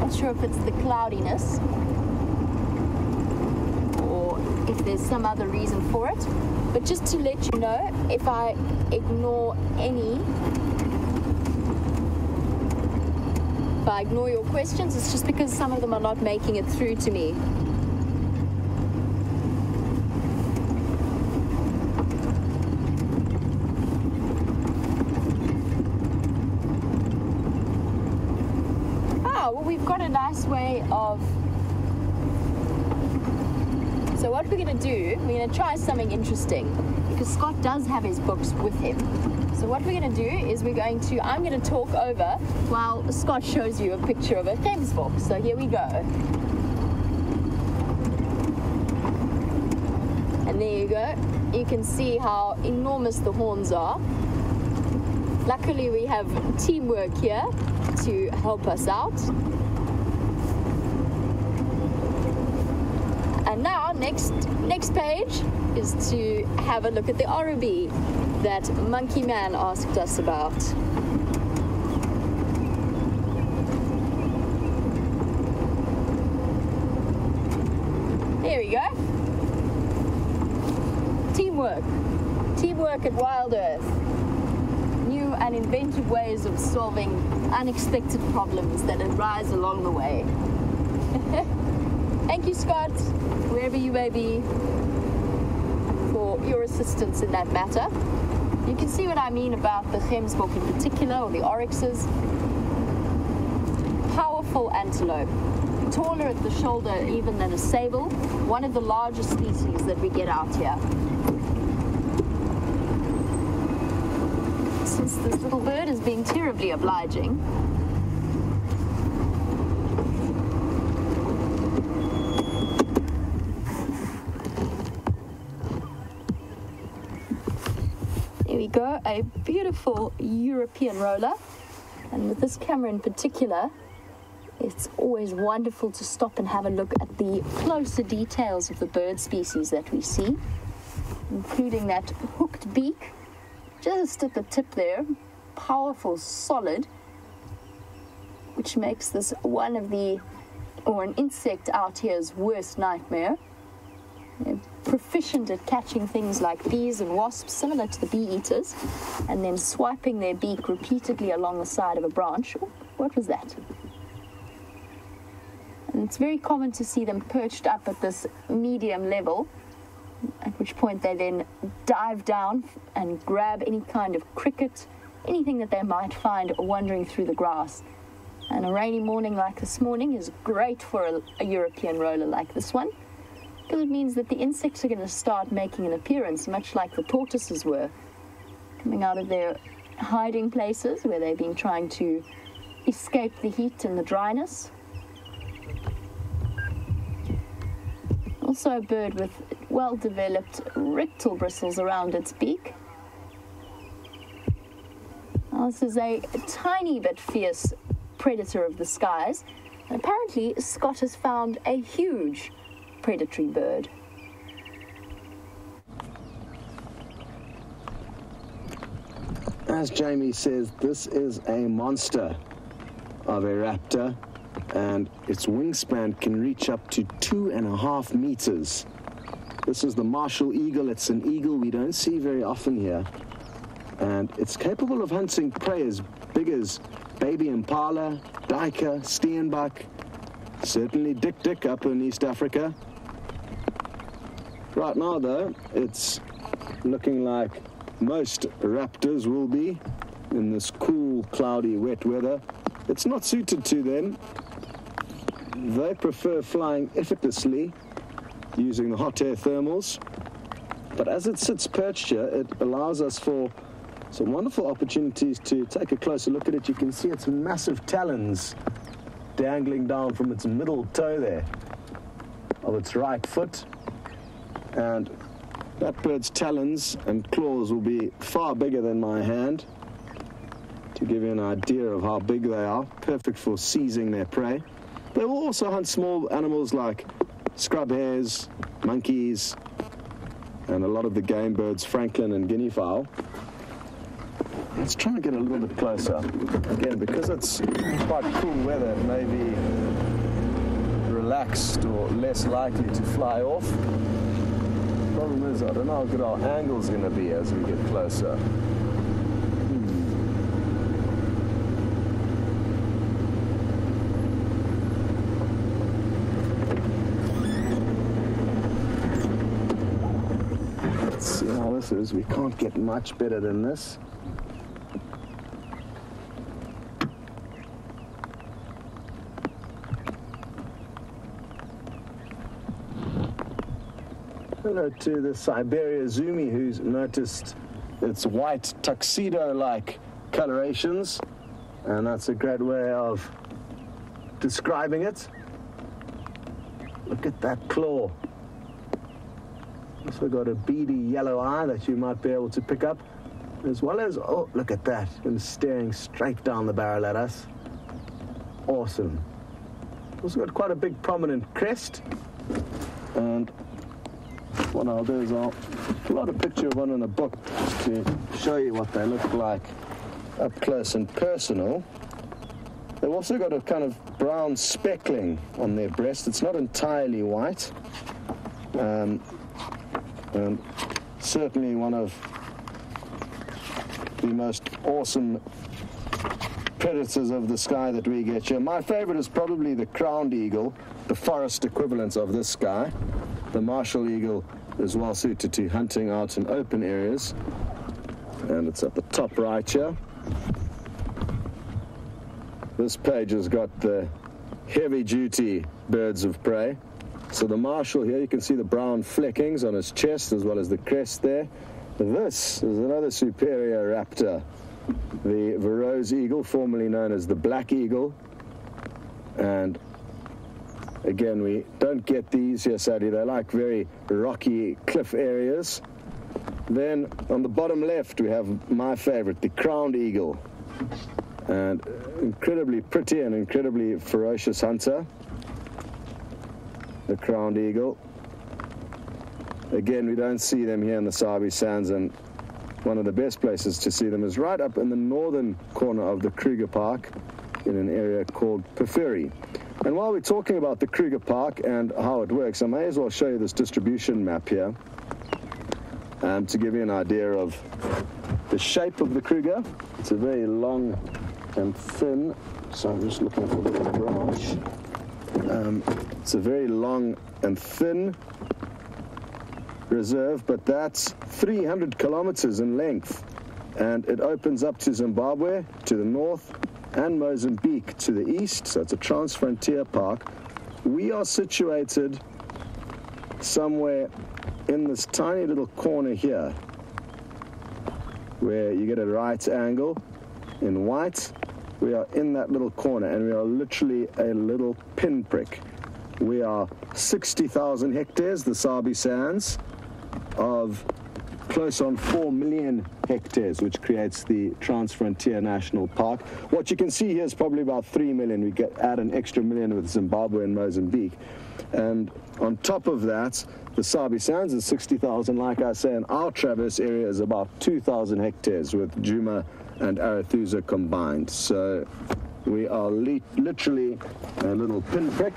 Not sure if it's the cloudiness or if there's some other reason for it. But just to let you know, if I ignore any, if I ignore your questions, it's just because some of them are not making it through to me. Ah, well, we've got a nice way of. So, what we're going to do, we're going to try something interesting because Scott does have his books with him. So, what we're going to do is we're going to, I'm going to talk over while Scott shows you a picture of a Gemsbok. So, here we go. And there you go. You can see how enormous the horns are. Luckily, we have teamwork here to help us out. And now, next next page is to have a look at the Oribi that Monkey Man asked us about. There we go. Teamwork. Teamwork at Wild Earth new and inventive ways of solving unexpected problems that arise along the way. Thank you, Scott, wherever you may be, for your assistance in that matter. You can see what I mean about the Gemsbok in particular, or the oryxes. Powerful antelope, taller at the shoulder even than a sable, one of the largest species that we get out here. since this little bird is being terribly obliging. A beautiful European roller. And with this camera in particular, it's always wonderful to stop and have a look at the closer details of the bird species that we see, including that hooked beak just at the tip there, powerful, solid, which makes this one of the, or an insect out here's worst nightmare. Proficient at catching things like bees and wasps, similar to the bee eaters, and then swiping their beak repeatedly along the side of a branch. What was that? And it's very common to see them perched up at this medium level at which point they then dive down and grab any kind of cricket, anything that they might find wandering through the grass. And a rainy morning like this morning is great for a, a European roller like this one it means that the insects are going to start making an appearance, much like the tortoises were, coming out of their hiding places where they've been trying to escape the heat and the dryness. Also, a bird with well developed rectal bristles around its beak. Now, this is a tiny but fierce predator of the skies. Apparently, Scott has found a huge predatory bird. As Jamie says, this is a monster of a raptor, and its wingspan can reach up to two and a half meters. This is the martial eagle. It's an eagle we don't see very often here. And it's capable of hunting prey as big as baby impala, duiker, steenbok, certainly dik dik up in East Africa. Right now, though, it's looking like most raptors will be in this cool, cloudy, wet weather. It's not suited to them. They prefer flying effortlessly using the hot air thermals. But as it sits perched here, it allows us for some wonderful opportunities to take a closer look at it. You can see its massive talons dangling down from its middle toe there of its right foot. And that bird's talons and claws will be far bigger than my hand to give you an idea of how big they are. Perfect for seizing their prey. They will also hunt small animals like scrub hares, monkeys, and a lot of the game birds, francolin and guinea fowl. Let's try and get a little bit closer. Again, because it's quite cool weather, it may be relaxed or less likely to fly off. Problem is, I don't know how good our angle's going to be as we get closer. Hmm. Let's see how this is. We can't get much better than this. To the Siberia Zumi who's noticed its white tuxedo-like colorations. And that's a great way of describing it. Look at that claw. Also got a beady yellow eye that you might be able to pick up. As well as, oh, look at that. And staring straight down the barrel at us. Awesome. Also got quite a big prominent crest. And what I'll do is I'll pull out a picture of one in a book to show you what they look like up close and personal. They've also got a kind of brown speckling on their breast. It's not entirely white. Um, and certainly one of the most awesome predators of the sky that we get here. My favorite is probably the crowned eagle, the forest equivalent of this guy. The martial eagle is well suited to hunting out in open areas. And it's at the top right here. This page has got the heavy duty birds of prey. So the martial here, you can see the brown fleckings on his chest as well as the crest there. This is another superior raptor, the Verreaux's eagle, formerly known as the black eagle. And again, we don't get these here, sadly. They like very rocky cliff areas. Then on the bottom left, we have my favorite, the crowned eagle. And incredibly pretty and incredibly ferocious hunter the crowned eagle. Again, we don't see them here in the Sabi Sands, and one of the best places to see them is right up in the northern corner of the Kruger Park in an area called Pafuri. And while we're talking about the Kruger Park and how it works, I may as well show you this distribution map here um, to give you an idea of the shape of the Kruger. It's a very long and thin, so I'm just looking for the branch. Um, it's a very long and thin reserve, but that's 300 kilometers in length. And it opens up to Zimbabwe to the north and Mozambique to the east. So it's a trans-frontier park. We are situated somewhere in this tiny little corner here where you get a right angle in white we are in that little corner and we are literally a little pinprick. We are 60,000 hectares, the Sabi Sands, of close on 4 million hectares, which creates the Trans-Frontier National Park. What you can see here is probably about 3 million. We get add an extra million with Zimbabwe and Mozambique. And on top of that, the Sabi Sands is 60,000, like I say, and our Traverse area is about 2,000 hectares with Djuma and Arathusa combined. So we are li literally a little pinprick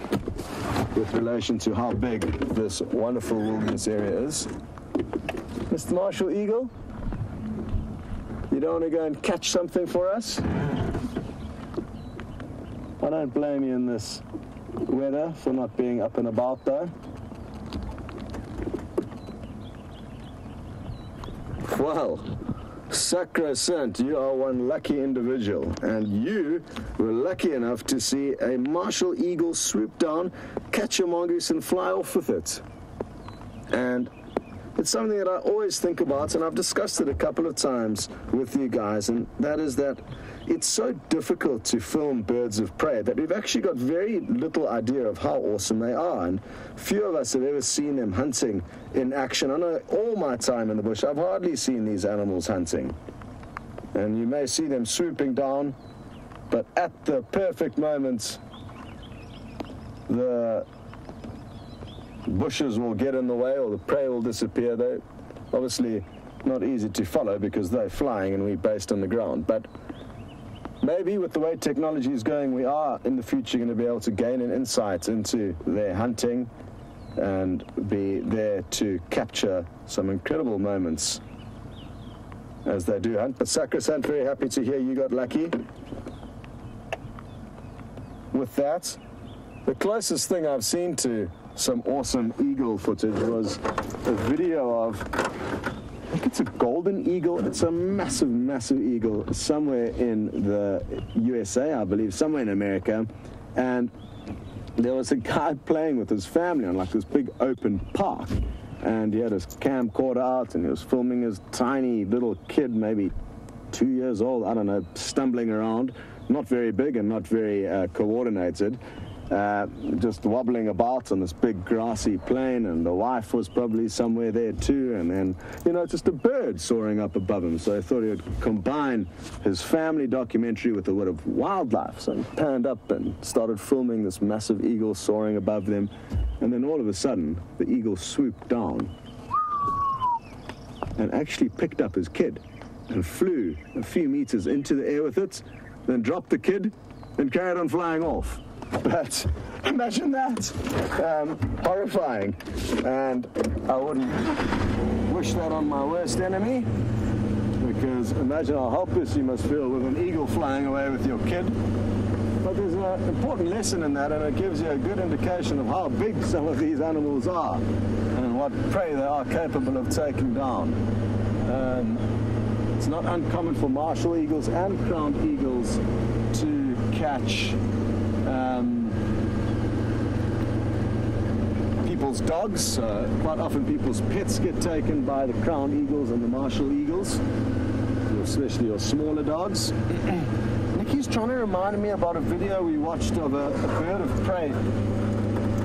with relation to how big this wonderful wilderness area is. Mr. Martial Eagle, you don't want to go and catch something for us? I don't blame you in this weather for not being up and about though. Well, sacrosanct, you are one lucky individual, and you were lucky enough to see a martial eagle swoop down, catch a mongoose, and fly off with it. And it's something that I always think about, and I've discussed it a couple of times with you guys, and that is that it's so difficult to film birds of prey that we've actually got very little idea of how awesome they are. And few of us have ever seen them hunting in action. I know all my time in the bush, I've hardly seen these animals hunting. And you may see them swooping down, but at the perfect moment, the bushes will get in the way or the prey will disappear. They obviously not easy to follow because they're flying and we're based on the ground. But maybe with the way technology is going, we are in the future going to be able to gain an insight into their hunting and be there to capture some incredible moments as they do hunt. But Sacrosanct, very happy to hear you got lucky with that. The closest thing I've seen to some awesome eagle footage was a video of I think it's a golden eagle. It's a massive, massive eagle somewhere in the USA, I believe, somewhere in America. And there was a guy playing with his family on like this big open park. And he had his camcorder out and he was filming his tiny little kid, maybe two years old, I don't know, stumbling around. Not very big and not very uh, coordinated uh, just wobbling about on this big grassy plain, and the wife was probably somewhere there too, and then, you know, just a bird soaring up above him. So I thought he would combine his family documentary with a bit of wildlife. So he panned up and started filming this massive eagle soaring above them, and then all of a sudden, the eagle swooped down and actually picked up his kid and flew a few meters into the air with it, then dropped the kid and carried on flying off. But imagine that. Um, horrifying. And I wouldn't wish that on my worst enemy. Because imagine how helpless you must feel with an eagle flying away with your kid. But there's an important lesson in that, and it gives you a good indication of how big some of these animals are and what prey they are capable of taking down. Um, it's not uncommon for martial eagles and crowned eagles to catch um, people's dogs. Uh, quite often people's pets get taken by the crown eagles and the martial eagles, especially your smaller dogs. Nikki's trying to remind me about a video we watched of a, a bird of prey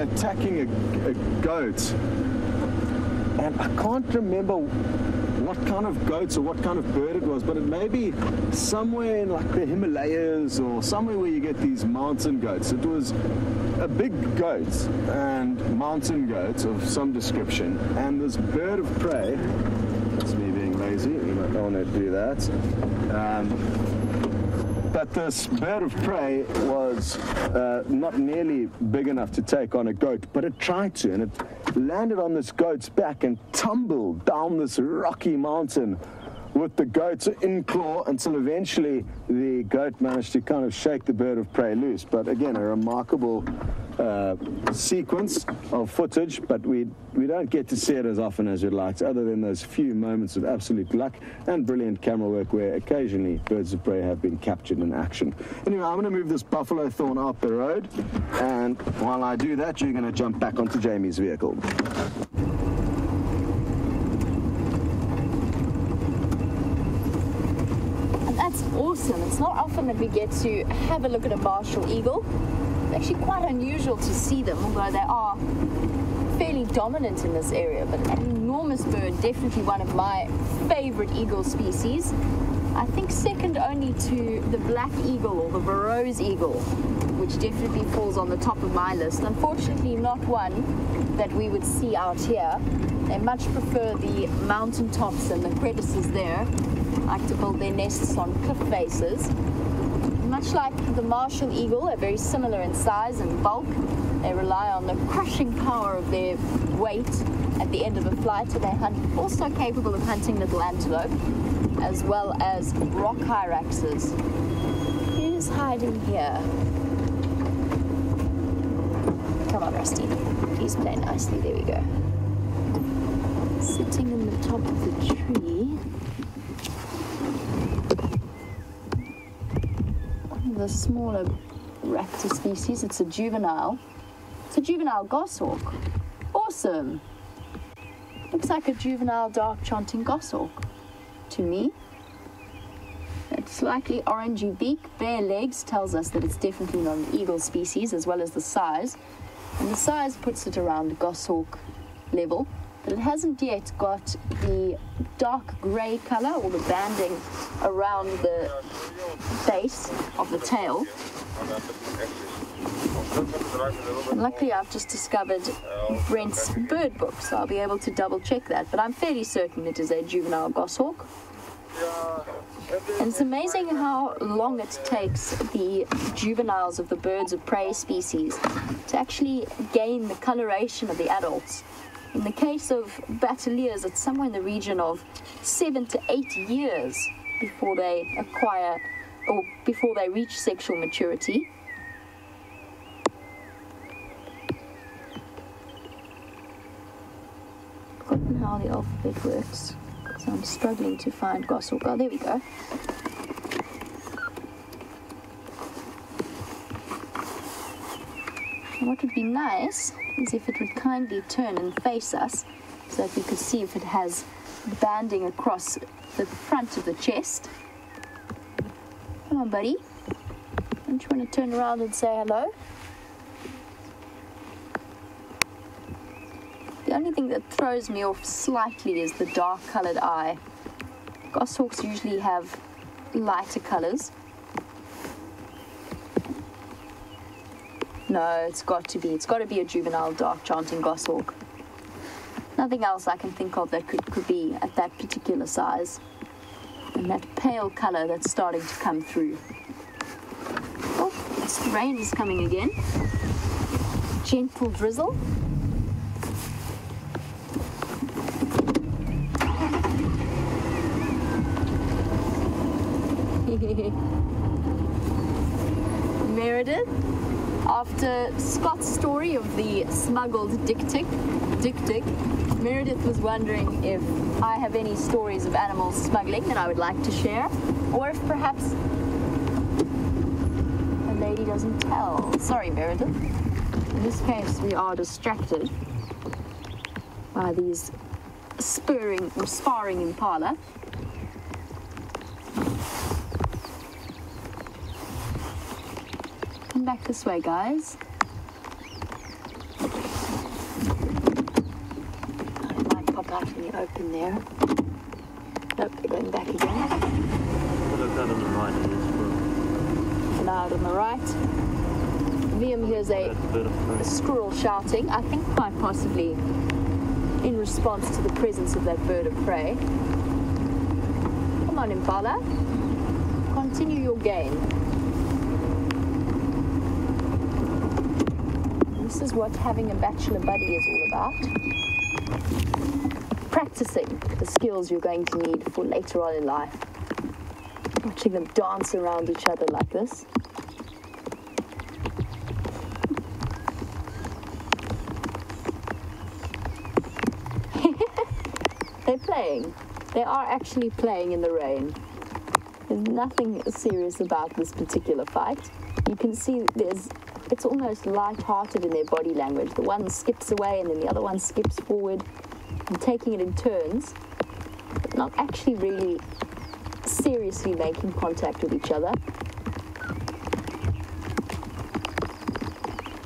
attacking a, a goat. And I can't remember what kind of goats or what kind of bird it was, but it may be somewhere in like the Himalayas or somewhere where you get these mountain goats. It was a big goat and mountain goat of some description, and this bird of prey. That's me being lazy. You might not want to do that. Um, but this bird of prey was uh, not nearly big enough to take on a goat, but it tried to, and it landed on this goat's back and tumbled down this rocky mountain with the goat's in claw until eventually the goat managed to kind of shake the bird of prey loose. But again, a remarkable uh, sequence of footage, but we we don't get to see it as often as you'd like, other than those few moments of absolute luck and brilliant camera work where occasionally birds of prey have been captured in action. Anyway, I'm going to move this buffalo thorn out the road, and while I do that, you're going to jump back onto Jamie's vehicle. And that's awesome. It's not often that we get to have a look at a martial eagle. It's actually quite unusual to see them, although they are fairly dominant in this area. But an enormous bird, definitely one of my favorite eagle species. I think second only to the black eagle or the Verreaux's eagle, which definitely falls on the top of my list. Unfortunately, not one that we would see out here. They much prefer the mountain tops and the crevices there. Like to build their nests on cliff faces. Much like the martial eagle, they're very similar in size and bulk. They rely on the crushing power of their weight at the end of a flight, and they hunt, also capable of hunting little antelope, as well as rock hyraxes. Who's hiding here? Come on, Rusty. Please play nicely. There we go. Sitting in the top of the tree. One of the smaller raptor species. It's a juvenile. It's a juvenile goshawk. Awesome. Looks like a juvenile dark chanting goshawk to me. It's slightly orangey beak, bare legs tells us that it's definitely not an eagle species, as well as the size. And the size puts it around goshawk level, but it hasn't yet got the dark grey colour or the banding around the base of the tail. And luckily, I've just discovered Brent's bird book, so I'll be able to double check that. But I'm fairly certain it is a juvenile goshawk. And it's amazing how long it takes the juveniles of the birds of prey species to actually gain the coloration of the adults. In the case of bateleurs, it's somewhere in the region of seven to eight years before they acquire or before they reach sexual maturity. Forgotten how the alphabet works, so I'm struggling to find goshawk. Oh, there we go. What would be nice is if it would kindly turn and face us so that we could see if it has banding across the front of the chest. Come on, buddy. Don't you want to turn around and say hello? The only thing that throws me off slightly is the dark colored eye. Goshawks usually have lighter colors. No, it's got to be. It's got to be a juvenile dark chanting goshawk. Nothing else I can think of that could, could be at that particular size. And that pale color that's starting to come through. Oh, it's, rain is coming again. Gentle drizzle. Meredith, after Scott's story of the smuggled diptych, diptych, Meredith was wondering if I have any stories of animal smuggling that I would like to share, or if perhaps a lady doesn't tell. Sorry, Meredith. In this case, we are distracted by these spurring or sparring impala. Come back this way, guys. It might pop out in the open there. Nope, they're going back again. Look out on the right brook. And out on the right. Liam hears a, a bit of a prey. squirrel shouting, I think quite possibly in response to the presence of that bird of prey. Come on, Impala. Continue your gain. This is what having a bachelor buddy is all about. Practicing the skills you're going to need for later on in life. Watching them dance around each other like this. They're playing. They are actually playing in the rain. There's nothing serious about this particular fight. You can see there's it's almost light-hearted in their body language. The one skips away and then the other one skips forward and taking it in turns, but not actually really seriously making contact with each other.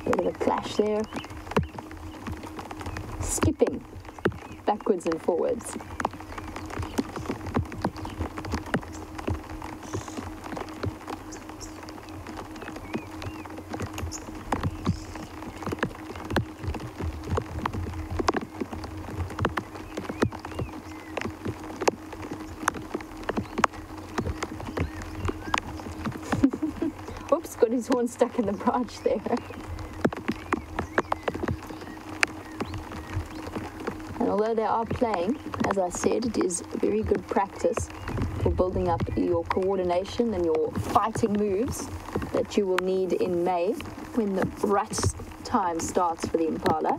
Bit of a clash there. Skipping backwards and forwards. His horn stuck in the branch there. And although they are playing, as I said, it is very good practice for building up your coordination and your fighting moves that you will need in May when the rut time starts for the Impala.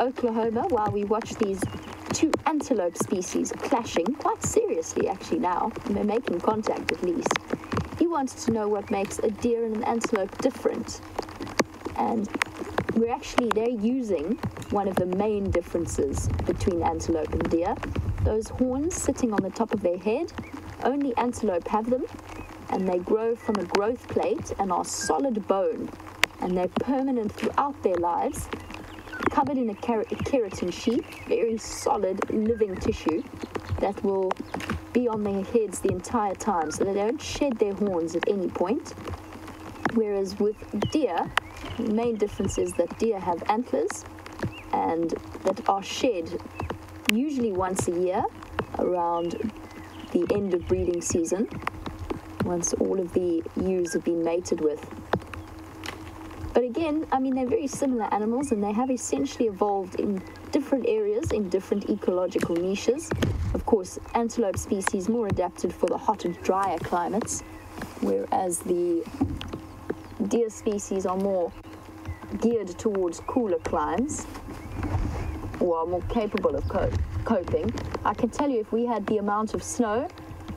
Oklahoma, while we watch these two antelope species clashing quite seriously, actually, now, they're making contact at least, he wanted to know what makes a deer and an antelope different. And we're actually, they're using one of the main differences between antelope and deer. Those horns sitting on the top of their head, only antelope have them, and they grow from a growth plate and are solid bone and they're permanent throughout their lives. Covered in a, ker- a keratin sheath, very solid living tissue that will be on their heads the entire time so they don't shed their horns at any point. Whereas with deer, the main difference is that deer have antlers and that are shed usually once a year around the end of breeding season, once all of the ewes have been mated with. But again, I mean, they're very similar animals and they have essentially evolved in different areas, in different ecological niches. Of course, antelope species more adapted for the hotter, drier climates, whereas the deer species are more geared towards cooler climes or are more capable of co- coping. I can tell you if we had the amount of snow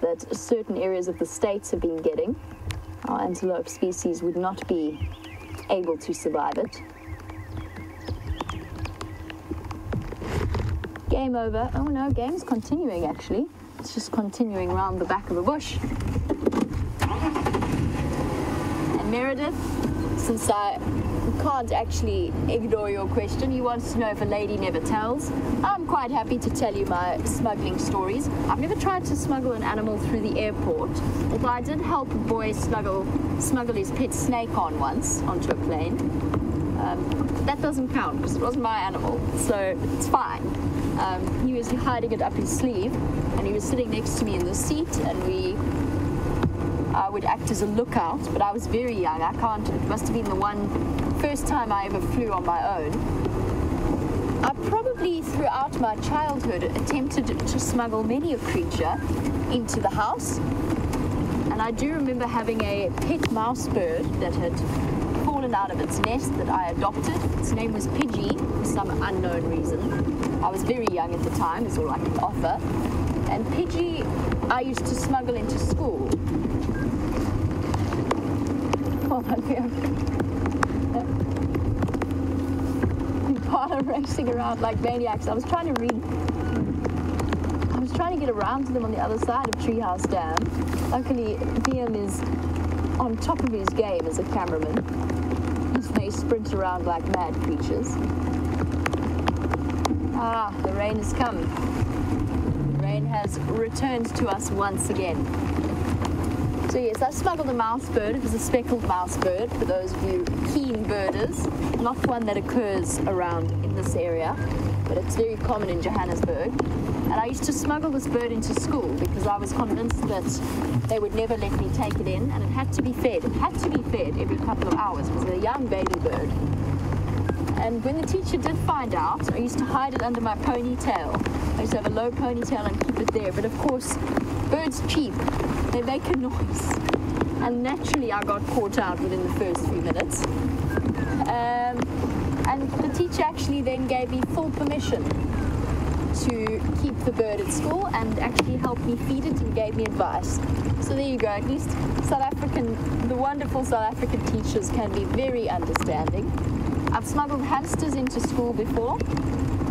that certain areas of the states have been getting, our antelope species would not be able to survive it. Game over. Oh no, game's continuing actually. It's just continuing around the back of a bush. And Meredith, since I can't actually ignore your question, you want to know if a lady never tells. I'm quite happy to tell you my smuggling stories. I've never tried to smuggle an animal through the airport, although I did help a boy smuggle, smuggle his pet snake on once onto a plane. Um, that doesn't count because it wasn't my animal, so it's fine. Um, he was hiding it up his sleeve, and he was sitting next to me in the seat, and we I would act as a lookout, but I was very young. I can't, it must have been the one first time I ever flew on my own. I probably throughout my childhood attempted to smuggle many a creature into the house. And I do remember having a pet mouse bird that had fallen out of its nest that I adopted. Its name was Pidgey for some unknown reason. I was very young at the time, is all I can offer. And Pidgey I used to smuggle into school. Here. Impala racing around like maniacs. I was trying to read. I was trying to get around to them on the other side of Treehouse Dam. Luckily, Liam is on top of his game as a cameraman. They sprint around like mad creatures. Ah, the rain has come. The rain has returned to us once again. So yes, I smuggled a mouse bird. It was a speckled mouse bird, for those of you keen birders. Not one that occurs around in this area, but it's very common in Johannesburg. And I used to smuggle this bird into school because I was convinced that they would never let me take it in, and it had to be fed. It had to be fed every couple of hours. It was a young baby bird. And when the teacher did find out, I used to hide it under my ponytail. I used to have a low ponytail and keep it there. But of course, birds cheep. They make a noise. And naturally, I got caught out within the first few minutes. Um, and the teacher actually then gave me full permission to keep the bird at school and actually helped me feed it and gave me advice. So there you go. At least South African, the wonderful South African teachers can be very understanding. I've smuggled hamsters into school before,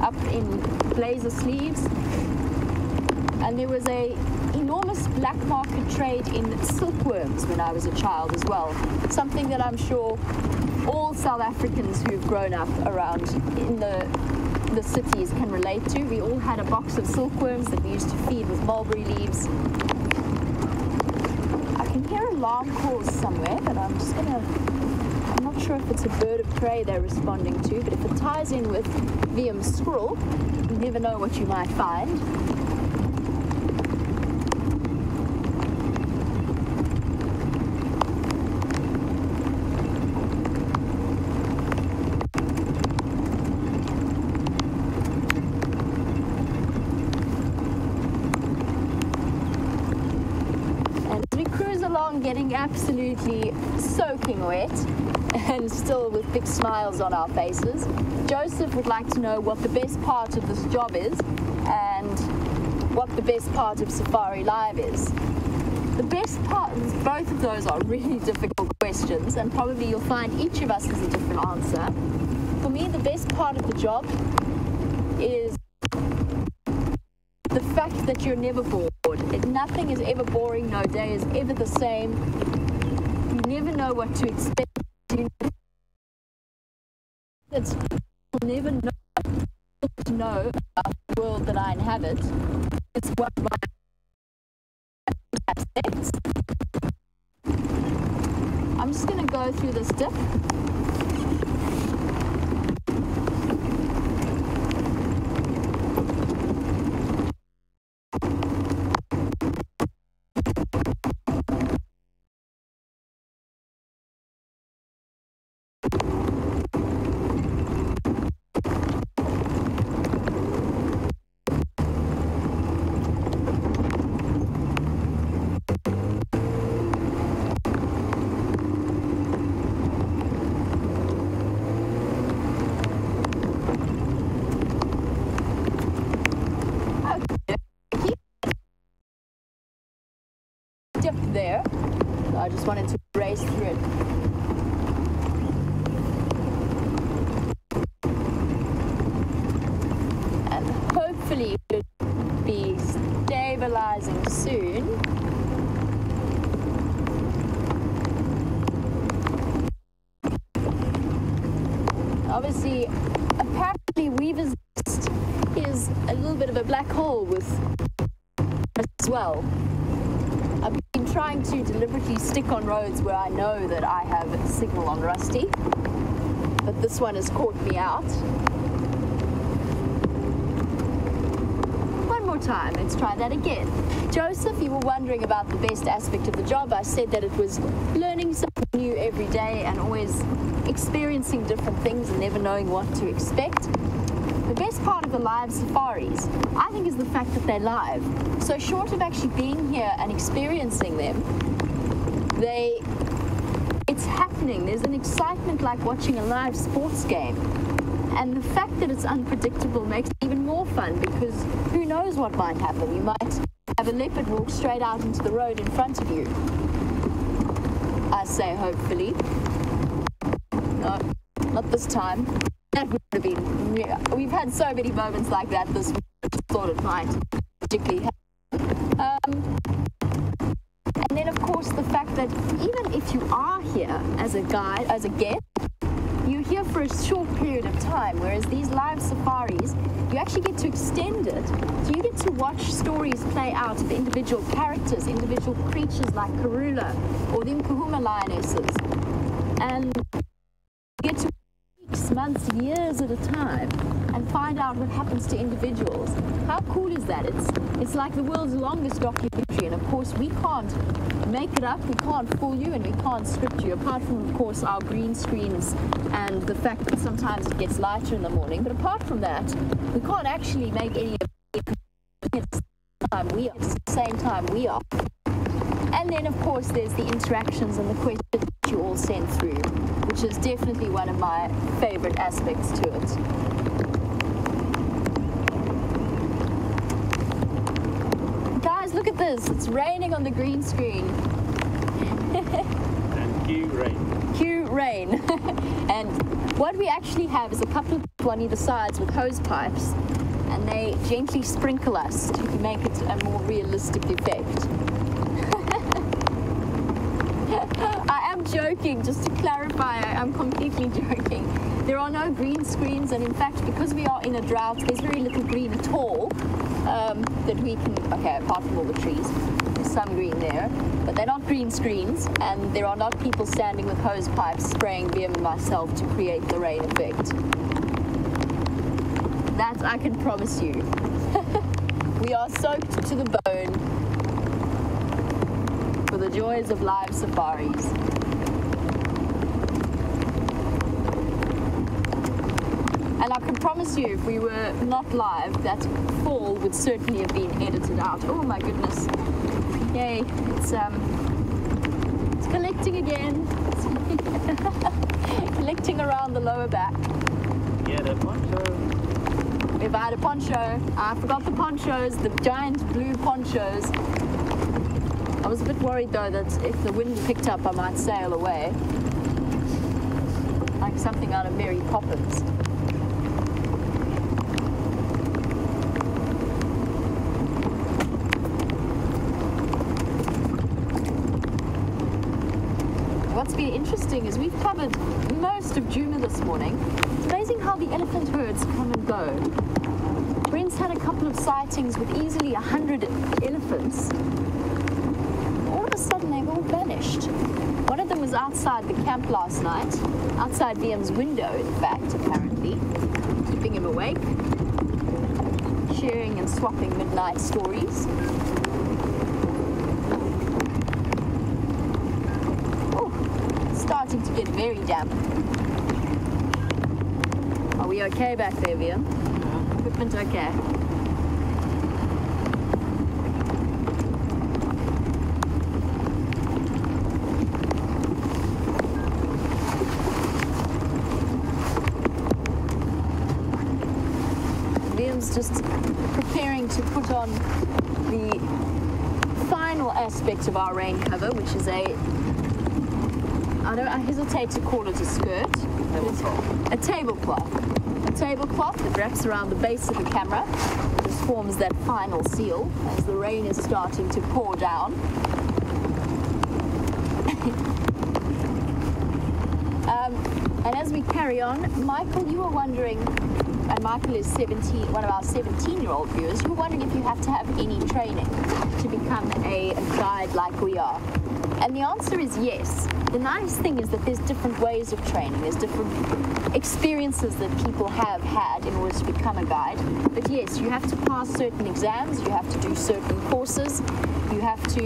up in blazer sleeves. And there was a enormous black market trade in silkworms when I was a child as well. Something that I'm sure all South Africans who've grown up around in the the cities can relate to. We all had a box of silkworms that we used to feed with mulberry leaves. I can hear alarm calls somewhere, but I'm just gonna sure if it's a bird of prey they're responding to, but if it ties in with Liam's squirrel, you never know what you might find. And as we cruise along getting absolutely soaking wet and still with big smiles on our faces, Joseph would like to know what the best part of this job is and what the best part of Safari Live is. The best part, both of those are really difficult questions, and probably you'll find each of us has a different answer. For me, the best part of the job is the fact that you're never bored. It, nothing is ever boring, no day is ever the same. You never know what to expect. It's never know to know about the world that I inhabit. It's what my aspects. I'm just going to go through this dip. There. I just wanted to race through it. And hopefully it should be stabilizing soon. Obviously, apparently Weaver's is a little bit of a black hole with as well. I've been trying to deliberately stick on roads where I know that I have signal on Rusty, but this one has caught me out. One more time, let's try that again. Joseph, you were wondering about the best aspect of the job. I said that it was learning something new every day and always experiencing different things and never knowing what to expect. The best part of the live safaris, I think, is the fact that they're live. So short of actually being here and experiencing them, they it's happening. There's an excitement like watching a live sports game. And the fact that it's unpredictable makes it even more fun because who knows what might happen? You might have a leopard walk straight out into the road in front of you. I say hopefully. No, not this time. That would have been. Yeah, we've had so many moments like that this thought it might particularly. Um, and then, of course, the fact that even if you are here as a guide, as a guest, you're here for a short period of time, whereas these live safaris, you actually get to extend it. So you get to watch stories play out of individual characters, individual creatures like Karula or the Nkuhuma lionesses. And you get to weeks, months, years at a time and find out what happens to individuals. How cool is that? It's it's like the world's longest documentary, and of course we can't make it up, we can't fool you, and we can't script you. Apart from, of course, our green screens and the fact that sometimes it gets lighter in the morning. But apart from that, we can't actually make any time we are. The same time we are. And then, of course, there's the interactions and the questions that you all send through, which is definitely one of my favorite aspects to it. Guys, look at this. It's raining on the green screen. And cue rain. Cue rain. and what we actually have is a couple of people on either sides with hose pipes, and they gently sprinkle us to make it a more realistic effect. I am joking, just to clarify, I am completely joking. There are no green screens, and in fact, because we are in a drought, there's very little green at all um, that we can. Okay, apart from all the trees, there's some green there, but they're not green screens, and there are not people standing with hose pipes spraying BM and myself to create the rain effect. That I can promise you. we are soaked to the bone for the joys of live safaris. And I can promise you, if we were not live, that fall would certainly have been edited out. Oh my goodness. Yay. It's um it's collecting again. collecting around the lower back. Get a poncho. If I had a poncho, I forgot the ponchos, the giant blue ponchos. I was a bit worried though that if the wind picked up, I might sail away. Like something out of Mary Poppins. What's been interesting is we've covered most of Djuma this morning, It's amazing how the elephant herds come and go. Brent's had a couple of sightings with easily 100 elephants. Of a sudden, they've all vanished. One of them was outside the camp last night, outside Liam's window, in fact, apparently, keeping him awake, sharing and swapping midnight stories. Oh, it's starting to get very damp. Are we okay back there, Liam? Equipment okay? Just preparing to put on the final aspect of our rain cover, which is a I don't I hesitate to call it a skirt. A tablecloth. A tablecloth that wraps around the base of the camera. This forms that final seal as the rain is starting to pour down. um, and as we carry on, Michael, you were wondering, and Michael is 17, one of our 17-year-old viewers, you're wondering if you have to have any training to become a, a guide like we are. And the answer is yes. The nice thing is that there's different ways of training. There's different experiences that people have had in order to become a guide. But yes, you have to pass certain exams, you have to do certain courses, you have to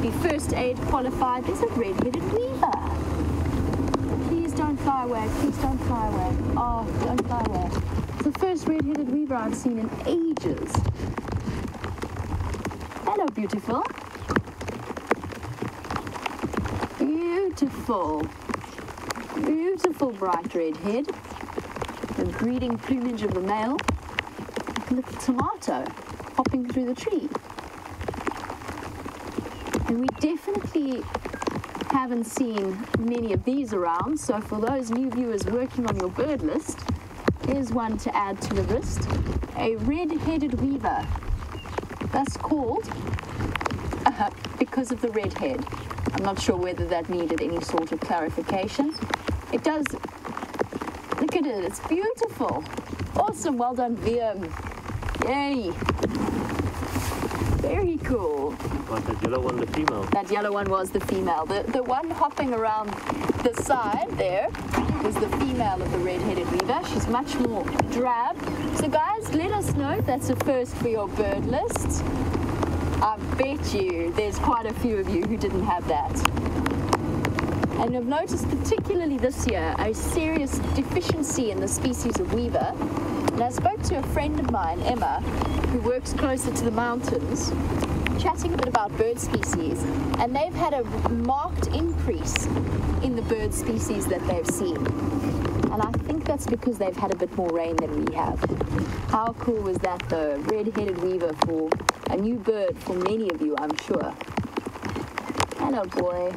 be first aid qualified. There's a red-headed weaver. Please don't fly away. Please don't fly away. Oh, don't fly away. It's the first red-headed weaver I've seen in ages. Hello, beautiful. Beautiful. Beautiful bright red head. The breeding plumage of the male. Like a little tomato hopping through the tree. And we definitely haven't seen many of these around, so for those new viewers working on your bird list, here's one to add to the list. A red-headed weaver. That's called uh, because of the red head. I'm not sure whether that needed any sort of clarification. It does. Look at it, it's beautiful. Awesome, well done, Liam. Yay. Very cool. But the yellow one, the female. That yellow one was the female. The, the one hopping around the side there was the female of the red-headed weaver. She's much more drab. So guys, let us know if that's a first for your bird list. I bet you there's quite a few of you who didn't have that. And I've noticed particularly this year a serious deficiency in the species of weaver. And I spoke to a friend of mine, Emma, who works closer to the mountains, chatting a bit about bird species, and they've had a marked increase in the bird species that they've seen. And I think that's because they've had a bit more rain than we have. How cool was that though? Red-headed weaver for a new bird for many of you, I'm sure. Hello, boy.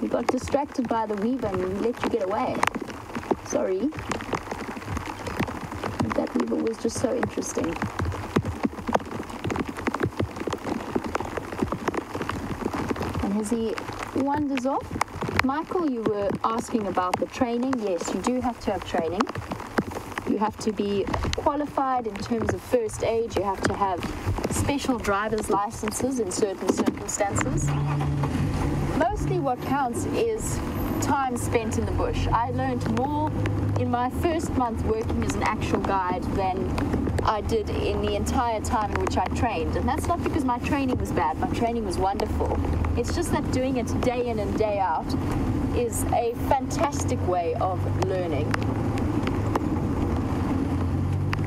We got distracted by the weaver and let you get away. Sorry. That weaver was just so interesting. And as he wanders off, Michael, you were asking about the training. Yes, you do have to have training. You have to be qualified in terms of first aid. You have to have special driver's licenses in certain circumstances. What counts is time spent in the bush. I learned more in my first month working as an actual guide than I did in the entire time in which I trained. And that's not because my training was bad, my training was wonderful. It's just that doing it day in and day out is a fantastic way of learning.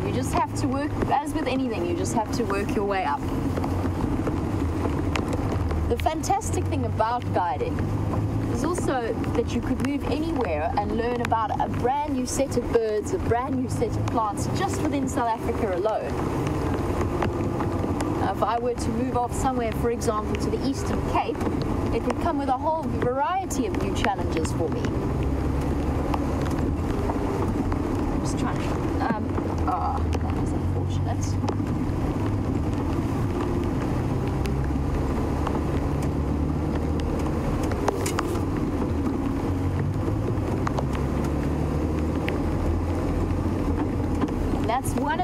You just have to work, as with anything, you just have to work your way up. The fantastic thing about guiding is also that you could move anywhere and learn about a brand new set of birds, a brand new set of plants just within South Africa alone. If I were to move off somewhere, for example, to the Eastern Cape, it would come with a whole variety of new challenges for me. Just trying to. Um, ah, that was unfortunate.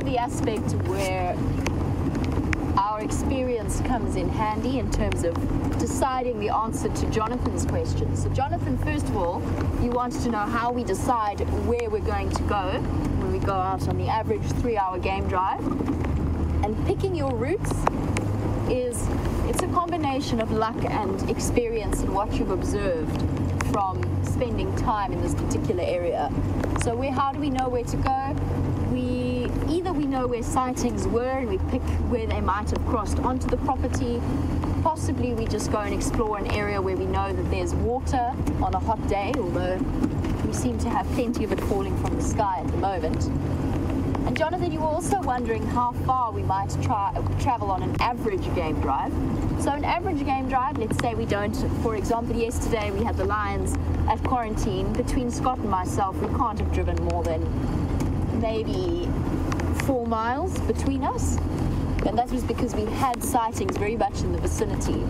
the aspect where our experience comes in handy in terms of deciding the answer to Jonathan's question. So, Jonathan, first of all, you wanted to know how we decide where we're going to go when we go out on the average three hour game drive. And picking your routes is it's a combination of luck and experience and what you've observed from spending time in this particular area. So where how do we know where to go? Know where sightings were and we pick where they might have crossed onto the property. Possibly we just go and explore an area where we know that there's water on a hot day, although we seem to have plenty of it falling from the sky at the moment. And Jonathan, you were also wondering how far we might try, travel on an average game drive. So an average game drive, let's say we don't, for example, yesterday we had the Lions at quarantine. Between Scott and myself, we can't have driven more than maybe four miles between us. And that was because we had sightings very much in the vicinity.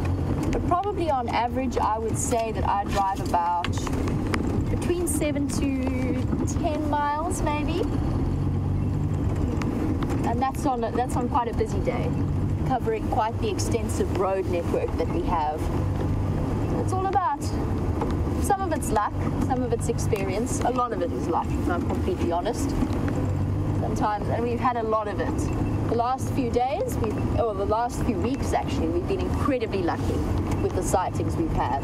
But probably on average, I would say that I drive about between seven to 10 miles maybe and that's on a, that's on quite a busy day, covering quite the extensive road network that we have. It's all about some of it's luck, some of it's experience, a lot of it is luck. If I'm completely honest. Sometimes, and we've had a lot of it. The last few days, we've, or the last few weeks actually, we've been incredibly lucky with the sightings we've had.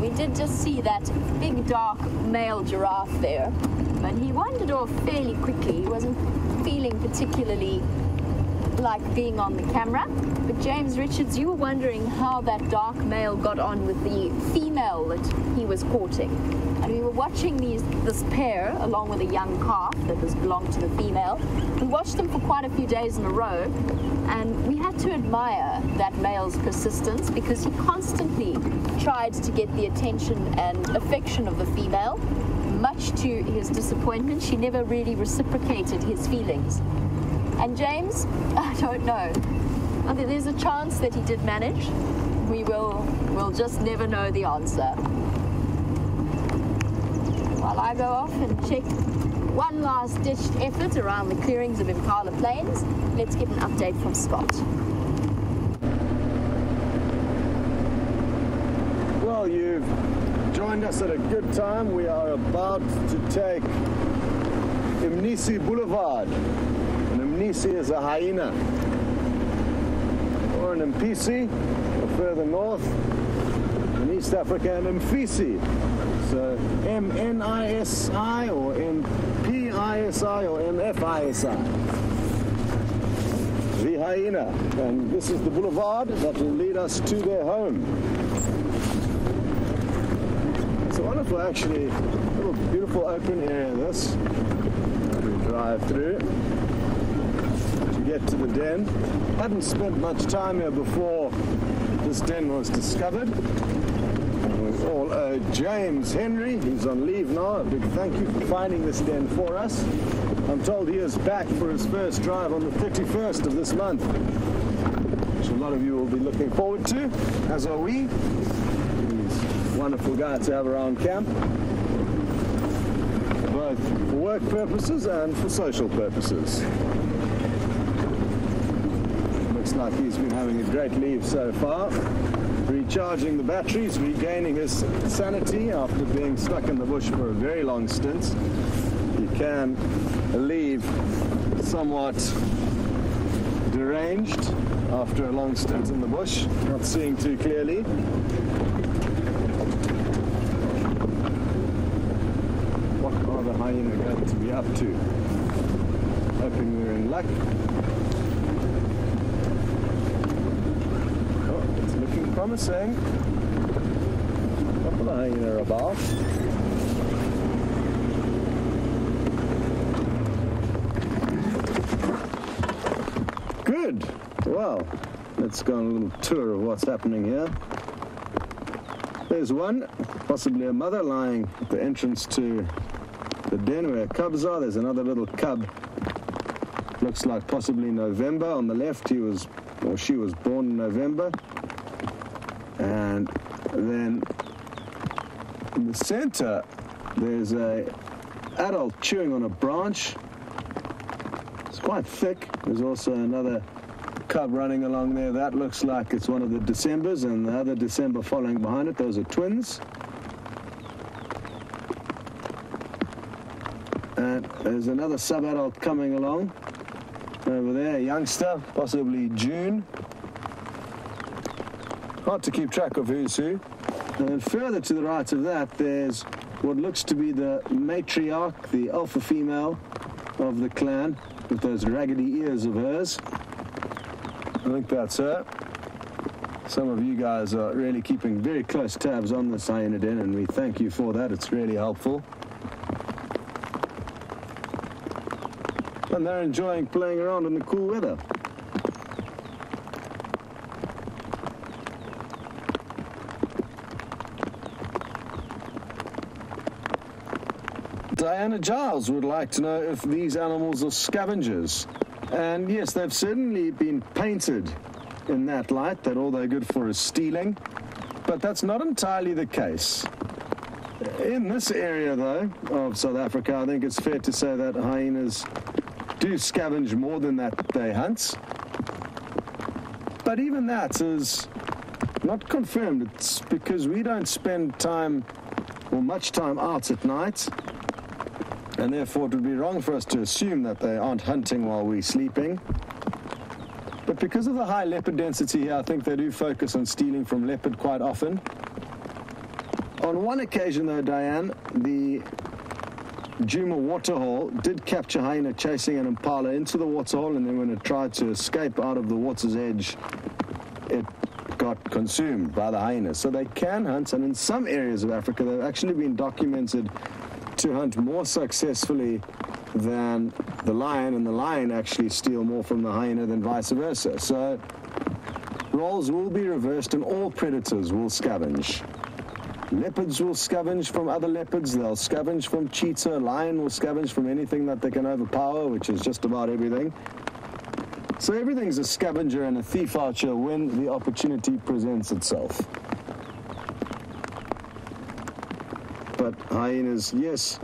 We did just see that big dark male giraffe there, and he wandered off fairly quickly. He wasn't feeling particularly like being on the camera. But James Richards, you were wondering how that dark male got on with the female that he was courting. And we were watching these this pair along with a young calf that was belonged to the female. We watched them for quite a few days in a row, and we had to admire that male's persistence because he constantly tried to get the attention and affection of the female. Much to his disappointment, she never really reciprocated his feelings. And James, I don't know. There's a chance that he did manage. We will we'll just never know the answer. While I go off and check one last ditched effort around the clearings of Impala Plains, let's get an update from Scott. Well, you've joined us at a good time. We are about to take Imnisi Boulevard. And Imnisi is a hyena. Or an Mpisi, or further north, in East Africa, an Mfisi. So uh, M-N-I-S-I or M-P-I-S-I or M-F-I-S-I. The hyena. And this is the boulevard that will lead us to their home. It's a wonderful, actually, little beautiful open area. This we drive through to get to the den. Hadn't spent much time here before this den was discovered. All owe James Henry, he's on leave now, a big thank you for finding this den for us. I'm told he is back for his first drive on the 31st of this month, which a lot of you will be looking forward to, as are we. He's a wonderful guy to have around camp, both for work purposes and for social purposes. Looks like he's been having a great leave so far. Recharging the batteries, regaining his sanity after being stuck in the bush for a very long stint. He can leave somewhat deranged after a long stint in the bush, not seeing too clearly. What are the hyena going to be up to? Hoping we're in luck. Oh, it's looking promising. Couple of hyena about. Good. Well, let's go on a little tour of what's happening here. There's one, possibly a mother lying at the entrance to the den where cubs are. There's another little cub. Looks like possibly November. On the left, he was, or she was born in November. And then in the center, there's a adult chewing on a branch. It's quite thick. There's also another cub running along there. That looks like it's one of the Decembers, and the other December following behind it. Those are twins. And there's another sub-adult coming along over there, youngster, possibly June. Hard to keep track of who's who. And further to the right of that, there's what looks to be the matriarch, the alpha female of the clan, with those raggedy ears of hers. I think that's her. Some of you guys are really keeping very close tabs on the hyena den, and we thank you for that. It's really helpful. And they're enjoying playing around in the cool weather. Diana Giles would like to know if these animals are scavengers. And yes, they've certainly been painted in that light, that all they're good for is stealing. But that's not entirely the case. In this area, though, of South Africa, I think it's fair to say that hyenas do scavenge more than that they hunt. But even that is not confirmed. It's because we don't spend time or much time out at night and therefore it would be wrong for us to assume that they aren't hunting while we're sleeping. But because of the high leopard density here, I think they do focus on stealing from leopard quite often. On one occasion, though, Diane, the Djuma waterhole did capture hyena chasing an impala into the waterhole, and then when it tried to escape out of the water's edge, it got consumed by the hyenas. So they can hunt, and in some areas of Africa, they've actually been documented to hunt more successfully than the lion, and the lion actually steal more from the hyena than vice versa. So roles will be reversed, and all predators will scavenge. Leopards will scavenge from other leopards. They'll scavenge from cheetah. Lion will scavenge from anything that they can overpower, which is just about everything. So everything's a scavenger and a thief archer when the opportunity presents itself. Hyenas, yes,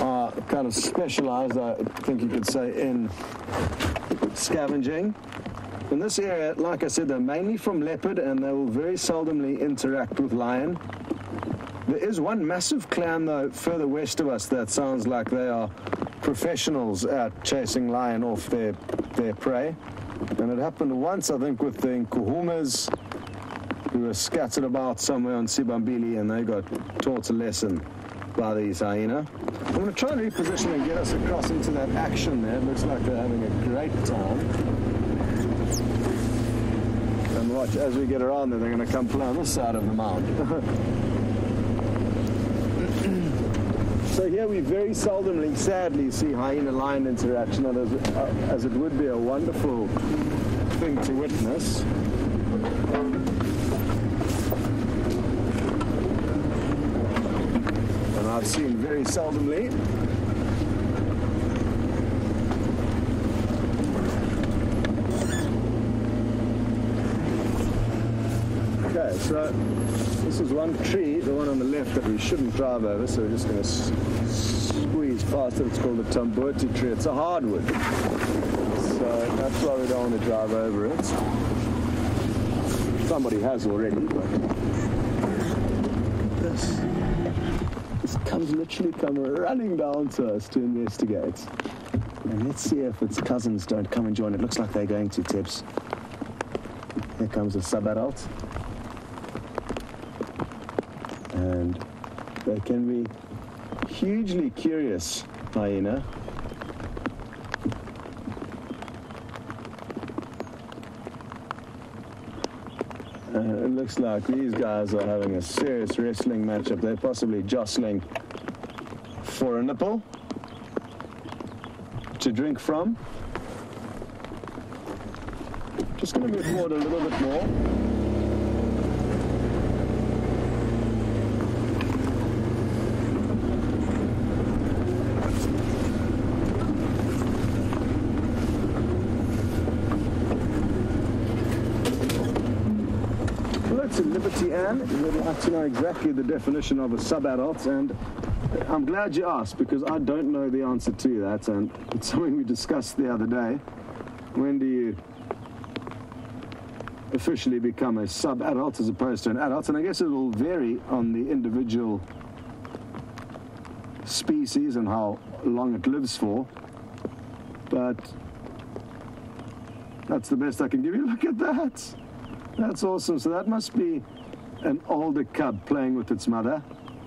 are kind of specialized, I think you could say, in scavenging. In this area, like I said, they're mainly from leopard and they will very seldomly interact with lion. There is one massive clan, though, further west of us that sounds like they are professionals at chasing lion off their, their prey. And it happened once, I think, with the Nkuhumas, who were scattered about somewhere on Simbambili, and they got taught a lesson by these hyena. I'm going to try and reposition and get us across into that action there. It looks like they're having a great time. And watch, as we get around there, they're going to come play on this side of the mound. so here we very seldomly, sadly, see hyena-lion interaction, as, uh, as it would be a wonderful thing to witness. I've seen very seldomly. Okay, so this is one tree, the one on the left that we shouldn't drive over, so we're just going to squeeze past it. It's called the Tamboti tree. It's a hardwood, so that's why we don't want to drive over it. Somebody has already, but this, this comes literally come running down to us to investigate. And let's see if its cousins don't come and join. It looks like they're going to, Tebs. Here comes a sub-adult. And they can be hugely curious, hyena. Uh, it looks like these guys are having a serious wrestling matchup. They're possibly jostling for a nipple to drink from. Just going to move forward a little bit more. to Ann, who would like to know exactly the definition of a sub-adult, and I'm glad you asked because I don't know the answer to that, and it's something we discussed the other day. When do you officially become a sub-adult as opposed to an adult? And I guess it will vary on the individual species and how long it lives for, but that's the best I can give you. Look at that. That's awesome. So that must be an older cub playing with its mother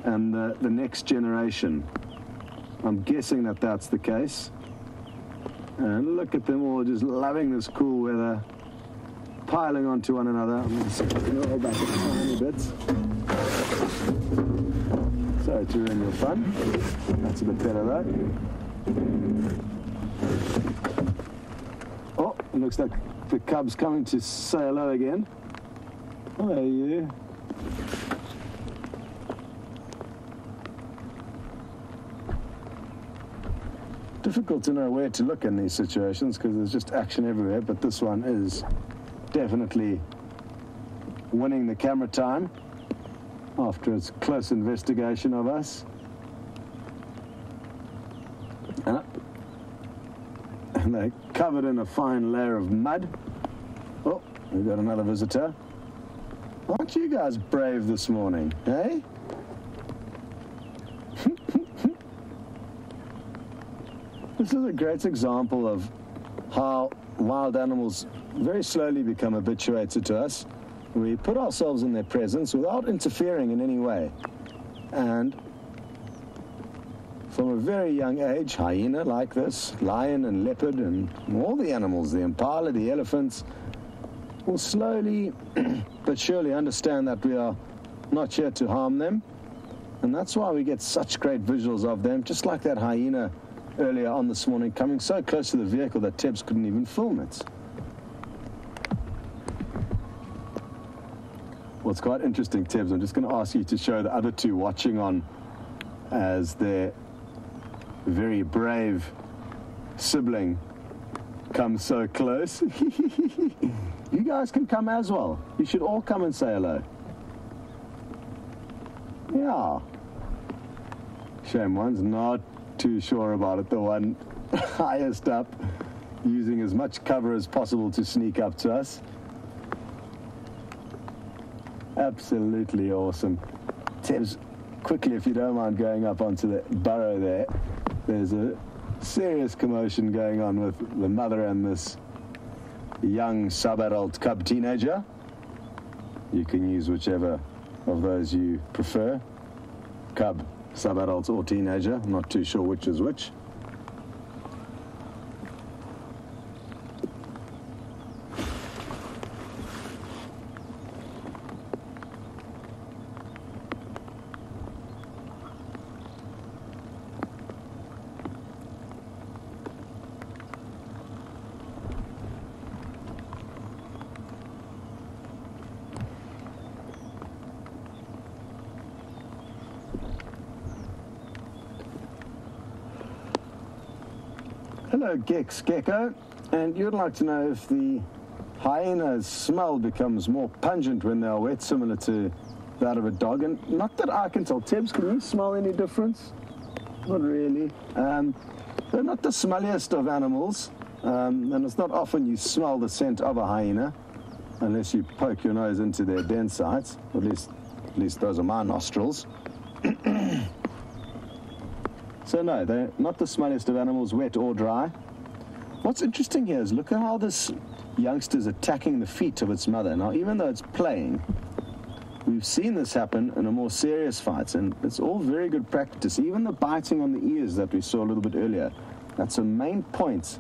and the, the next generation. I'm guessing that that's the case. And look at them all just loving this cool weather, piling onto one another. I'm going to back a tiny. Sorry to ruin your fun. That's a bit better though. Oh, it looks like the cub's coming to say hello again. Hello, you. Difficult to know where to look in these situations because there's just action everywhere, but this one is definitely winning the camera time after its close investigation of us. Uh, and they're covered in a fine layer of mud. Oh, we've got another visitor. Aren't you guys brave this morning, eh? this is a great example of how wild animals very slowly become habituated to us. We put ourselves in their presence without interfering in any way. And from a very young age, hyena like this, lion and leopard, and all the animals, the impala, the elephants, will slowly but surely understand that we are not here to harm them. And that's why we get such great visuals of them, just like that hyena earlier on this morning, coming so close to the vehicle that Tebs couldn't even film it. What's quite interesting, Tebs, I'm just going to ask you to show the other two watching on as their very brave sibling comes so close. you guys can come as well. You should all come and say hello. Yeah. Shame one's not too sure about it. The one highest up, using as much cover as possible to sneak up to us. Absolutely awesome. Tebs, quickly, if you don't mind going up onto the burrow there, there's a serious commotion going on with the mother and this young sub-adult cub teenager. You can use whichever of those you prefer. Cub, sub-adult or teenager. I'm not too sure which is which. Hello, Gex Gecko. And you'd like to know if the hyena's smell becomes more pungent when they are wet, similar to that of a dog. And not that I can tell. Tebs, can you smell any difference? Not really. Um, they're not the smelliest of animals. Um, and it's not often you smell the scent of a hyena unless you poke your nose into their den sites. At least, at least those are my nostrils. So no, they're not the smelliest of animals, wet or dry. What's interesting here is look at how this youngster's attacking the feet of its mother. Now, even though it's playing, we've seen this happen in a more serious fight, and it's all very good practice. Even the biting on the ears that we saw a little bit earlier, that's a main point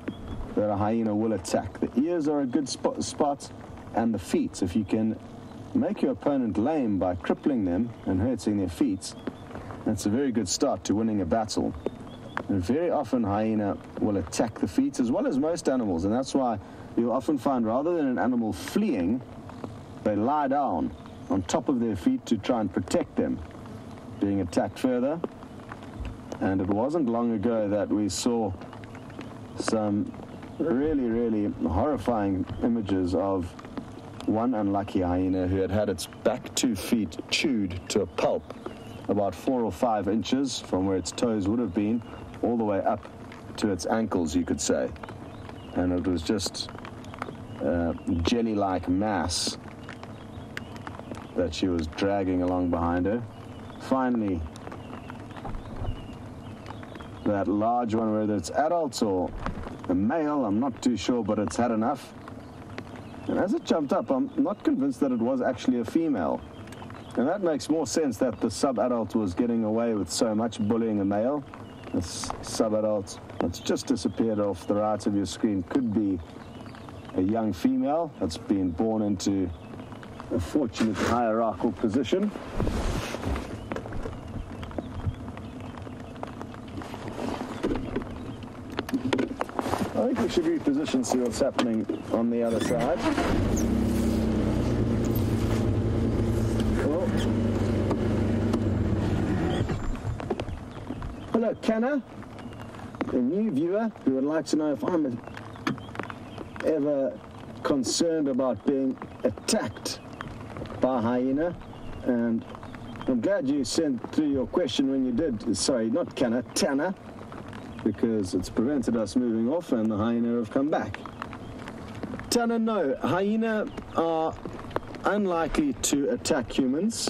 that a hyena will attack. The ears are a good spot, spot and the feet. If you can make your opponent lame by crippling them and hurting their feet, that's a very good start to winning a battle. And very often hyena will attack the feet as well as most animals, and that's why you'll often find rather than an animal fleeing, they lie down on top of their feet to try and protect them, being attacked further. And it wasn't long ago that we saw some really, really horrifying images of one unlucky hyena who had had its back two feet chewed to a pulp about four or five inches from where its toes would have been all the way up to its ankles, you could say. And it was just uh, a jelly like mass that she was dragging along behind her. Finally, that large one, whether it's adults or a male, I'm not too sure, but it's had enough. And as it jumped up, I'm not convinced that it was actually a female. And that makes more sense that the sub-adult was getting away with so much bullying a male. This sub-adult that's just disappeared off the right of your screen could be a young female that's been born into a fortunate hierarchical position. I think we should reposition, see what's happening on the other side. Hello. Hello, Kenna. A new viewer who would like to know if I'm ever concerned about being attacked by hyena. And I'm glad you sent through your question when you did. Sorry, not Kenna, Tanner because it's prevented us moving off and the hyena have come back. Tanner, no, hyena are unlikely to attack humans,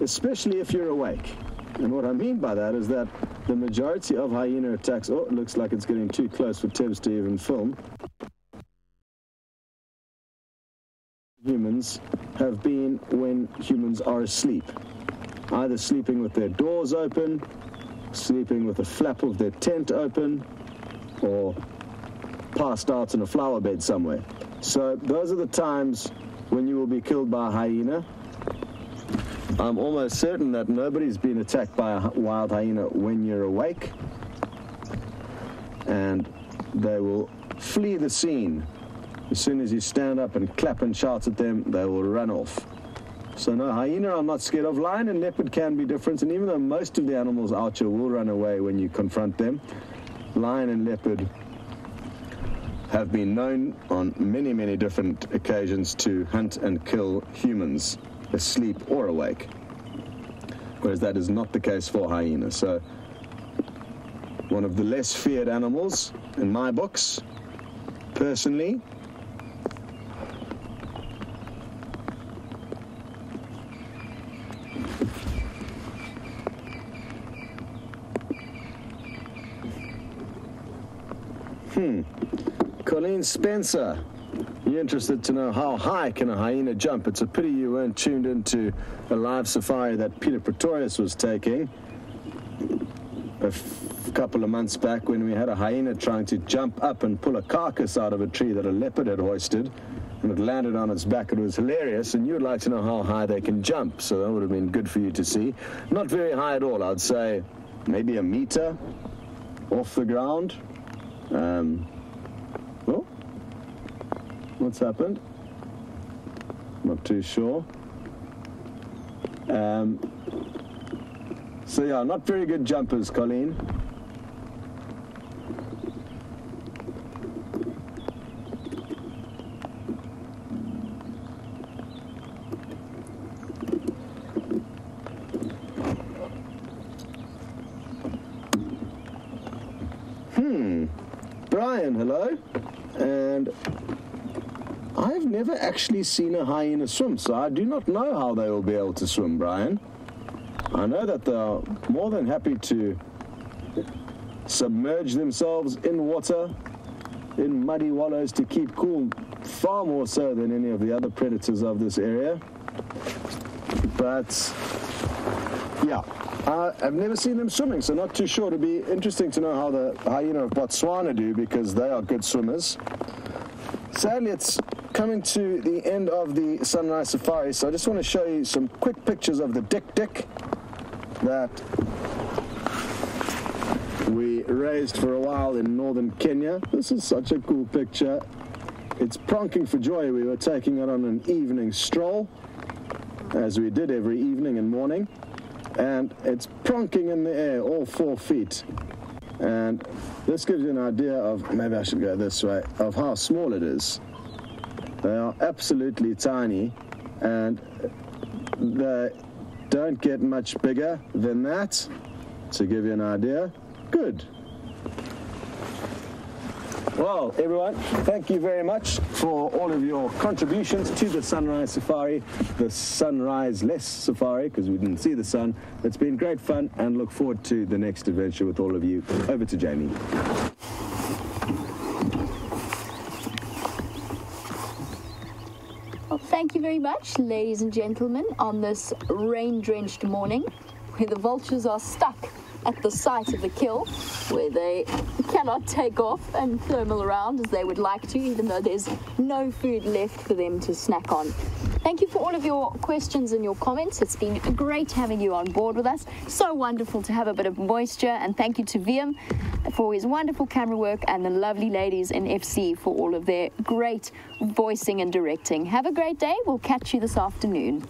especially if you're awake. And what I mean by that is that the majority of hyena attacks, oh, it looks like it's getting too close for Tebs to even film. Humans have been when humans are asleep, either sleeping with their doors open, sleeping with the flap of their tent open or passed out in a flower bed somewhere. So those are the times when you will be killed by a hyena. I'm almost certain that nobody's been attacked by a wild hyena when you're awake. And they will flee the scene. As soon as you stand up and clap and shout at them, they will run off. So no, hyena I'm not scared of. Lion and leopard can be different, and even though most of the animals out here will run away when you confront them, lion and leopard have been known on many, many different occasions to hunt and kill humans, asleep or awake. Whereas that is not the case for hyena. So one of the less feared animals in my books, personally, Hmm. Colleen Spencer, interested to know how high can a hyena jump? It's a pity you weren't tuned into a live safari that Peter Pretorius was taking a couple of months back when we had a hyena trying to jump up and pull a carcass out of a tree that a leopard had hoisted. And it landed on its back. It was hilarious, and you'd like to know how high they can jump, so that would have been good for you to see. Not very high at all, I'd say maybe a meter off the ground. Um, what's happened? Not too sure. Um, so yeah, not very good jumpers, Colleen. Hmm. Brian, hello. And I've never actually seen a hyena swim, so I do not know how they will be able to swim, Brian. I know that they are more than happy to submerge themselves in water, in muddy wallows to keep cool, far more so than any of the other predators of this area. But yeah, I've never seen them swimming, so not too sure. It'd be interesting to know how the hyena of Botswana do because they are good swimmers. Sadly, it's coming to the end of the sunrise safari, so I just want to show you some quick pictures of the Dik Dik that we raised for a while in northern Kenya. This is such a cool picture. It's pronking for joy. We were taking it on an evening stroll, as we did every evening and morning, and it's pronking in the air, all four feet. And this gives you an idea of, maybe I should go this way, of how small it is. They are absolutely tiny and they don't get much bigger than that. To give you an idea, good. Well, everyone, thank you very much for all of your contributions to the Sunrise Safari, the Sunrise Less Safari, because we didn't see the sun. It's been great fun and look forward to the next adventure with all of you. Over to Jamie. Thank you very much, ladies and gentlemen, on this rain drenched morning where the vultures are stuck at the site of the kill where they cannot take off and thermal around as they would like to, even though there's no food left for them to snack on. Thank you for all of your questions and your comments. It's been great having you on board with us. So wonderful to have a bit of moisture. And thank you to Liam for his wonderful camera work and the lovely ladies in FC for all of their great voicing and directing. Have a great day. We'll catch you this afternoon.